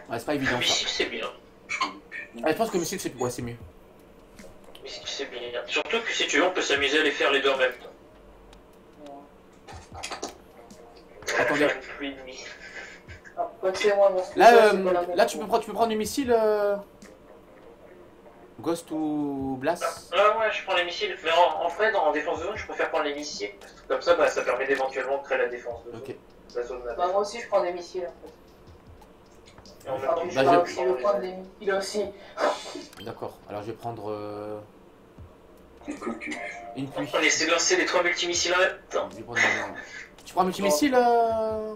Ouais, c'est pas évident ça. Missile, c'est bien. Ah, je pense que missile, c'est ouais, c'est mieux. Missile, c'est bien. Surtout que si tu veux, on peut s'amuser à les faire les deux en même temps. Attendez. De missiles. Ah, quoi que c'est moi, mon Là, euh, là tu, peux prendre, tu peux prendre du missile euh, Ghost ou Blast Ah ouais, je prends les missiles. Mais en, en fait, en défense de zone, je préfère prendre les missiles. parce que Comme ça, bah, ça permet d'éventuellement créer la défense de zone. Ok. La zone Bah, moi aussi, je prends des missiles en fait. Et en Ah, je Bah, je- prends des missiles aussi. D'accord, alors je vais prendre euh, une pluie. On essaie de lancer les trois multimissiles en même temps. Prendre Tu prends un multimissile euh...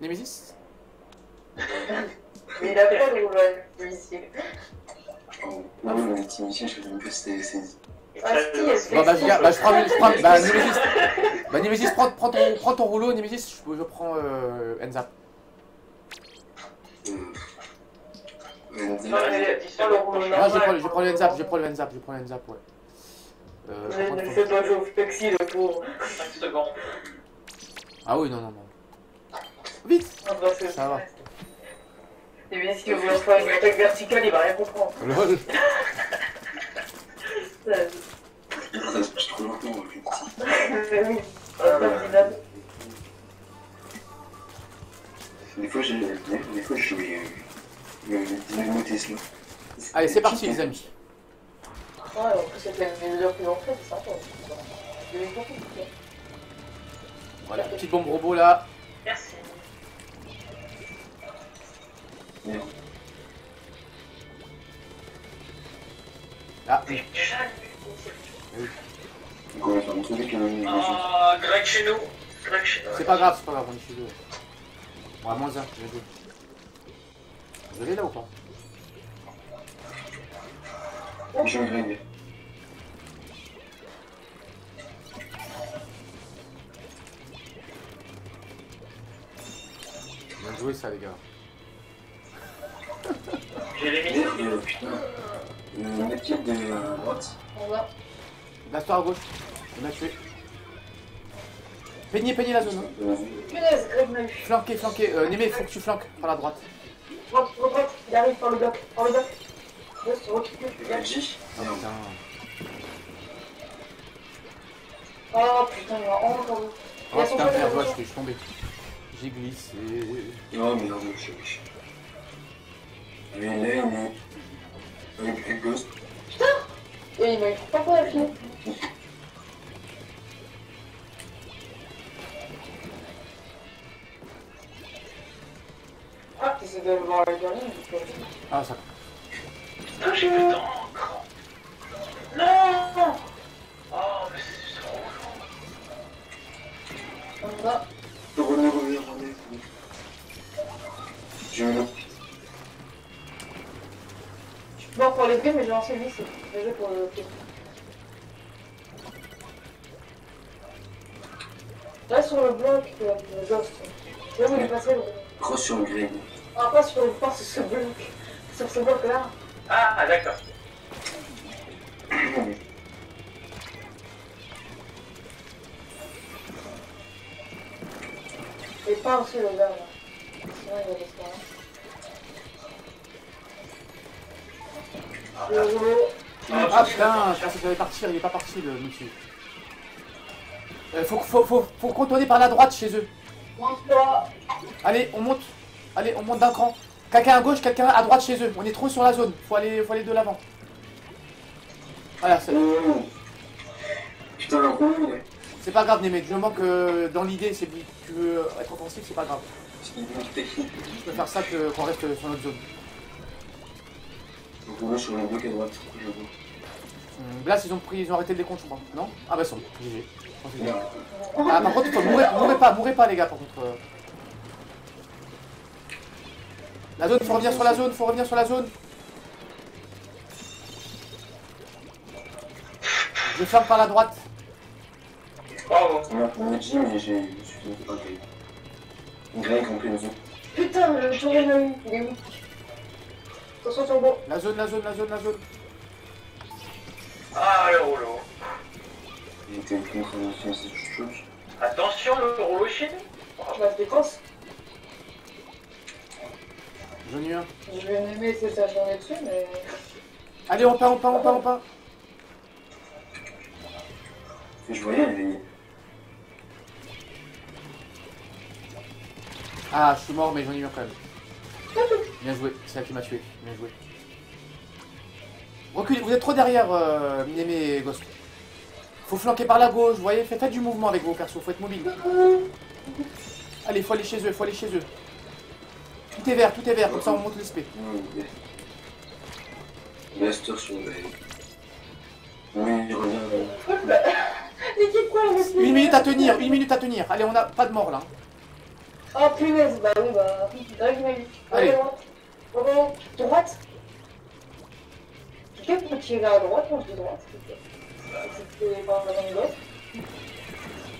Nemesis? Mais il a pas de missile. Le petit Michel, je sais même si c'était. Ah, Bon, bah, je, bah, je prends, je prends bah, Nemesis. Bah, Nemesis, prends, prends, ton, prends ton rouleau, Nemesis, je, je prends euh. Non, mais le rouleau Non, je prends, je prends le Enzap, je prends le Enzap, je prends le Enzap, ouais. Euh, par Mais contre, ne faut- fais pas jouer au Spexy, le pauvre. 5 secondes. Ah oui, non, non, non. Vite Non, parce que Ça va. Et bien, si on veut faire une attaque verticale, il va rien comprendre. Lol. Ça, Ça se passe trop longtemps, le petit. Mais oui, ça va pas minable. Des fois, j'ai. Des fois, je jouais. Dynamo Tesla. Allez, c'est parti, les amis. Ouais, en plus, c'était c'est sympa. Trucs. Voilà, petite bombe robot là. Merci. Ah. Ah, nous. Greg chez nous. c'est pas grave, c'est pas grave, on est chez eux. Bon, à moins un, j'ai deux. Vous allez là ou pas? J'ai un Greg. Bien joué ça, les gars. J'ai les Merde, missiles. euh, putain. Le medkit de euh, droite. On va. Blaster à gauche. On a tué. Peignez, peignez la zone. hein. Punaise, m'a eu. Flanquez, flanquez. Euh, Némé, faut que tu flanques par la droite. Droite, droite, il arrive par le dock, par le J. Oh putain. Oh putain, il m'a encore eu. Il Oh a putain, merde, a ouais, je suis tombé. J'ai glissé. Non, mais non, mais je suis. Il est, il est. Avec avec Ghost. Et il m'a eu trois fois la fille. Ah, t'essaies de le voir la dernière, mais Ah, ça. Putain, j'ai plus d'encre. Non Oh, mais c'est trop long. va. Revenez, revenez, revenez. Je peux pas pour les grilles, mais j'ai lancé le lycée. Déjà pour le pied. Là sur le bloc, euh, le ghost. Là où il est passé, le... Cross sur le green. Ah, pas sur le pas sur ce bloc. Sur ce bloc là. Ah, d'accord. Et pas aussi le gars là. Sinon il va disparaître. Ah putain, je pensais qu'il allait partir, il est pas parti le monsieur. Euh, faut, faut, faut, faut contourner par la droite chez eux. Allez, on monte. Allez, on monte d'un cran. Quelqu'un à gauche, quelqu'un à droite chez eux. On est trop sur la zone. Faut aller, faut aller de l'avant. Voilà, c'est. Putain, c'est pas grave, Némé. Je manque euh, dans l'idée, c'est tu veux être offensif, c'est pas grave. Je peux faire ça qu'on reste sur notre zone. Donc, on va sur le bloc à droite. Je vois. Hum, Là, ils ont pris, ils ont arrêté le décompte, je crois. Non? Ah bah, ils sont. GG. Ah, par contre, faut, mourrez, mourrez pas, mourrez pas, les gars, par contre. euh. La zone, faut revenir sur la zone, faut revenir sur la zone. Je ferme par la droite. Bravo. On a pour le gym, mais j'ai. Je suis par green. Green complet nous. Putain, le tour m'a eu. Il est où? Attention turbo. La zone, la zone, la zone, la zone. Ah, le rouleau. Il était contre une chose. Attention, le rouleau chez nous. Je la défense. Jaune 1. Je vais m'aimer essayer de s'acharner dessus, mais. Allez, on peint, on peint, on peint, on. Et je voyais, il est. Ah, je suis mort, mais j'en ai eu un quand même. Bien joué, c'est elle qui m'a tué. Bien joué. Reculez, vous êtes trop derrière, euh, Némé et Ghost. Faut flanquer par la gauche, vous voyez, faites, faites du mouvement avec vos persos, faut être mobile. Allez, faut aller chez eux, faut aller chez eux. Tout est vert, tout est vert, comme ça on monte l'esprit. Lester sur le. Oui, il revient. euh, L'équipe quoi, Une minute à tenir, une minute à tenir. Allez, on a pas de mort là. Oh punaise, bah oui, bah. Il eu. Allez. droite. Quelqu'un peut tirer à droite, moi je dis droite. C'était pas un dans l'autre.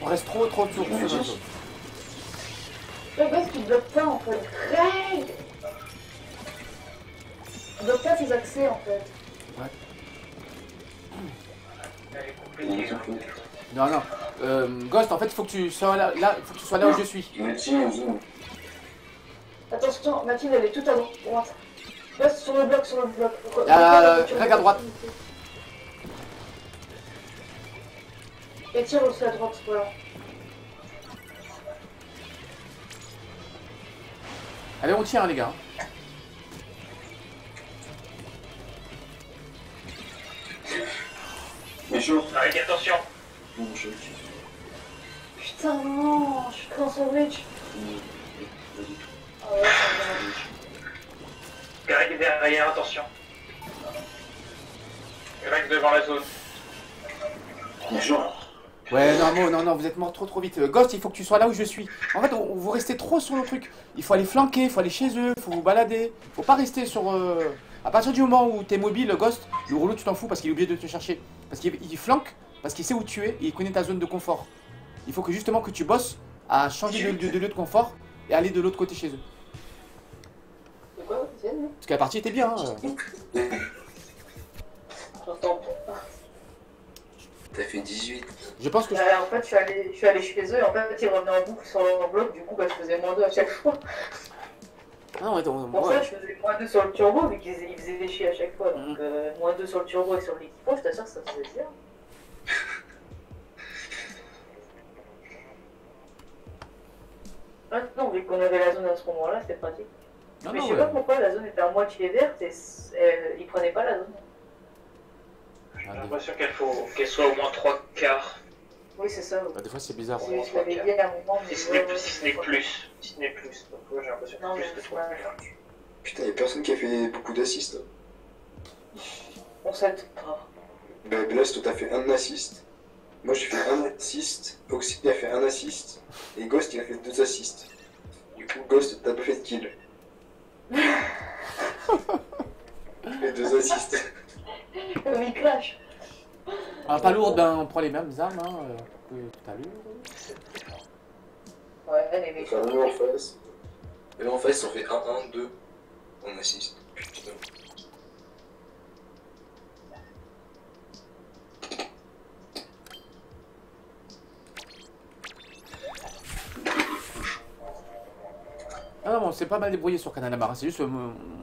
On reste trop, trop sur oui. zone. Le gars, tu bloques pas en fait. Greg Tu bloques pas tes accès en fait. Elle tout. Non, non. Euh, Ghost, en fait, il faut que tu sois là, là, faut que tu sois là où je suis. Il m'a tiré en zone. Attention, Mathilde, elle est toute à droite. Reste sur le bloc, sur le bloc. Euh, Greg à droite. Et tire aussi à droite, voilà. Allez, on tient, les gars. Chaud. Avec attention. Bon, chaud. Putain, non, je suis pris en sandwich. Vas-y. Ah ouais, c'est dommage. Greg derrière, attention. Greg devant la zone. Chaud. Ouais, non, non, non, non, vous êtes mort trop trop vite. Euh, Ghost, il faut que tu sois là où je suis. En fait, on- vous restez trop sur le truc. Il faut aller flanquer, il faut aller chez eux, il faut vous balader. Faut pas rester sur. euh, À partir du moment où t'es mobile, Ghost, le rouleau, tu t'en fous parce qu'il est obligé de te chercher. Parce qu'il il flanque, parce qu'il sait où tu es et il connaît ta zone de confort. Il faut que justement que tu bosses à changer de, de- de lieu de confort et aller de l'autre côté chez eux. C'est quoi, elle, Parce que la partie était bien. hein. J'entends. T'as fait 18. Je pense que. je- Euh, en fait, je suis allé, je suis allé chez eux et en fait, ils revenaient en boucle sur leur bloc. Du coup, bah, je faisais moins 2 à chaque fois. Ah, non, ouais, on- Pour ouais. ça, je faisais moins 2 sur le turbo vu qu'ils ils faisaient chier à chaque fois. Donc, euh, moins 2 sur le turbo et sur l'équipage, je t'assure, ça faisait bien. Ah non, vu qu'on avait la zone à ce moment-là, c'était pratique. Non, Mais non, je sais ouais. pas pourquoi la zone était à moitié verte et euh, ils prenaient pas la zone. J'ai l'impression qu'elle faut qu'elle soit au moins trois quarts. Oui, c'est ça. Bah, des fois, c'est bizarre. Si Si ce n'est plus, si ce n'est plus. Si. Donc j'ai l'impression que plus mais que c'est trois pas- quarts. Putain, y'a personne qui a fait beaucoup d'assists. On s'aide pas. Bah, Blast, t'as fait un assist. Moi j'ai fait un assist, Oxy a fait un assist, et Ghost il a fait deux assists. Du coup, Ghost t'as pas fait de kill. Et deux assists. Il clash. Ah, pas lourde, ben on prend les mêmes armes hein, euh, que tout à l'heure. Ouais, les nous en face. Et là en face, on fait 1-1, 2. On assiste. Putain. Ah non, on s'est pas mal débrouillé sur Canal C'est juste, euh,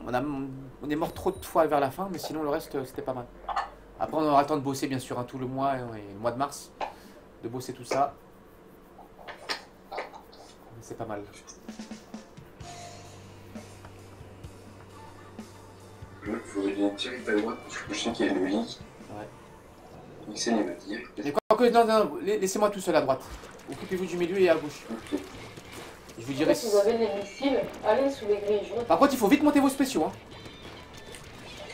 on, a, on est mort trop de fois vers la fin, mais sinon le reste, euh, c'était pas mal. Après, on aura le temps de bosser, bien sûr, hein, tout le mois et, et le mois de mars, de bosser tout ça. Mais C'est pas mal. Bien direct à droite, parce que je sais qu'il y a le lit. Ouais. Il va dire. Et quoi que, non, non, la- laissez-moi tout seul à droite. Occupez-vous du milieu et à gauche. Je vous dirai. Si vous avez des missiles, allez sous les grilles jaunes. Par contre, il faut vite monter vos spéciaux. Hein.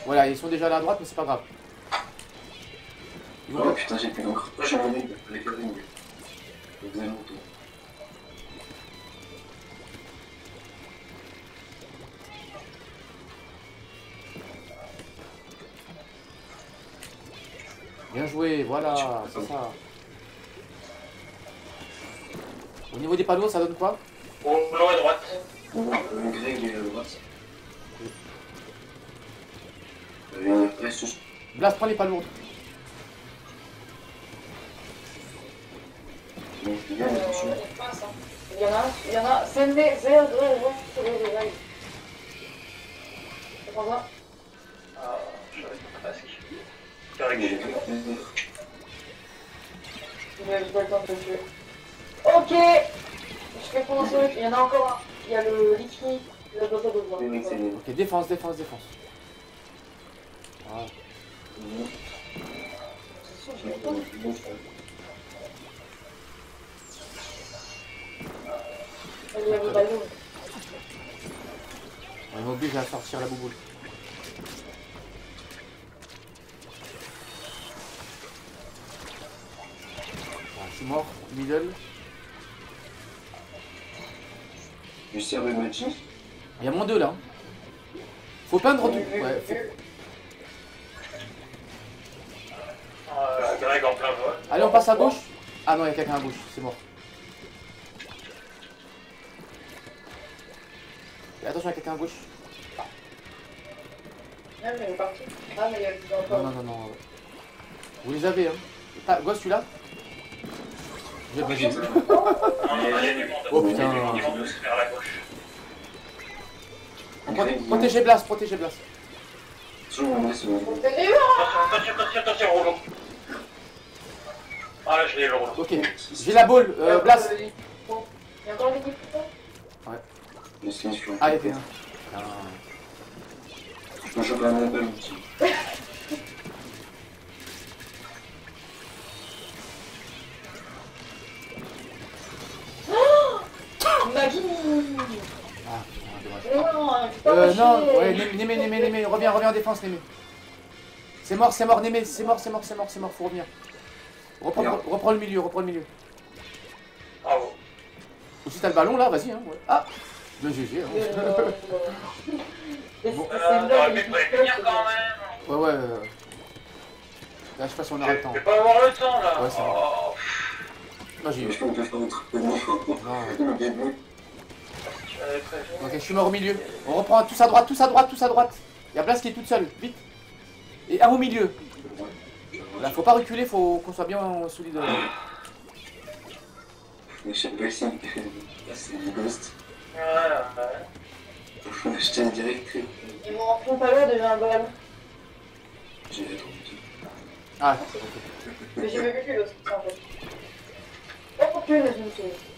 Voilà, ils sont déjà là à droite, mais c'est pas grave. Ils vont Oh putain, j'ai plus d'encre. J'ai mon ring, avec le ring. Ça faisait longtemps. Bien joué, voilà, c'est ça. Au niveau des panneaux, ça donne quoi? Blanc et droite. Le Greg est à droite. Il y a une reste Blas, prends les pas lourdes. Euh, il hein. Y en a un, il y en a. C'est prends ça. Ah, j'avais presque. Pas le temps de le tuer. Ok Je fais commencer. Il y en a encore un. Il y a le liquide. Le bateau de bois. Ok, défense, défense, défense. Voilà. C'est sûr, je l'ai pas. Il y a le ballon. On m'oblige à sortir la bouboule. Voilà, je suis mort, middle. Il y a moins deux là. hein. Faut peindre tout. Ouais, faut- vu. Euh, Greg en plein vol. Allez, on passe à gauche. Ah non, il y a quelqu'un à gauche, c'est mort. Et attention, il y a quelqu'un à gauche. Ah, mais il est parti. Ah, mais il y a Non, non, non, non. Vous les avez, hein. Ah, celui-là J'ai vas-y. Non, non, il y a du monde. Oh Il y a putain. Protégez Blas, protégez Blas. Ah là, je l'ai le rouleau. Ok, j'ai la balle, euh, Blas. Il y a encore l'équipe ou pas Laisse les sur. Ah, il. Je non, ouais, Némé, Némé, Némé, reviens, reviens en défense, Némé. C'est mort, c'est mort, Némé, c'est mort, c'est mort, c'est mort, c'est mort, faut revenir. Reprends, reprends le milieu, reprends le milieu. Bravo. Ou si t'as le ballon là, vas-y, hein, ouais. Ah Bien GG, hein. Bon. Euh, mais quand même. Ouais, ouais. euh. Là, je sais pas si on le temps. Je vais pas avoir le temps là. Ouais, c'est. Oh, j'y vais. Non, Le Ok, je suis mort au milieu. On reprend tous à droite, tous à droite, tous à droite. Il y a Blas qui est toute seule, vite. Et un au milieu. Là, faut pas reculer, faut qu'on soit bien solide. Mais je sais pas si. C'est du ghost. Ouais, ouais. Je tiens direct. Ils m'ont rempli pas loin déjà un ballon. J'ai trop. Ah, Mais j'ai même vu l'autre, en fait. Oh, que je me suis.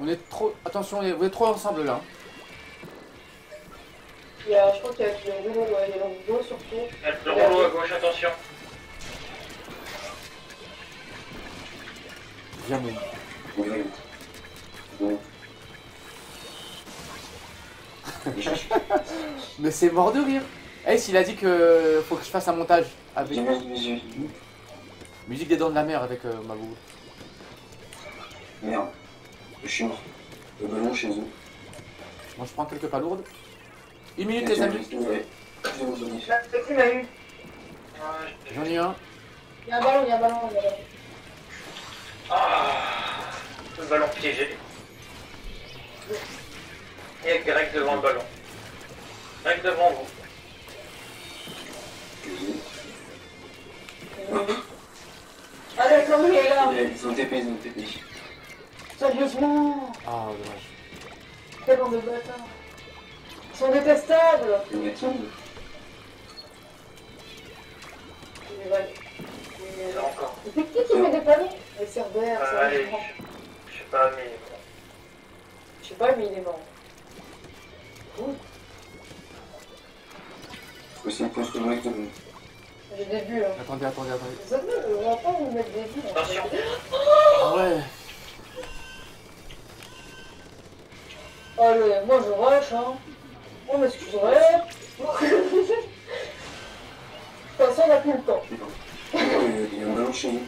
On est trop. Attention, on est- vous êtes trop ensemble là. Il y a, je crois qu'il y a le rouleau, ouais, il y a le rouleau surtout. Il y a le rouleau à gauche, attention. Viens. Ouais. Bon. Mais c'est mort de rire. Ace, il a dit que faut que je fasse un montage avec. Musique des dents de la mer avec euh, Mabou. Merde. Je suis mort. Le ballon chez eux. Moi je prends quelques palourdes. Une minute Et les amis. Ouais. Je vais vous donner. Là, le qui m'a eu. J'en ai un. Il y a un ballon, il y a un ballon, il y a un ballon. Ah, le ballon piégé. Et Greg devant le ballon. Greg devant vous. Ah d'accord, il est là. Ils ont TP, ils ont TP. Sérieusement. Ah dommage. Quel bande de bâtards. Ils sont détestables. Ils Là vrai. encore. Et C'est qui qui met des ballons Les Cerbères, Euh, allez, je sais pas, mais Je sais pas, mais il est mort. Cool. Faut aussi de J'ai des bulles. Hein. Attendez, attendez, attendez. On va pas vous mettre des fait. attention. Ah ouais. Allez, moi je rush, hein. On m'excuserait. De toute façon, on n'a plus le temps. Il y a un ballon chez nous.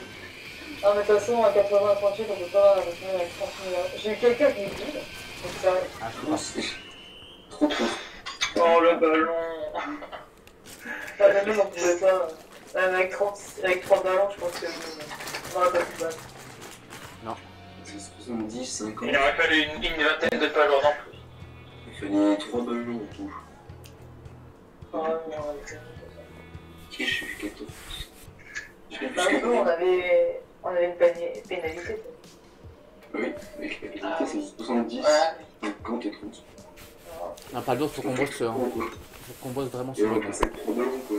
Ah, mais de toute façon, à 80 38, on peut pas continuer avec 30 000. J'ai eu quelqu'un qui me dit. Donc ça, Ah, Non, pas. c'est trop. Oh le ballon. enfin, même on pouvait pas. Même avec 30, avec 3 ballons, je pense que on aurait pas pu battre. C'est 70, 50. Il aurait fallu une, une vingtaine de palourdes en plus. Il fallait 3 ballons en tout. Ah, ouais, mais on avait Qui je suis 14. Je fais plus Bah, nous, on avait, on avait une pénalité. Oui, mais la pénalité c'est 70, Ouais. 50 et 30. Un palourde, faut qu'on bosse, Trop, quoi. faut qu'on bosse vraiment sur le 3 ballons quoi.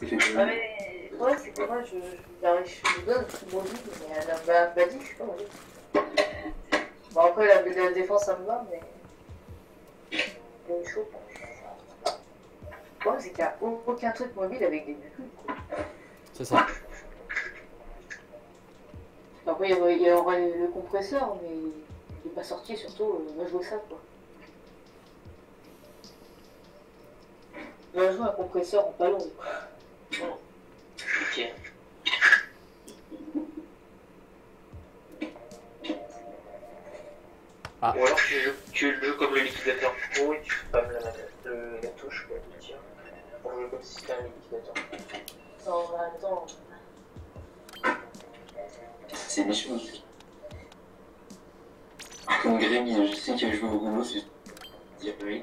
Fait Ah, mais problème, c'est que moi, je, je, je lui donne mobile, mais elle m'a dit, je sais pas. Bon, après, la, la défense, ça me va, mais. Il est chaud. Le problème, c'est qu'il n'y a aucun truc mobile avec des bulles. C'est ça. Après, il y, aura le, compresseur, mais il n'est pas sorti, surtout, on va jouer ça, quoi. On va jouer un compresseur en ballon, quoi. Ok. Ah. Ou alors tu, joues, tu le joues comme le liquidateur pro et tu spams la, le, la touche quoi, de tir. Pour jouer comme si c'était un liquidateur. Non, mais attends. C'est méchant. Comme Greg, je sais qu'il a joué au rouleau, c'est dire oui.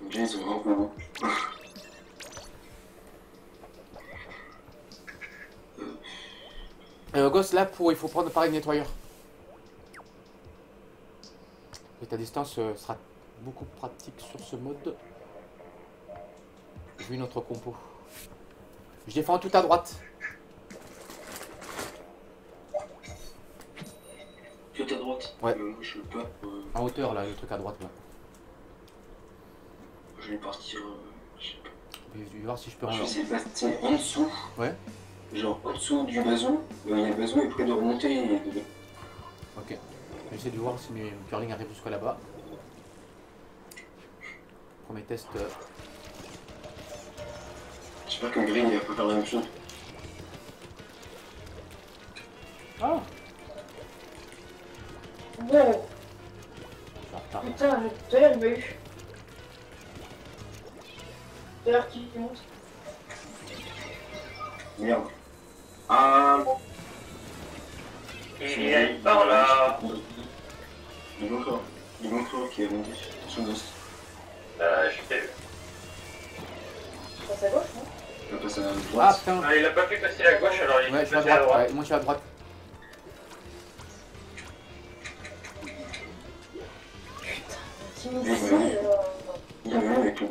Déjà, ils ont un. Euh, Ghost, là, pour, il faut prendre pareil nettoyeur. Et ta distance euh, sera beaucoup pratique sur ce mode. Vu notre compo. Je défends tout à droite. Tout à droite. Ouais. Euh, je sais pas. euh, En hauteur, là, le truc à droite. Là. je vais partir. euh, je sais pas. Je vais voir si je peux Je de passer en dessous. Ouais. Genre en dessous du bazou. Euh, Il y a le bazou est près de remonter et de. Ok. J'essaie de voir si mes curling arrivent jusqu'à là-bas. Premier test. euh, J'espère que Green il va pas faire la même chose. Ah retard. putain, tout à l'heure, il m'a eu. Tout à l'heure, qui monte Merde. Ah. Il vient par là. Il a encore. Il a encore qui est monté. Attention, Ghost. Euh, je vu. Je passe à gauche, non Il va passer à la Ah droite. putain Ah, il a pas pu passer à gauche alors il Ouais, est je suis à passé à droite. Ouais, moi je suis à droite. Qui oui. euh, Il y a avec le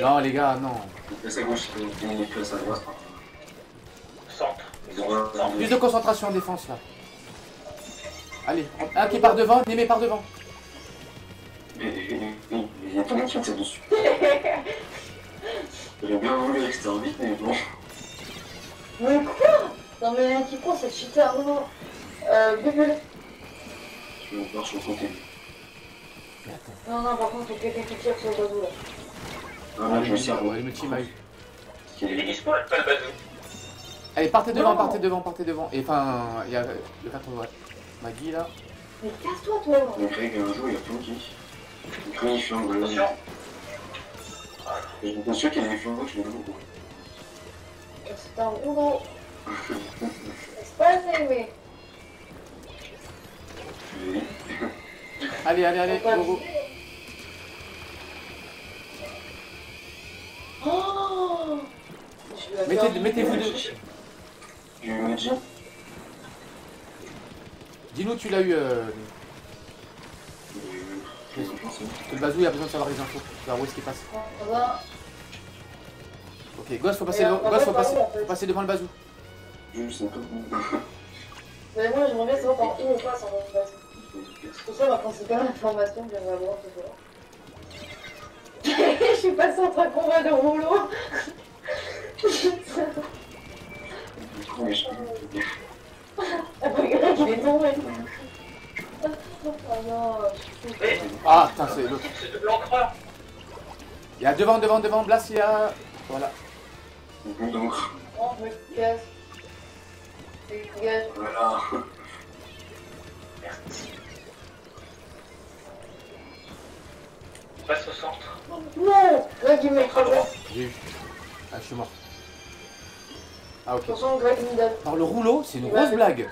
non, est les gars, non. Il passe à gauche, il passe à droite. Centre. Plus de concentration en défense là. Allez, un qui part devant, Némé part devant. Mais oui, il y a tout le monde qui tire dessus. J'aurais bien voulu rester en vite, mais bon. Mais quoi? Non, mais qui prend cette cheater non Euh, Bubule. Je vais voir sur le côté. Non, non, par contre, faut quelqu'un qui tire sur le bazou là. Ah là, je me sers. Il est dispo, pas le bazou. Allez, partez devant, Non. partez devant, partez devant. Et enfin, il y a le 4 ouais. Maggie là. Mais casse-toi, toi Le Greg, un jour, il a planqué. Quand il flanque, voilà. Attention. J'ai l'impression qu'il avait flanqué, je l'ai vu. C'est un rouleau. C'est pas mais. Oui. Allez, allez, allez, go. Oh Je vais Mettez- Mettez-vous de... Je me dis, Dis-nous, tu l'as eu. Euh... que le bazou, il a besoin de savoir les infos. Tu vois où est-ce qu'il passe. Ok, Gosse, faut passer, après, Gosse, faut passer, en faut passer devant le bazou. Je sais pas. Mais moi, j'aimerais bien savoir par où on passe en fait. C'est pour ça ma principale information que j'aimerais avoir ce soir. Je suis passée entre un combat de rouleau. Du coup, mais je. Oh non, je suis fou. Mais, Ah, putain, c'est l'autre. c'est de l'encreur. Il y a devant, devant, devant, Blas, il y a. Voilà. Donc, Oh. Dégage. voilà. Merci. Passe au centre. Non il m'a écrasé. J'ai eu. Ah, je suis mort. Ah, ok. Attention, Greg, il donne. Par le rouleau, c'est une grosse blague.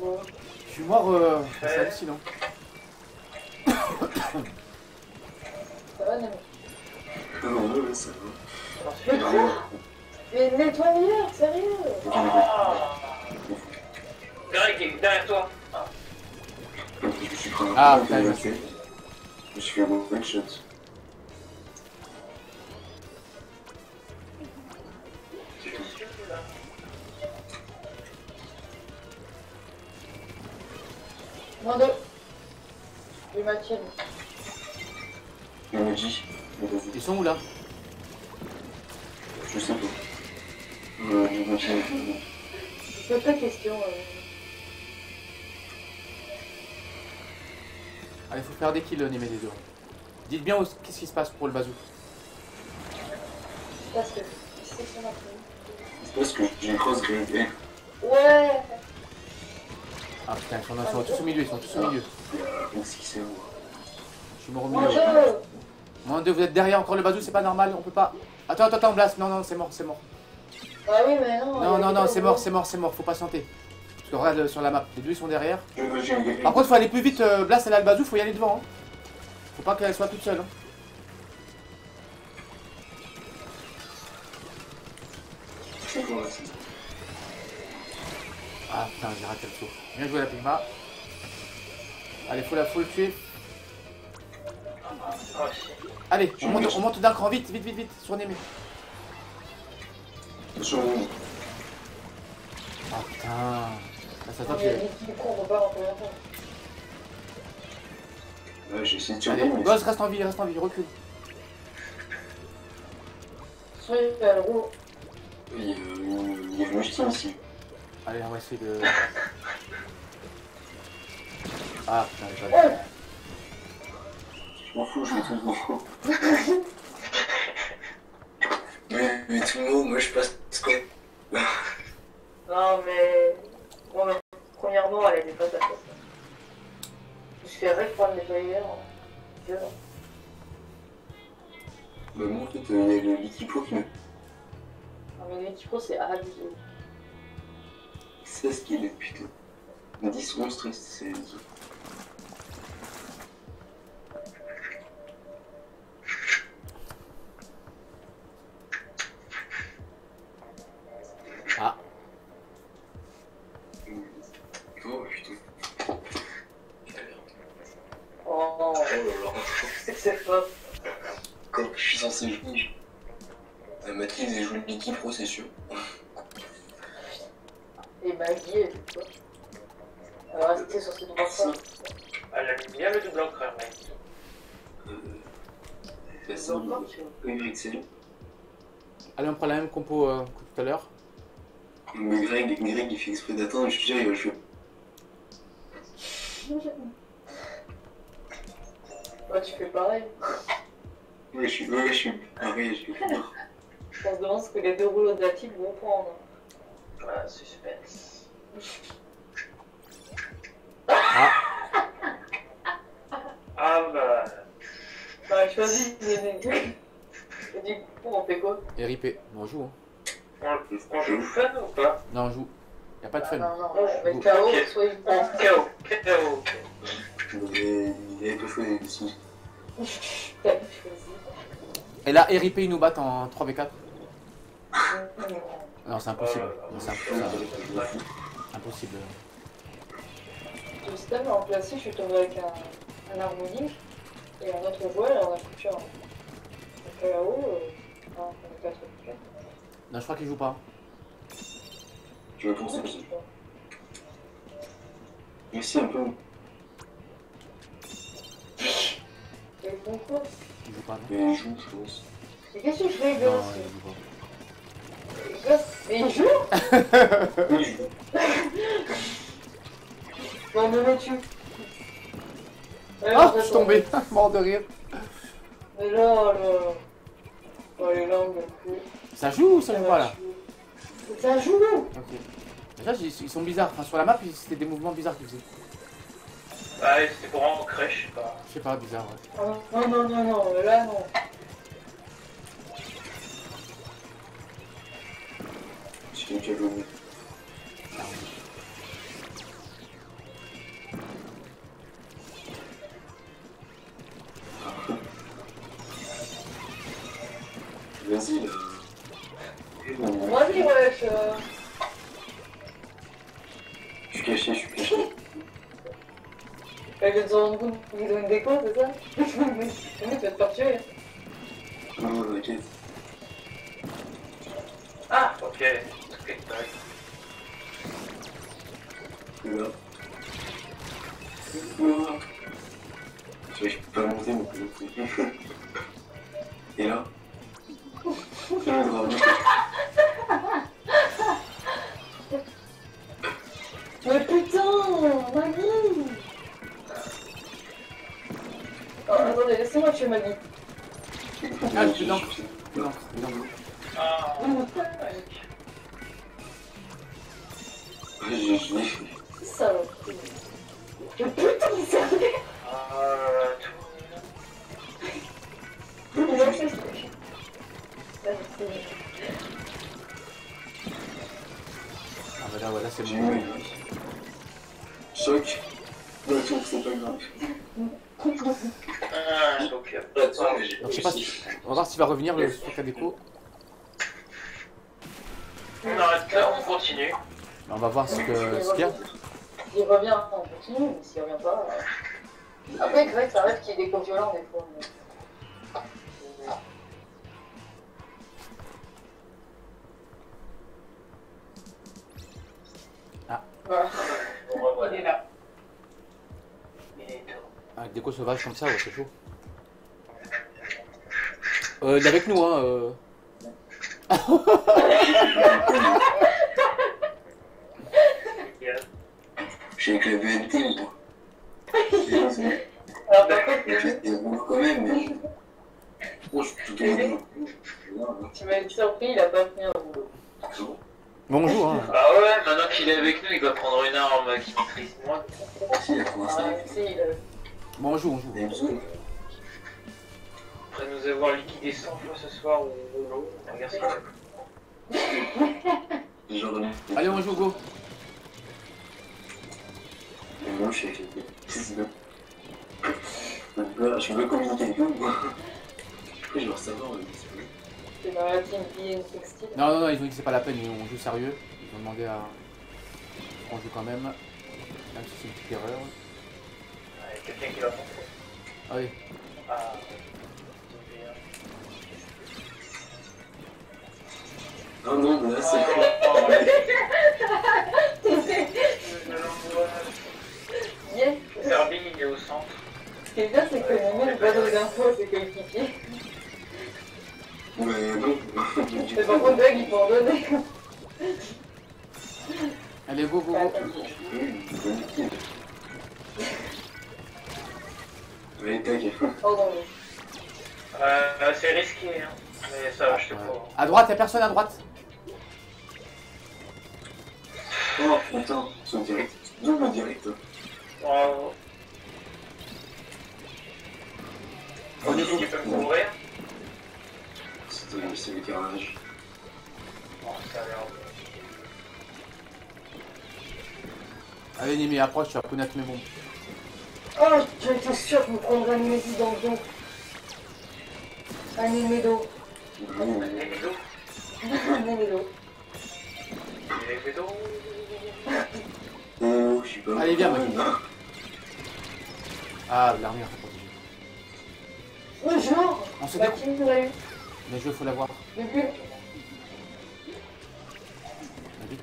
Je suis mort. Euh... C'est hallucinant. Ça va, Nemo Non, ouais, ça va. Mais quoi Mais nettoie mieux, sérieux? Ah. Greg, derrière toi. Je me suis pris un Ah, putain, il. Je me suis fait un one shot. Moins deux. Il dit, mais vas-y, Ils sont où là? Je sais pas. Euh, je pose pas de questions. euh. Allez, faut faire des kills, Némé des deux. Dites bien où- qu'est-ce qui se passe pour le bazou. Parce que. C'est. C'est parce que j'ai cross Greg. Ouais Ah putain, ils sont, ils sont tous au milieu, ils sont tous au milieu. Où. Je suis mort au milieu. deux Moins deux, vous êtes derrière encore le bazou, c'est pas normal, on peut pas. Attends, attends, attends, Blas, non, non, c'est mort, c'est mort. Ah oui, mais non. Non, non, non, c'est mort, c'est mort, c'est mort, faut patienter. Parce que regarde euh, sur la map, les deux ils sont derrière. Par contre, faut aller plus vite, euh, Blas, elle a le bazou, faut y aller devant. Hein. Faut pas qu'elle soit toute seule. Hein. C'est quoi, c'est- Ah putain, j'ai raté le saut. Bien joué la Pigma. Allez, faut la faut le tuer. Ah. Allez, on monte, on monte d'un cran, vite, vite, vite, vite, sur Némé. Attention, Ah putain. Là, ça longtemps. ouais, j'ai essayé de Allez, tuer mais Gosse, reste en vie, reste en vie, recule. Soit il y a le rouleau. il y a une- il Allez, on va essayer de... Ah putain, j'ai Oh pas... Je m'en fous, je fais tout le monde. mais, mais tout le monde, moi je passe quoi Non, mais. Bon, mais premièrement, elle était pas ta faute. Je me suis fait rec pour le nettoyer. hein. Violent. Bah moi en fait, il y a le Liquipo qui me... Non, mais les typos, c'est abusé. 16 kills, putain. 10 monstres, c'est... tout à l'heure. Mais Greg, Greg, il fait exprès d'attendre, je te dis, il va jouer. Ouais, tu fais pareil. Ouais, je suis, ouais, je suis pareil, je suis mort. On se demande ce que les deux rouleaux de la team vont prendre. Voilà, suspense. Ah bah. Bah, choisis. Et du coup, on fait quoi? RIP. On joue, hein. On, on joue fun ou pas Non, on joue. Y a pas de Ah, fun. Non, non, on met KO, soit il KO. KO. Il pas choisi ici. Et là, RIP, ils nous battent en 3v4. Non, c'est impossible. Euh, Non, c'est impossible. impossible. Le système en classique, je suis tombé avec un, un harmonique et un autre joueur et on a foutu un, un KO. Euh, non, on est 4 4. Non, je crois qu'ils jouent pas. Je pense aussi. Mais si, un peu. Et bon quoi Ils jouent pas, non Mais il joue, je pense. Et qu'est-ce que je fais, Non, ils jouent pas. Mais il joue Oui, il joue. Bon, me. Ah, je suis tombé. Mort de rire. Mais là, là. Oh, les langues. Ça joue ou ça joue pas là Ça joue Ok. Déjà, ils sont bizarres. Enfin, sur la map, c'était des mouvements bizarres qu'ils faisaient. Ah, c'était pour ancrer, je sais pas. Je sais pas, bizarre. ouais. Ah, Non, non, non, non, là non. C'est a joué. Ah, oui. Vas-y, Vas-y, wesh. Je suis caché, je suis caché. Elle vient de se rendre compte qu'ils ont une déco, c'est ça? Oui, tu vas te faire tuer. Non, t'inquiète. Ah, ok. Ok, là. Ouah. Tu vois, je peux pas monter mon coup. Et là? Mais putain, Maggie Oh, attendez, laissez-moi tuer Maggie. Ah, je suis dans. Non, non. Ah. Ça va. Mais putain, sérieux ah, tout. Ah, bah là, voilà, c'est bon. eu Choc. D'accord, c'est pas grave. Ah, donc, Attends, Alors, je sais pas si. On va voir s'il va revenir le truc à déco. on arrête là, on continue. On va voir ce qu'il y a. S'il revient, on continue, mais s'il revient pas. euh, Après, c'est vrai que ça arrive qu'il y ait des coups violents des fois. mais- Il est là. Il est là. Avec déco sauvage comme ça, ouais, c'est chaud. Euh, il est avec nous, hein. euh. Avec BNT, des quand même, mais. Je suis tout le monde. tu m'as surpris, il a pas fini un boulot. Bonjour, hein. Bah ouais, maintenant qu'il est avec nous, il va prendre une arme qui maîtrise moins. Si, il a commencé Ah, avec tu sais, il a- Bon, on joue, on joue. des muscles. Après nous avoir liquidé 100 fois ce soir au boulot, regarde ce qu'il de Allez, on joue, go. Moi, je suis avec les C'est bien. Je veux communiquer avec. Après, je veux savoir, mais c'est pas c'est dans la team PN16. Non, non, non, ils ont dit que c'est pas la peine, on joue sérieux. Ils ont demandé à. qu'on joue quand même. Même si c'est une petite erreur. Ouais, quelqu'un qui va prendre. Ah oui. Ah. Non, non, mais là, c'est. Je l'envoie. Yes Serbi, il est au centre. Ce qui est bien, c'est que Momo n'a pas donné d'infos à ses coéquipiers. Ouais, non. Mais par contre, Doug, il peut en donner. Allez, go, go, go. Allez, tac. Pardon. Euh, c'est risqué, hein. Mais ça va, je te crois. À droite, y'a personne à droite Oh putain, son direct. Double direct. Bravo. Oh, Qui qui peut me couvrir C'est c'est le carnage. Bon, ça a l'air. Allez, Nimi, approche, tu vas connaître mes bombes. Oh, j'étais sûr que je me prendrais un Némésis dans le dos. Un Némédo. Les médos Un Némédo. Les médos Oh, je suis pas. Allez, viens, Manu. Ah, l'armure protégée. Le jour On se Bah, Les jeux, faut l'avoir. Vite,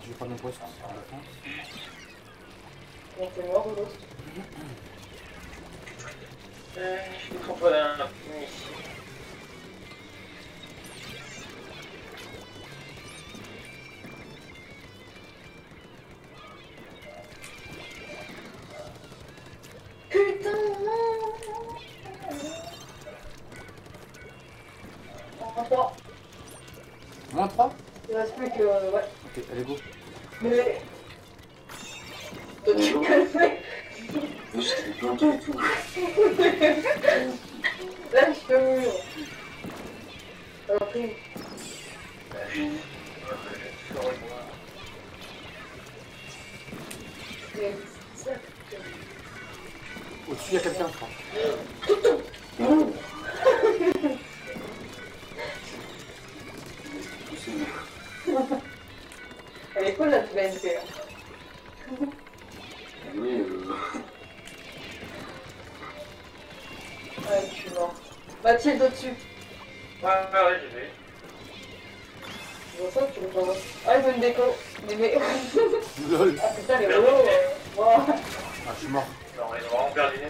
je vais prendre mon poste. On fait mort l'autre Euh, Je pas d'un missile. Putain, non En 3. Moins 3 Il reste plus que. Ouais. Ok, allez, go. Mais. Toi, tu peux le faire Je t'ai planté et tout. Là, je peux mûr. Alors, pris. Bah, je je saurais voir. Mais. ça, Au-dessus, y'a quelqu'un, je crois. Est. Hein. Oui, euh. Ouais, je suis mort. Mathilde au-dessus. Ouais, ouais. Je vois ça, tu vois. Ah, il veut une déco. Mais mais. Lol. Ah putain, les euh, wow. Ah, je suis mort. Non, ils ont vraiment perdu.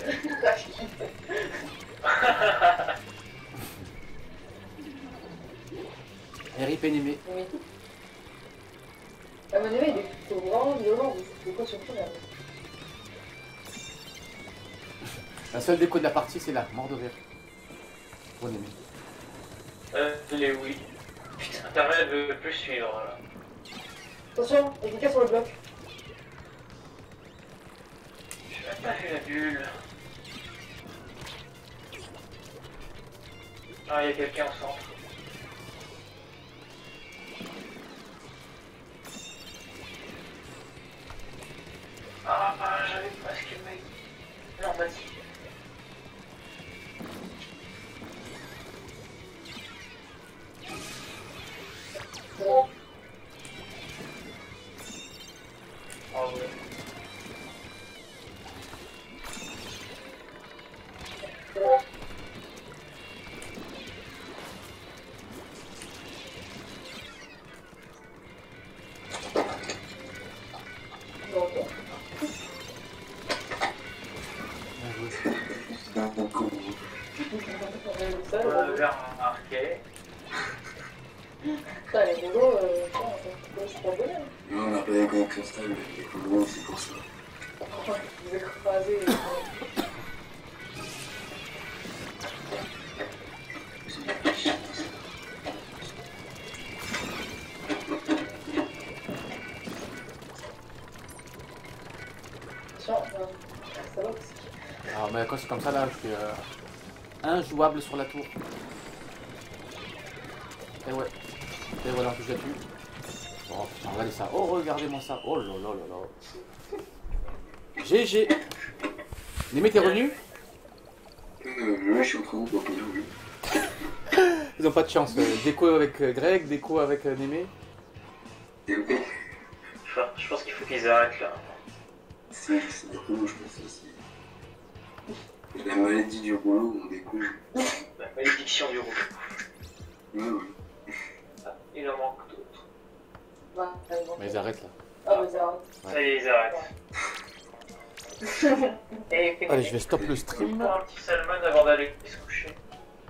RIP Nimi. Oui. Ah, mon avis, il est plutôt vraiment violent. C'est quoi surtout là La seule déco de la partie, c'est là, mort de rire. Bon Nimi. Euh, les oui. Putain, Internet veut plus suivre là. Attention, il y a quelqu'un sur le bloc. J'ai même pas vu la bulle. Ah, il y a quelqu'un au centre. Ah, j'avais le mec. Non, vas-y. Ah ouais. Comme ça, là, je fais euh, injouable sur la tour. Et ouais. Et voilà, en plus, je la tue. Oh putain, regardez ça. Oh, regardez-moi ça. Oh là là là là. GG. Nimi, t'es revenu? Euh, je suis en train de. Ils ont pas de chance. euh, déco avec euh, Greg, déco avec euh, Némé. Je pense- qu'il faut qu'ils arrêtent là. C'est rouleau, je pense aussi. La maladie du rouleau, on découvre. La malédiction du rouleau. Ah, il en manque d'autres. Ouais, ouais, bon. Mais ils arrêtent là. Ah, mais ça arrête. Ça y est, ils arrêtent. Allez, je vais stop le stream. Prends un petit salmon avant d'aller se coucher.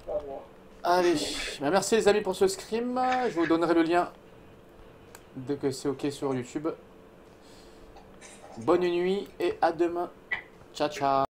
Bon. Allez, bah, merci les amis pour ce scrim. Je vous donnerai le lien dès que c'est ok sur YouTube. Bonne nuit et à demain. Ciao ciao.